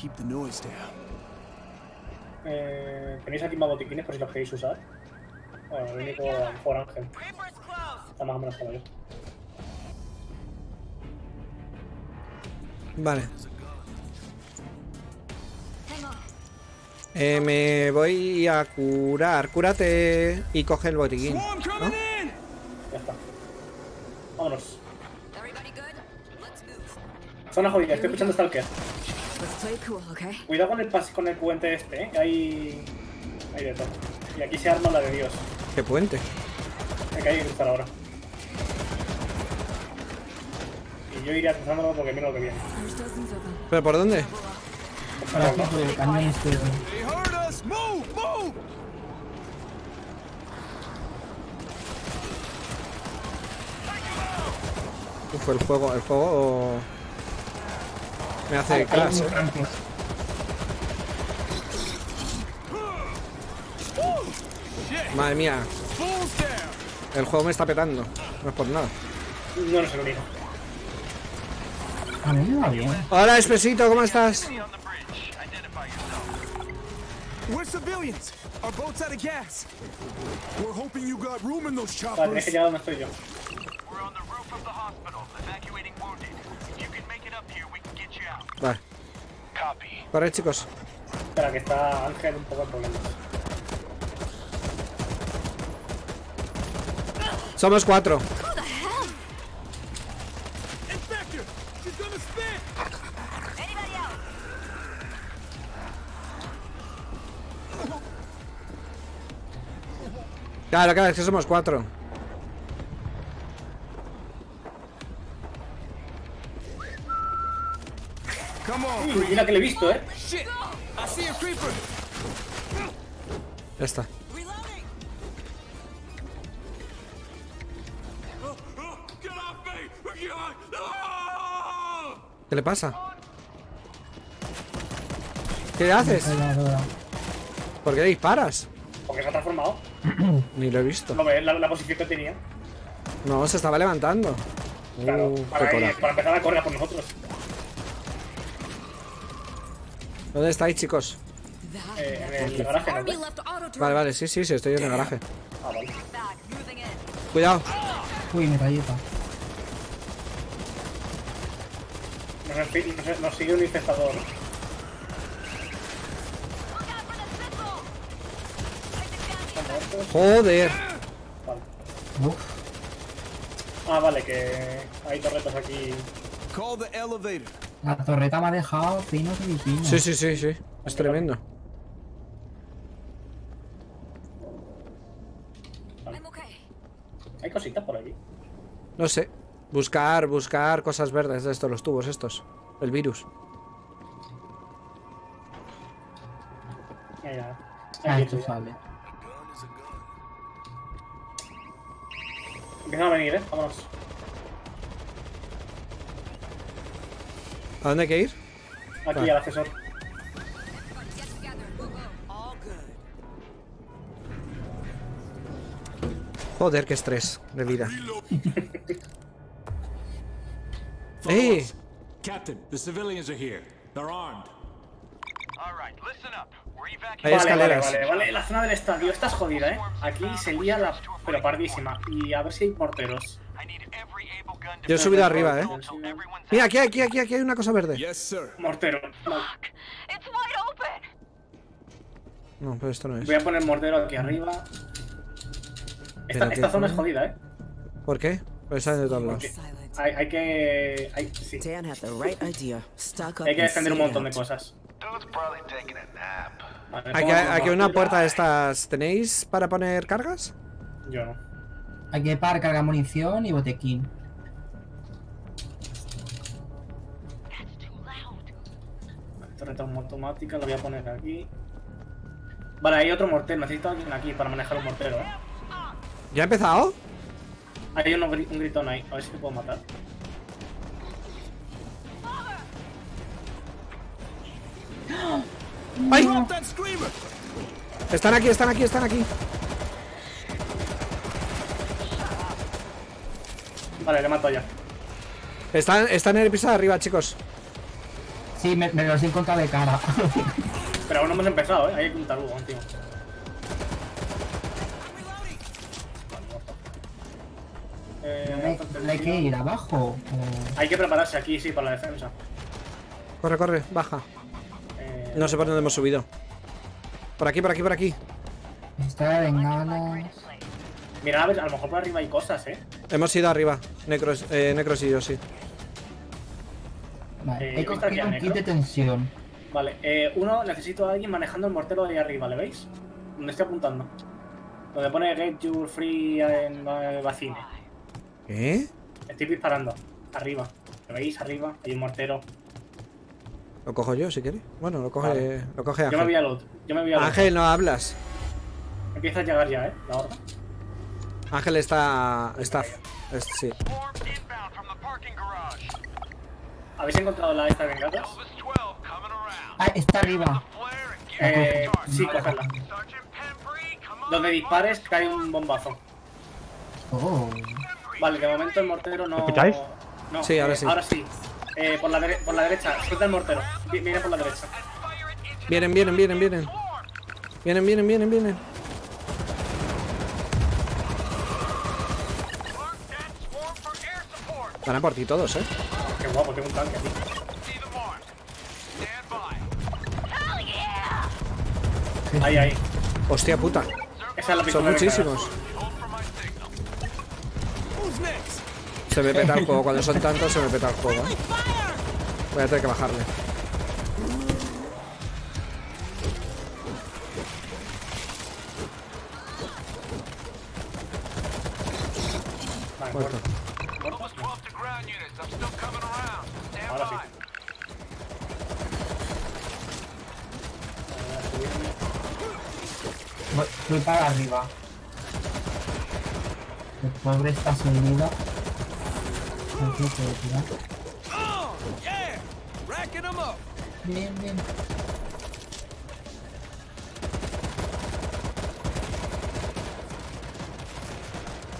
Keep the noise down. Eh, ¿Tenéis aquí más botiquines por si los queréis usar? Bueno, el único, mejor Ángel. Está más o menos como yo. Vale. Eh, me voy a curar. Cúrate y coge el botiquín. ¿no? Ya está. Vámonos. Zona jodida, estoy escuchando Stalker. Cool, okay? Cuidado con el pas con el puente este, eh. que Hay. Hay de todo. Y aquí se arma la de Dios. ¿Qué puente? Hay que hay que cruzar ahora. Y yo iría cruzándolo porque mira lo que viene. ¿Pero por dónde? Por aquí por el cañón este. They heard us! Move! Move! Uf, el fuego, el fuego me hace crash, eh. Madre mía, el juego me está petando. No es por nada. No, no es el único. A mí me va bien. Hola, Espesito, ¿cómo estás? On the bridge, identify yourself. We're civilians! Our boat's out of gas! We're hoping you got room in those Vale, que choppers! llegar donde estoy yo. We're on the roof of the hospital, evacuating wounded. If you can make it up here, we can get you out. Vale, Copy. corre, chicos. Espera, que está Ángel un poco en problemas. Somos cuatro. Claro, claro, es que somos cuatro. Uy, mira que le he visto, eh. Ya está. ¿Qué le pasa? ¿Qué haces? ¿Por qué disparas? Porque se ha transformado. Ni lo he visto. No ves la, la posición que tenía. No, se estaba levantando. Claro, Uh, para, empezar a correr a por nosotros. ¿Dónde estáis, chicos? Eh, en el garaje, ¿no? Vale, vale, sí, sí, sí, estoy en el garaje. Ah, vale. Cuidado. Uy, metralleta. Nos, nos- nos sigue un infectador. Joder. Vale. Uf. Ah, vale, que hay torretas aquí. Call the elevator. La torreta me ha dejado pinos y pinos. Sí, sí, sí, sí. Es tremendo. Hay cositas por aquí. No sé. Buscar, buscar cosas verdes de estos, los tubos estos. El virus. Ya, ya. Ah, esto estoy. sale. Empiezan a venir, eh. Vámonos. ¿A dónde hay que ir? Aquí Vale. al ascensor. Joder, qué estrés de vida. ¡Eh! Captain, the civilians are here. They're armed. All right, listen up. Hay Vale, vale, escaleras. vale, vale. La zona del estadio. Esta es jodida, eh. Aquí se lía la. Pero pardísima. Y a ver si hay porteros. Yo he subido arriba, eh. Mira, aquí, aquí, aquí, aquí hay una cosa verde. Yes, sir. Mortero. Vale. No, pero esto no es. Voy a poner mortero aquí arriba. Esta, zona es jodida, eh. ¿Por qué? Pues salen de todos lados. Hay, hay que. Hay, sí. Hay que defender un montón de cosas. Vale, Aquí, aquí una puerta de estas. ¿Tenéis para poner cargas? Yo no. Aquí hay para cargar munición y botequín. Torreta automática, lo voy a poner aquí. Vale, hay otro mortero. Necesito alguien aquí para manejar un mortero, eh. ¿Ya ha empezado? Hay uno un gritón ahí. A ver si te puedo matar. ¡Ay! Están aquí, están aquí, están aquí. Vale, le mato ya. Están, están en el piso de arriba, chicos. Sí, me, me los he encontrado de cara. Pero aún no hemos empezado, eh. Hay que tarugo, tío. Eh, ¿Le hay que ir abajo? o- hay que prepararse aquí, sí, para la defensa. Corre, corre, baja. Eh, No sé por dónde hemos subido. Por aquí, por aquí, por aquí. Está de bengalas. Mira, a ver, a lo mejor por arriba hay cosas, eh. Hemos ido arriba. Necros, eh, Necros y yo, sí. Vale, Eh, he ¿viste aquí cogido un kit de tensión. Vale, eh, uno, necesito a alguien manejando el mortero de ahí arriba, ¿le veis? Donde estoy apuntando. Donde pone Get Your Free en eh, Vacine. ¿Qué? Estoy disparando. Arriba. ¿Lo veis? Arriba. Hay un mortero. Lo cojo yo, si quieres. Bueno, lo coge, Vale. lo coge Yo me voy Ángel. al otro. Yo me voy al otro. Ángel, no hablas. Empieza a llegar ya, ¿eh? La horda. Ángel está... está... es- sí. ¿Habéis encontrado la esta de bengalas? Elvis 12 coming around. Ah, está arriba. Eh, sí, on. Donde dispares cae un bombazo. Oh. Vale, de momento el mortero no. ¿Me escucháis? No, Sí, ahora eh, sí. Ahora sí. Eh, por, la por la derecha, suelta el mortero. Vi- Viene por la derecha. Vienen, vienen, vienen, vienen. Vienen, vienen, vienen, vienen. Van a por ti todos, eh. Qué guapo, tengo un tanque aquí. Ahí, ahí. Hostia puta. Esa es la Son muchísimos. Who's next? Se me peta el juego. Cuando son tantos, se me peta el juego, eh. Voy a tener que bajarle. Vale, Muerto. Almost 12 to ground units. I'm still coming around. Stand Ahora sí. by. Voy, para arriba. El pobre está subido. Aquí puedo tirar. Oh, yeah. Racking them up. Bien, bien.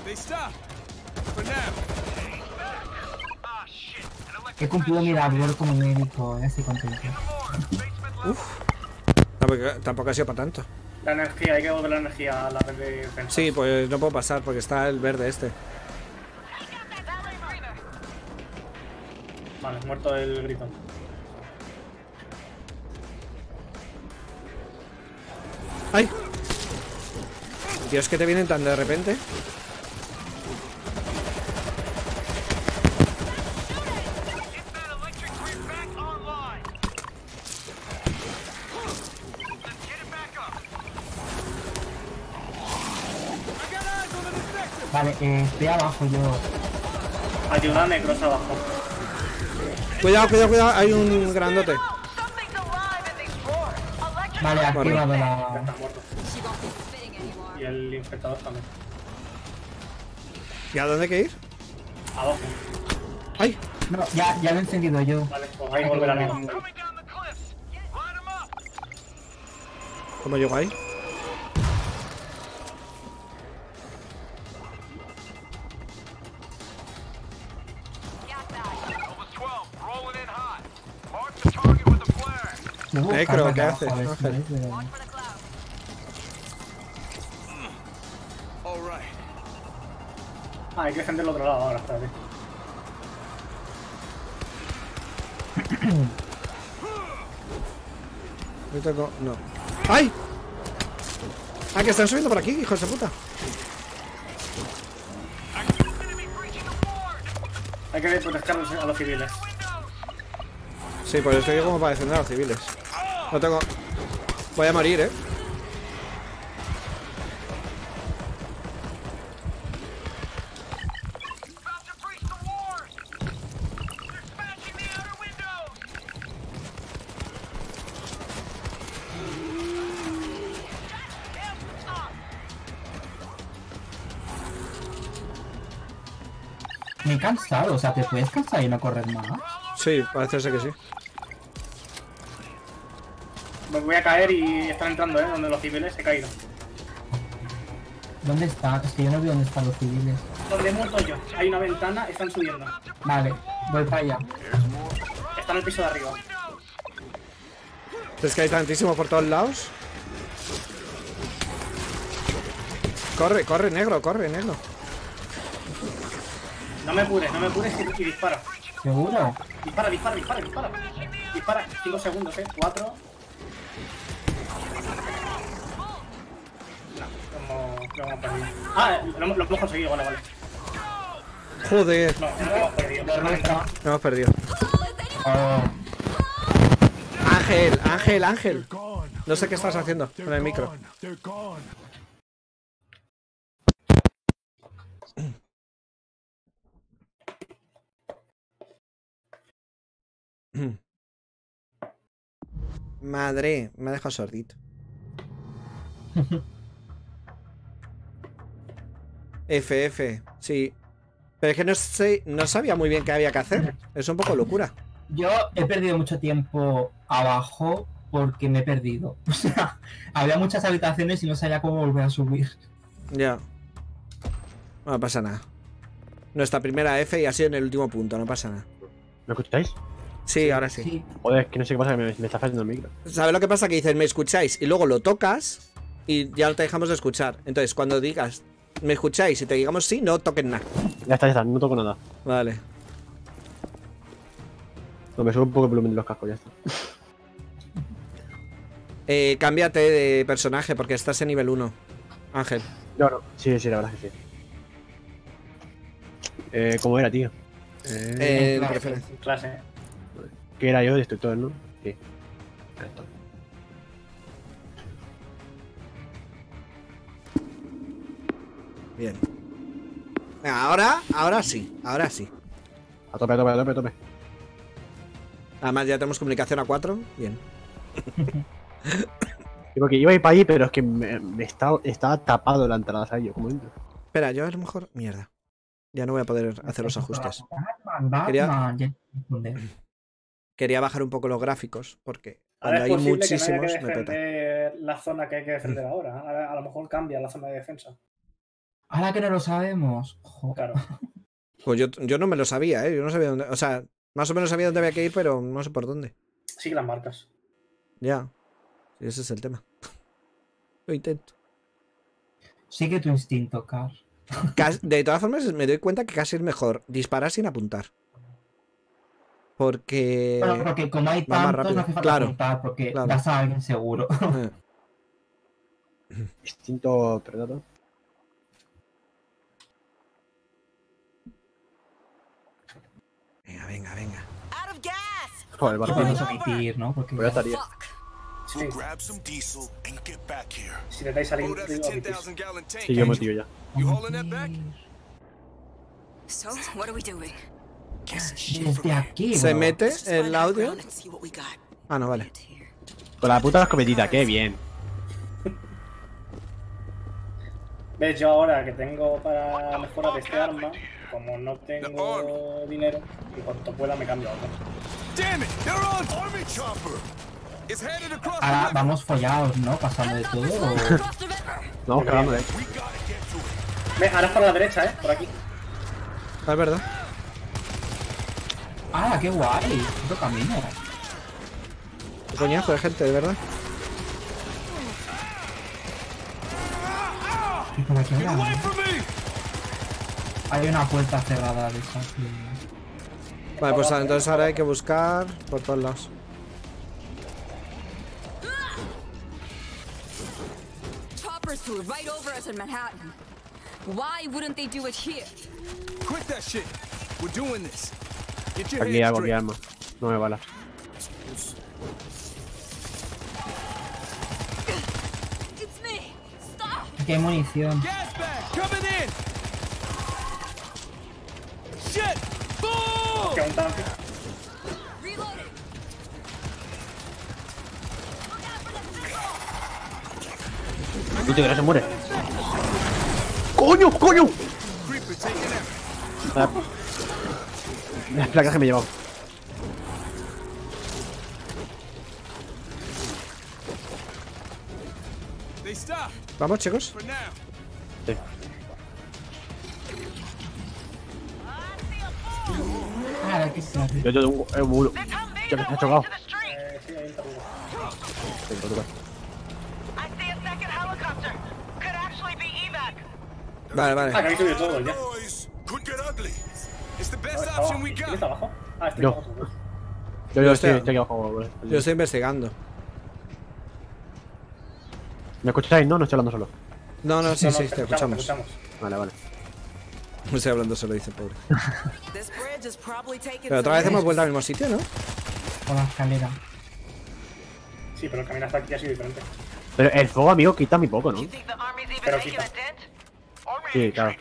They stop. For now. Ah, shit. An He cumplido mi labor como médico, eh, estoy contento. electric basement's Uf. Tampoco, tampoco ha sido para tanto. La energía, hay que volver la energía a la de defensa. Sí, pues no puedo pasar porque está el verde este. Vale, muerto el grito. ¡Ay! Dios, que te vienen tan de repente. Vale, eh, estoy abajo yo. A Necros abajo. Cuidado, cuidado, cuidado. Hay un grandote. Vale, activado Ya la. está muerto. Y el infectador también. ¿Y a dónde hay que ir? Abajo. ¡Ay! No, ya, ya lo he encendido yo. Vale, pues hay que volver arriba. Coming down the cliffs. Line 'em up. ¿Cómo llego ahí? Veis, pero- All right. Ah, hay que defender el otro lado ahora, espérate. No tengo. No. ¡Ay! Ah, que están subiendo por aquí, hijos de puta. Hay que proteger a los- a los civiles. Sí, pues estoy como para defender a los civiles. No tengo. Voy a morir, eh. Me he cansado, o sea, ¿te puedes cansar y no correr más? Sí, parece ser que sí. Me voy a caer y están entrando, ¿eh? Donde los civiles he caído. ¿Dónde está? Es que yo no veo dónde están los civiles. Donde he muerto yo. Hay una ventana, están subiendo. Vale, voy para allá. Están en el piso de arriba. Es que hay tantísimo por todos lados. Corre, corre, negro, corre, negro. No me apures, no me apures y, y dispara. ¿Seguro? Dispara, dispara, dispara, dispara. Dispara. 5 segundos, ¿eh? 4. No, hemos perdido. Ah, lo, hemos- lo hemos conseguido, vale, vale. Joder, No, no lo hemos perdido. Lo nuestro. no hemos perdido. Oh, Ángel, Ángel, Ángel. No sé qué estás haciendo con el micro. Madre, me ha dejado sordito. FF, sí. Pero es que no sé, no sabía muy bien qué había que hacer. Es un poco locura. Yo he perdido mucho tiempo abajo porque me he perdido. O sea, había muchas habitaciones y no sabía cómo volver a subir. Ya. No pasa nada. Nuestra primera F y ha sido en el último punto, no pasa nada. ¿Me escucháis? Sí, ahora sí. Sí, Joder, es que no sé qué pasa, que me, me está fallando el micro. ¿Sabes lo que pasa? Que dices, me escucháis y luego lo tocas y ya no te dejamos de escuchar. Entonces, cuando digas, me escucháis y te digamos sí, no toquen nada. Ya está, ya está, no toco nada. Vale. No, me subo un poco el volumen de los cascos, ya está. Eh, cámbiate de personaje porque estás en nivel 1. Ángel. No, no. Sí, sí, la verdad es que sí. Eh, ¿cómo era, tío? Eh, Eh. En clase. ¿Qué era yo? Destructor, ¿no? Sí. Bien. Venga, ahora, ahora sí, ahora sí. A tope, a tope, a tope, a tope. Además ya tenemos comunicación a 4. Bien. Sí, porque iba a ir para allí, pero es que me, me estaba, estaba tapado la entrada, ¿sabes? Yo, ¿cómo entro? Espera, yo a lo mejor... Mierda. Ya no voy a poder hacer los ajustes. Quería-. Quería bajar un poco los gráficos porque Ahora cuando es hay posible que no haya muchísimos que me peta. defender la zona que hay que defender ahora. Ahora a lo mejor cambia la zona de defensa. Ahora que no lo sabemos. Jo, Claro. Pues yo, yo no me lo sabía, ¿eh? Yo no sabía dónde... O sea, más o menos sabía dónde había que ir, pero no sé por dónde. Sigue las marcas. Ya. Sí, ese es el tema. Lo intento. Sigue tu instinto, Car. Cas- De todas formas, me doy cuenta que casi es mejor disparar sin apuntar. Porque. Bueno, porque como hay tantos, no hace falta Claro, apuntar, porque claro. das a alguien seguro. Eh, Instinto predator. Venga, venga, venga. Out of gas. Joder, el barco. Podemos omitir, ¿no? Porque Pues ya estaría. Sí, si Oh, that's a digo, omitís. 10,000 gallon tank. Sí, yo me tío ya. Desde aquí, Se bro. mete Just find el audio. Ah, no, vale. Con la puta escopetita, qué bien. ¿Ves? Yo ahora que tengo para mejorar este arma, como no tengo dinero, en cuanto pueda me cambio a otra. Damn it! They're on army chopper. It's headed across the Ahora vamos follados, ¿no? Pasando de todo. o- eh. Get to it. Ve, ahora es por la derecha, ¿eh? Por aquí. Ah, es verdad. ¡Ah, qué guay! Otro camino. Qué coñazo de gente, de verdad. ¿Y por aquí ahora? Hay una puerta cerrada de esas. que- Vale, pues entonces ahora hay que buscar por todos lados. Choppers flew right over us in Manhattan. Why wouldn't they do it here? Quit that shit. We're doing this. Get your Aquí hago arma. No me balas. It's me! Stop! Hay munición. Gas bag coming in. Shit! Boom! Que un tanque. Reloading! Look out for the Puto, que no se muere. ¡Coño! ¡Coño! Ah. Las placas que me he llevado. They stop Vamos, chicos. Sí. Ah. Yo tengo un, eh, bulo. Ya se ha chocado. Eh, sí, ahí está evac. Vale, Ah, que vale. subido todo ya. Está abajo. Ah, este Yo. Yo, yo Yo estoy, estoy- aquí abajo. vale. Yo estoy investigando. ¿Me escucháis? No, no estoy hablando solo. No, no, sí, No, no, sí, te escuchamos. Vale, vale. No estoy hablando solo, dice pobre. Pero otra vez hemos vuelto al mismo sitio, ¿no? Por la escalera. Sí, pero el camino hasta aquí ha sido diferente. Pero el fuego, amigo, quita muy poco, ¿no? Pero quita. Sí, claro.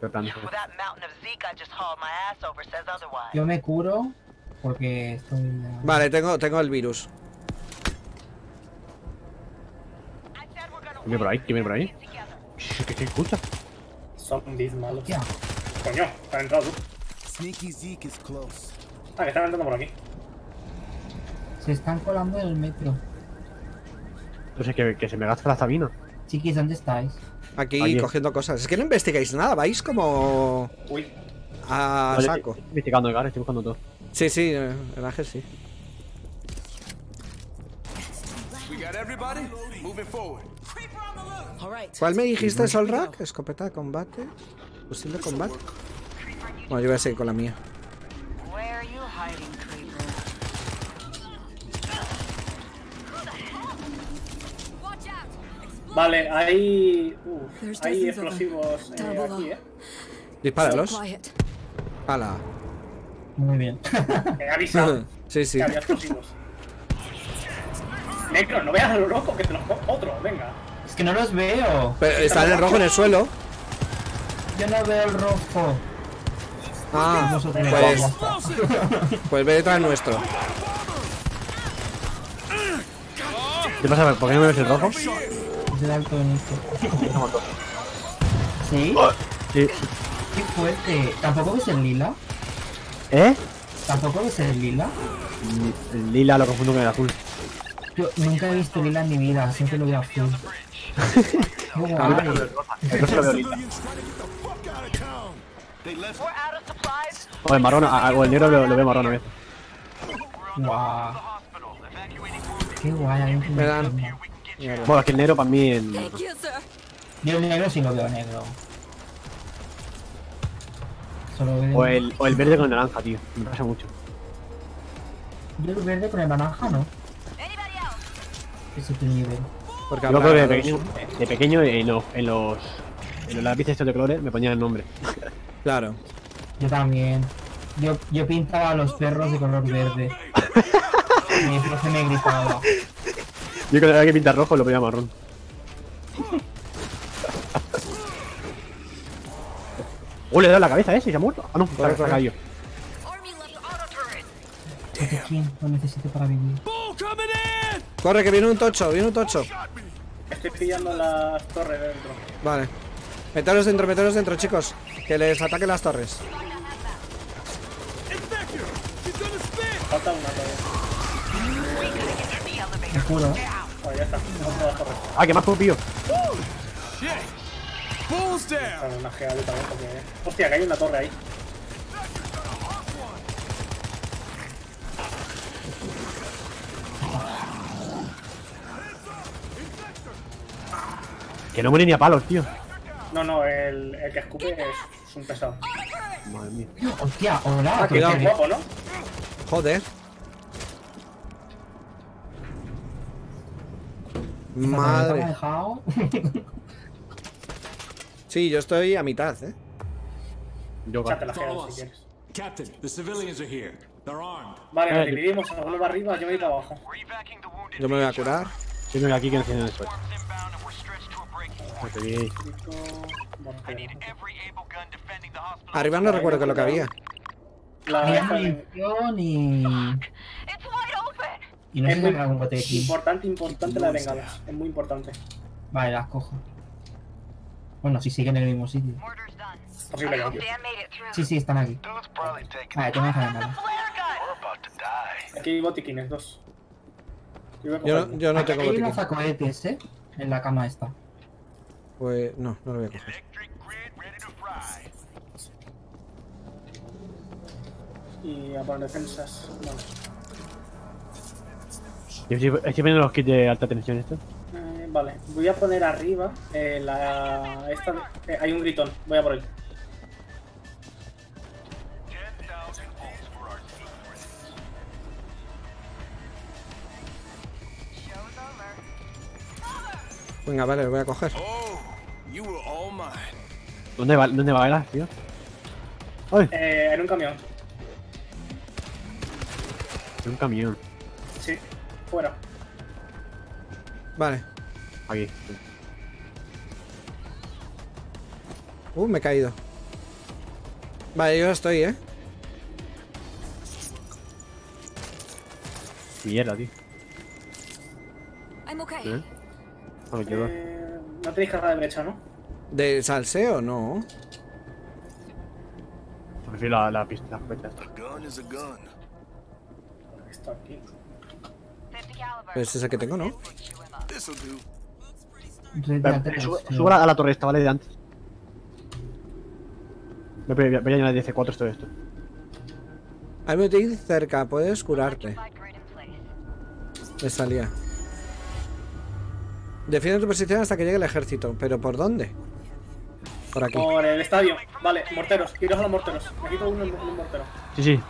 Qué. Yo me curo porque estoy. Vale, tengo, tengo el virus. I said we're gonna ¿Quién viene por ahí? ¿Quién viene por ahí? Shh, ¿Qué, qué escucha? Zombies malos. Coño, han entrado tú. Sneaky Zeke is close. Ah, que están entrando por aquí. se están colando en el metro. No sé, que, que se me gasta la estamina. Chiquis, ¿dónde estáis? Aquí Aquí. cogiendo cosas. Es que no investigáis nada, vais como Uy, a saco. Estoy investigando, Edgar, estoy buscando todo. Sí, sí, eh, el ángel sí. We got everybody moving forward. ¿Cuál me dijiste, Solrak? Escopeta de combate. Fusil de combate. Bueno, yo voy a seguir con la mía. Vale, hay. Uf, hay explosivos eh, aquí, eh. Dispáralos. Hala. Muy bien. Me he avisado Sí, sí. que había explosivos. Necro, no veas a lo loco que te los. Otro, venga. Que no los veo. Pero está en el rojo en el suelo. Yo no veo el rojo. Ah, pues, pues ve detrás nuestro. ¿Qué pasa? ¿Por qué no me ves el rojo? Es el alto bonito. ¿Sí? Sí. Qué fuerte. ¿Tampoco ves el lila? ¿Eh? ¿Tampoco ves el lila? El lila lo confundo con el azul. Yo nunca he visto lila en mi vida, siempre lo veo azul. El. El. O el marrón, a- o el negro lo, lo veo marrón a veces. Guau. Qué guay, hay un Me dan. Bueno, es que el negro para mí sir. Yo el negro sí lo veo negro. Solo veo... O el, o el verde con el naranja, tío. Me pasa mucho. Yo el verde con el naranja, ¿no? Ese es tu nivel. Porque Yo creo que de pequeño, de pequeño en, los, en los... En los lápices estos de colores me ponían el nombre. Claro. Yo también. Yo, yo pintaba a los perros de color verde. Mi profe me gritaba. Yo cuando había que pintar rojo lo ponía marrón. ¡Oh, le he dado en la cabeza a ese! ¿Se ha muerto? Ah, no, se ha- caído. Lo necesito para vivir. Corre, que viene un tocho, viene un tocho. Estoy pillando las torres dentro. Vale. Meteros dentro, meteros dentro, chicos. Que les ataquen las torres. Falta una todavía. Me juro. Vale, ya está. ¡Ah, que más abajo que... Hostia, que hay una torre ahí. Que no muere ni a palos, tío. No, no, el, el que escupe es, es un pesado. Madre mía. Hostia, hola. Ah, ¿qué cuidado, queréis? guapo, ¿no? Joder. ¿Me ha Madre. dejado? Sí, yo estoy a mitad, eh. Yo. Captain, the civilians are here. Vale, nos dividimos. Alguno va arriba, yo voy para abajo. Yo me voy a curar. Yo vengo aquí que tienen el suelo. Que- Arriba no recuerdo qué es lo que había. La munición y... Y no es sé muy botequín. importante, importante la de bengalas. Es muy importante. Vale, las cojo. Bueno, si siguen en el mismo sitio. Posible que no. Sí, sí, están aquí. Vale, tengo que dejar nada. Aquí hay botiquines, dos. Yo, Yo no, yo no tengo Hay botiquín. unos cohetes, ¿eh? En la cama esta. Pues no, no lo voy a coger. Y a poner defensas. Vale. Yo estoy, estoy poniendo los kits de alta tensión estos. Eh, vale, voy a poner arriba eh, la. Esta, eh, hay un gritón, voy a por él. Venga, vale, lo voy a coger. Oh. ¿Dónde va, dónde va tío? ¡Ay! Eh, en un camión, Un camión. sí, fuera. Vale. Aquí. Uh, me he caído. Vale, yo ya estoy, eh. Mierda, tío. I'm okay. ¿Eh? Ah. Eh, no tenéis carga de brecha, ¿no? ¿De salseo? No. Prefiero la, la pista. Está aquí. Pues ese que tengo, ¿no? Subo, subo a la, torre esta, ¿vale? De antes. Voy, a llenar de C4 esto de esto. Hay un cerca, puedes curarte. Me salía. Defiende tu posición hasta que llegue el ejército. ¿Pero por dónde? Por aquí. Por el estadio. Vale, morteros, iros a los morteros. Necesito uno en un mortero. Sí, sí.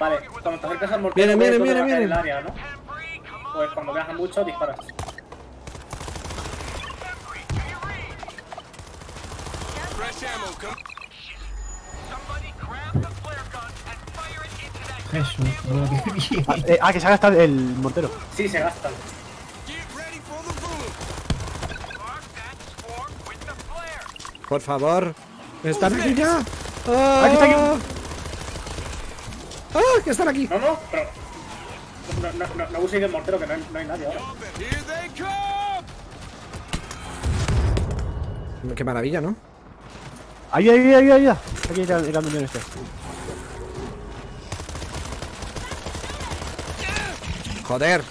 Vale, cuando te acercas al mortero, Vienen, vienen, vienen, vienen. el área, ¿no? Pues cuando veas a mucho, disparas. Fresh ammo come. Lo que. Ah, eh, ah, que se ha gastado el mortero. Sí, se boom. Por favor. ¡Están aquí ya! ¡Ah, que está aquí! ¡Ah, que están aquí! No, no, pero. No, no, no, no el mortero, que no hay, no hay nadie ahora. Qué maravilla, ¿no? ¡Ayuda, ayuda, ayuda! ayuda! Aquí está el este. Joder.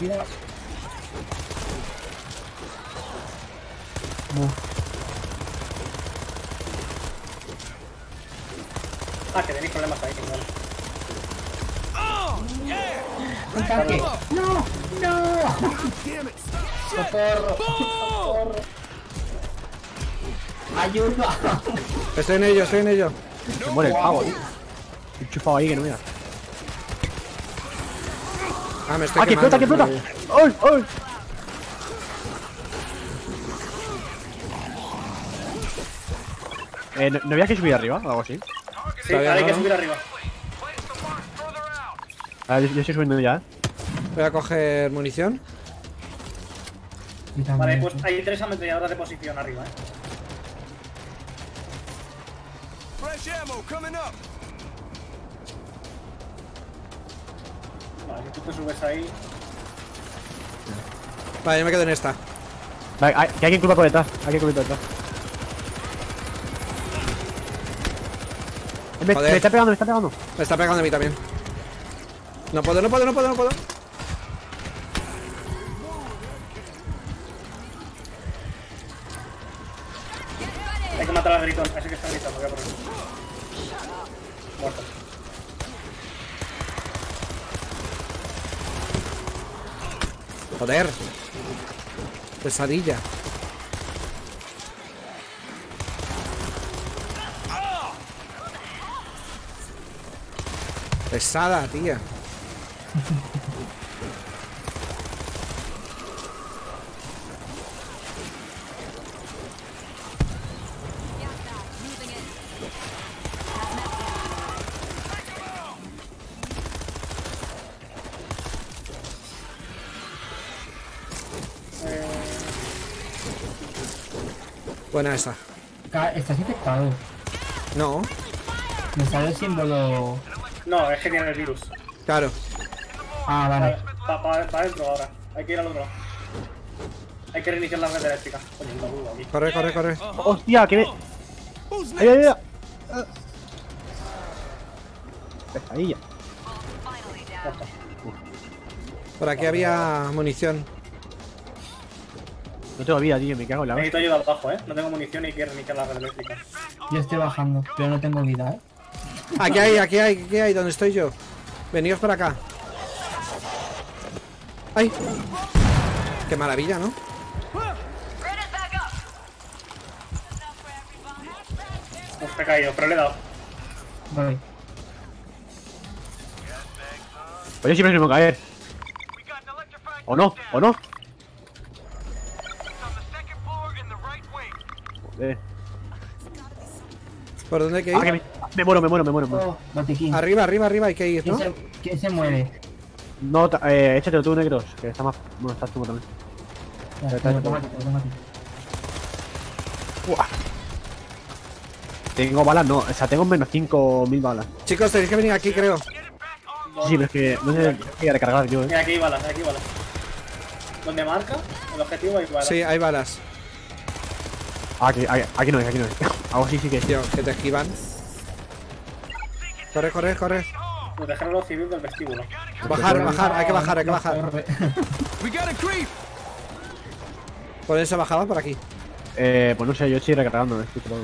Mira. Ah, que tenéis problemas ahí, vale. Un tanque. No, no. Socorro, socorro. Ayuda. Estoy en ello, estoy en ello. Se muere el pavo, tío. Estoy chufado ahí que no mira. Ah, me estoy ¡Ah, que explota, que explota! ¡Ay, ay! Eh, ¿no, ¿no había que subir arriba o algo así? Sí, ahora hay que subir arriba. Ah, yo, yo estoy subiendo ya, ¿eh? Voy a coger munición. Vale, pues hay tres ametralladoras de posición arriba, eh. Fresh ammo coming up. Vale, si tú te subes ahí. Vale, yo me quedo en esta. Vale, hay, que alguien culpa por detrás. Hay que culpa por detrás. Me está pegando, me está pegando. Me está pegando a mí también. No puedo, no puedo, no puedo, no puedo. Hay que matar al gritón, ese que está gritando, voy a por él. Muerto. Joder. Pesadilla. Pesada, tía. Buena esa. Estás infectado. No, Me sale el símbolo. No, es que tiene el virus. claro. Ah, vale. Va para adentro ahora. Hay que ir al otro lado. Hay que reiniciar la red eléctrica. Corre, corre, corre. ¡Hostia, que me. ¡Ay, ay, ay! Ah. Pesadilla. Por aquí había munición. No tengo vida, tío, me cago en la Necesito ayuda abajo, eh. No tengo munición y hay que reiniciar la red eléctrica. Yo estoy bajando, pero no tengo vida, eh. Aquí hay, aquí hay, aquí hay, donde estoy yo. Veníos por acá. ¡Ay! Qué maravilla, ¿no? Uf, he caído, pero le he dado. Voy. Pues yo siempre se me caer. ¿O no? ¿O no? Joder. ¿Por dónde hay que Ah, que ir? me, me muero, me muero, me muero. me muero. Oh. Arriba, arriba, arriba hay que ir, ¿Quién ¿no? se, quién se muere? No, eh, échatelo tú, negros, que está más. Bueno, estás tú también. Ya. Buah. Tengo balas, no, o sea, tengo menos 5.000 balas. Chicos, tenéis que venir aquí, creo. Sí, pero es que no sé qué recargar yo, eh. Mira, aquí hay balas, aquí hay balas. ¿Dónde marca? El objetivo hay balas. Sí, hay balas. Aquí, aquí, aquí no es, aquí no es. Algo así sí que es. Tío, que te esquivan. Corre, corre, corre. Proteger a los civiles del vestíbulo. Bajar, bajar, hay que bajar, hay que bajar. corre. We got a creep. ¿Por eso bajaba por aquí? Eh, pues no sé, yo estoy recargando, estoy todo.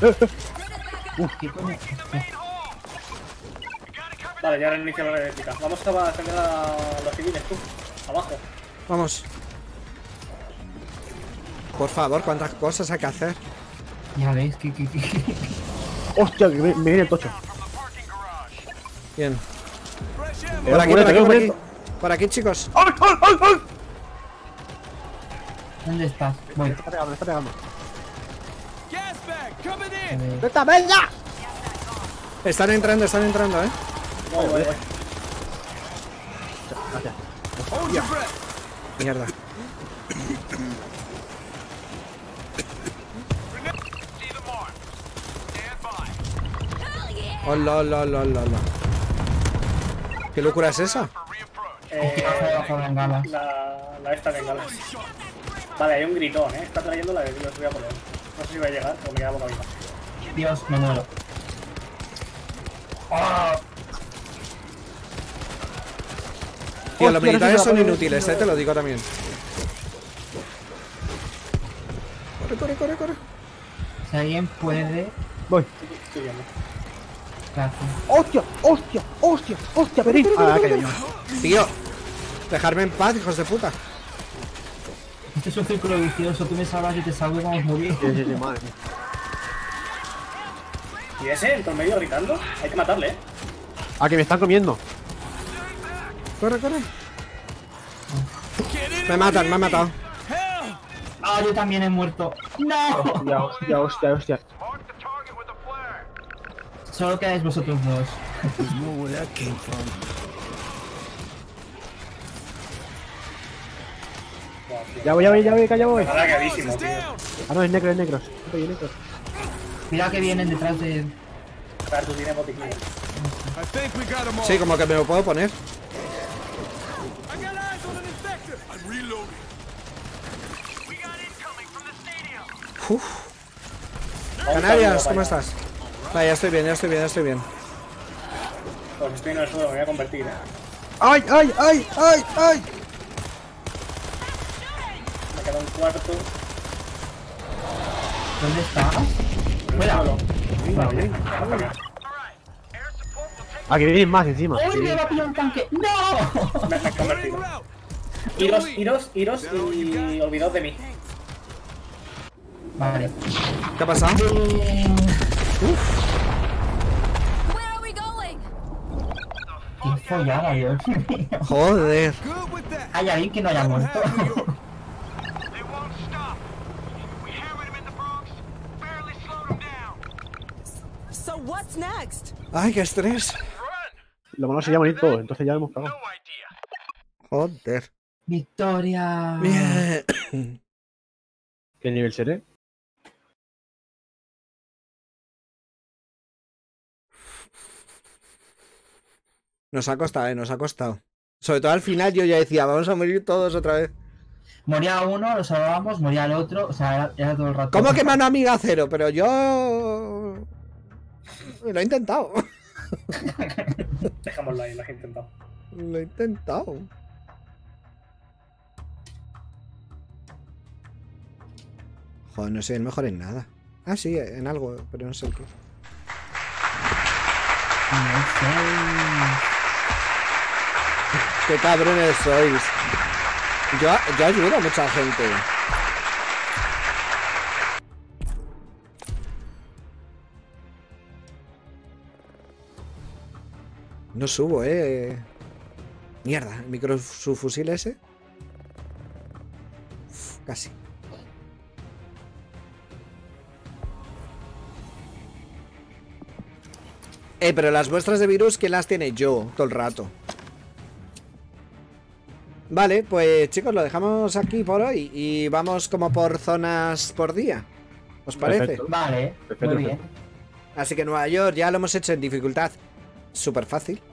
¿Qué coño? Vale, ya reinicio la eléctrica. Vamos a defender a los civiles, tú. Abajo. Vamos. Por favor, cuántas cosas hay que hacer. Ya ves, que, que, que. Hostia, que me, me viene el tocho. Bien. Por aquí, por aquí, por aquí. Por aquí, chicos. ¡Ay, ay, ay, ay! ¿Dónde estás? Voy. Me está pegando, me está pegando. Gas bag coming A in. ver. ¡Esta bella! Están entrando, están entrando, eh. Hold your breath. Mierda. Hola, hola, hola, hola, hola. ¿Qué locura es esa? Eh, la, la esta bengalas. Vale, hay un gritón, eh. Está trayendo la de Dios, voy a poner. No sé si va a llegar o me queda boca abierta. Dios, me muero. ¡Ah! Tío, los militares son inútiles, eh, te lo digo también. Corre, corre, corre, corre. Si alguien puede Voy. Estoy viendo. Gracias. ¡Hostia! ¡Hostia! ¡Hostia! ¡Hostia! Perín. Ah, que yo. Tío, dejarme en paz, hijos de puta. Este es un círculo vicioso. Tú me salvas y te salvo y vamos a morir. Sí, sí, sí, madre. ¿Y ese, en todo medio gritando? Hay que matarle, ¿eh? Ah, que me están comiendo. Corre, corre. Me matan, me han matado. Ah, yo también he muerto. ¡No! Hostia, hostia, hostia, hostia. Solo quedáis vosotros dos. Ya voy, ya voy, ya voy, que ya voy. Ah, no, es negro, es negro. Mira que vienen detrás de. Sí, como que me lo puedo poner. Uf. Canarias, ¿cómo estás? Vale, ya estoy bien, ya estoy bien, ya estoy bien. Pues estoy en el suelo, me voy a convertir, ¿eh? ¡Ay, ay, ay, ay, ay! Me queda un cuarto. ¿Dónde el Fuera. Vale. Ah, que vienen más encima. ¡Uy, me va a pillar un tanque! ¡No! Me, he convertido. Iros, iros, iros y olvidaos de mí. Vale. ¿Qué ha pasado? Eh, Where are we going? ¡Qué follada, Dios mío! Joder. ¿Hay alguien que no haya muerto? Ay, qué estrés. Lo malo sería morir todos, entonces ya hemos cagado. Joder. ¡Victoria! Bien. ¿Qué nivel seré? Nos ha costado, eh, nos ha costado. Sobre todo al final yo ya decía, vamos a morir todos otra vez. Moría uno, lo salvábamos, moría el otro, o sea, era, era todo el rato. ¿Cómo que mano amiga cero? Pero yo... Lo he intentado. Dejémoslo ahí, lo he intentado. Lo he intentado. Joder, no soy el mejor en nada. Ah, sí, en algo, pero no sé el qué. No sé. Qué cabrones sois. Yo, yo ayudo a mucha gente. No subo, eh. Mierda, el micro su fusil ese. Casi. Eh, pero las vuestras de virus, ¿quién las tiene? Yo, todo el rato. Vale, pues chicos, lo dejamos aquí por hoy y vamos como por zonas por día. ¿Os parece? Perfecto. Vale, Perfecto, muy bien. Así que Nueva York ya lo hemos hecho en dificultad súper fácil.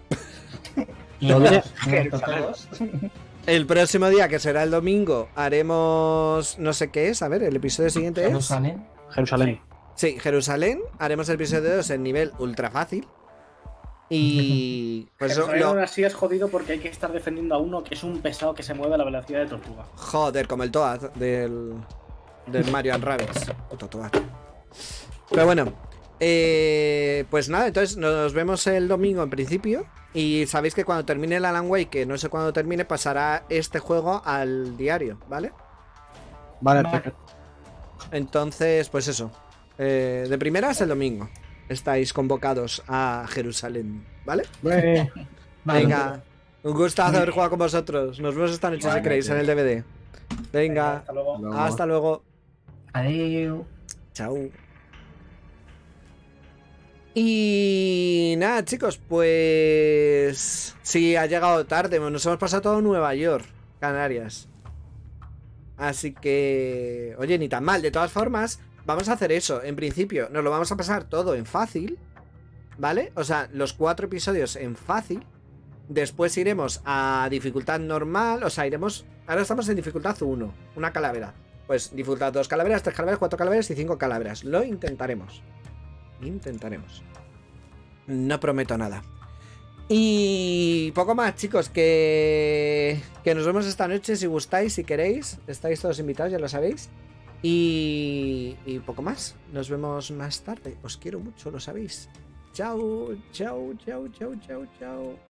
El próximo día, que será el domingo, haremos no sé qué es. A ver, el episodio siguiente es. Jerusalén. Jerusalén. Sí, Jerusalén. Haremos el episodio 2 en nivel ultra fácil. Y. Pues eso, Pero lo- aún así es jodido porque hay que estar defendiendo a uno que es un pesado que se mueve a la velocidad de tortuga. Joder, como el Toad del. Del Mario and Rabbids. Puto Toad. Pero bueno. eh, pues nada, entonces nos vemos el domingo en principio. Y sabéis que cuando termine el Alan Wake, que no sé cuándo termine, pasará este juego al diario, ¿vale? Vale, Vale. perfecto. Entonces, pues eso. Eh, de primeras el domingo. Estáis convocados a Jerusalén, ¿vale? Bueno, Vale. Venga. Un gustazo haber jugado con vosotros. Nos vemos esta noche si queréis en el DVD. Venga. Hasta luego. luego. Hasta luego. Adiós. Chao. Y nada, chicos, pues. Sí, ha llegado tarde. Nos hemos pasado todo Nueva York, Canarias. Así que. Oye, ni tan mal. De todas formas, vamos a hacer eso. En principio, nos lo vamos a pasar todo en fácil. ¿Vale? O sea, los cuatro episodios en fácil. Después iremos a dificultad normal. O sea, iremos. Ahora estamos en dificultad 1. Una calavera. Pues dificultad 2 calaveras, 3 calaveras, 4 calaveras y 5 calaveras. Lo intentaremos. Intentaremos. No prometo nada. Y poco más, chicos, que, que nos vemos esta noche si gustáis, si queréis. Estáis todos invitados, ya lo sabéis. Y, poco más. Nos vemos más tarde. Os quiero mucho, lo sabéis. Chao, chao, chao, chao, chao, chao.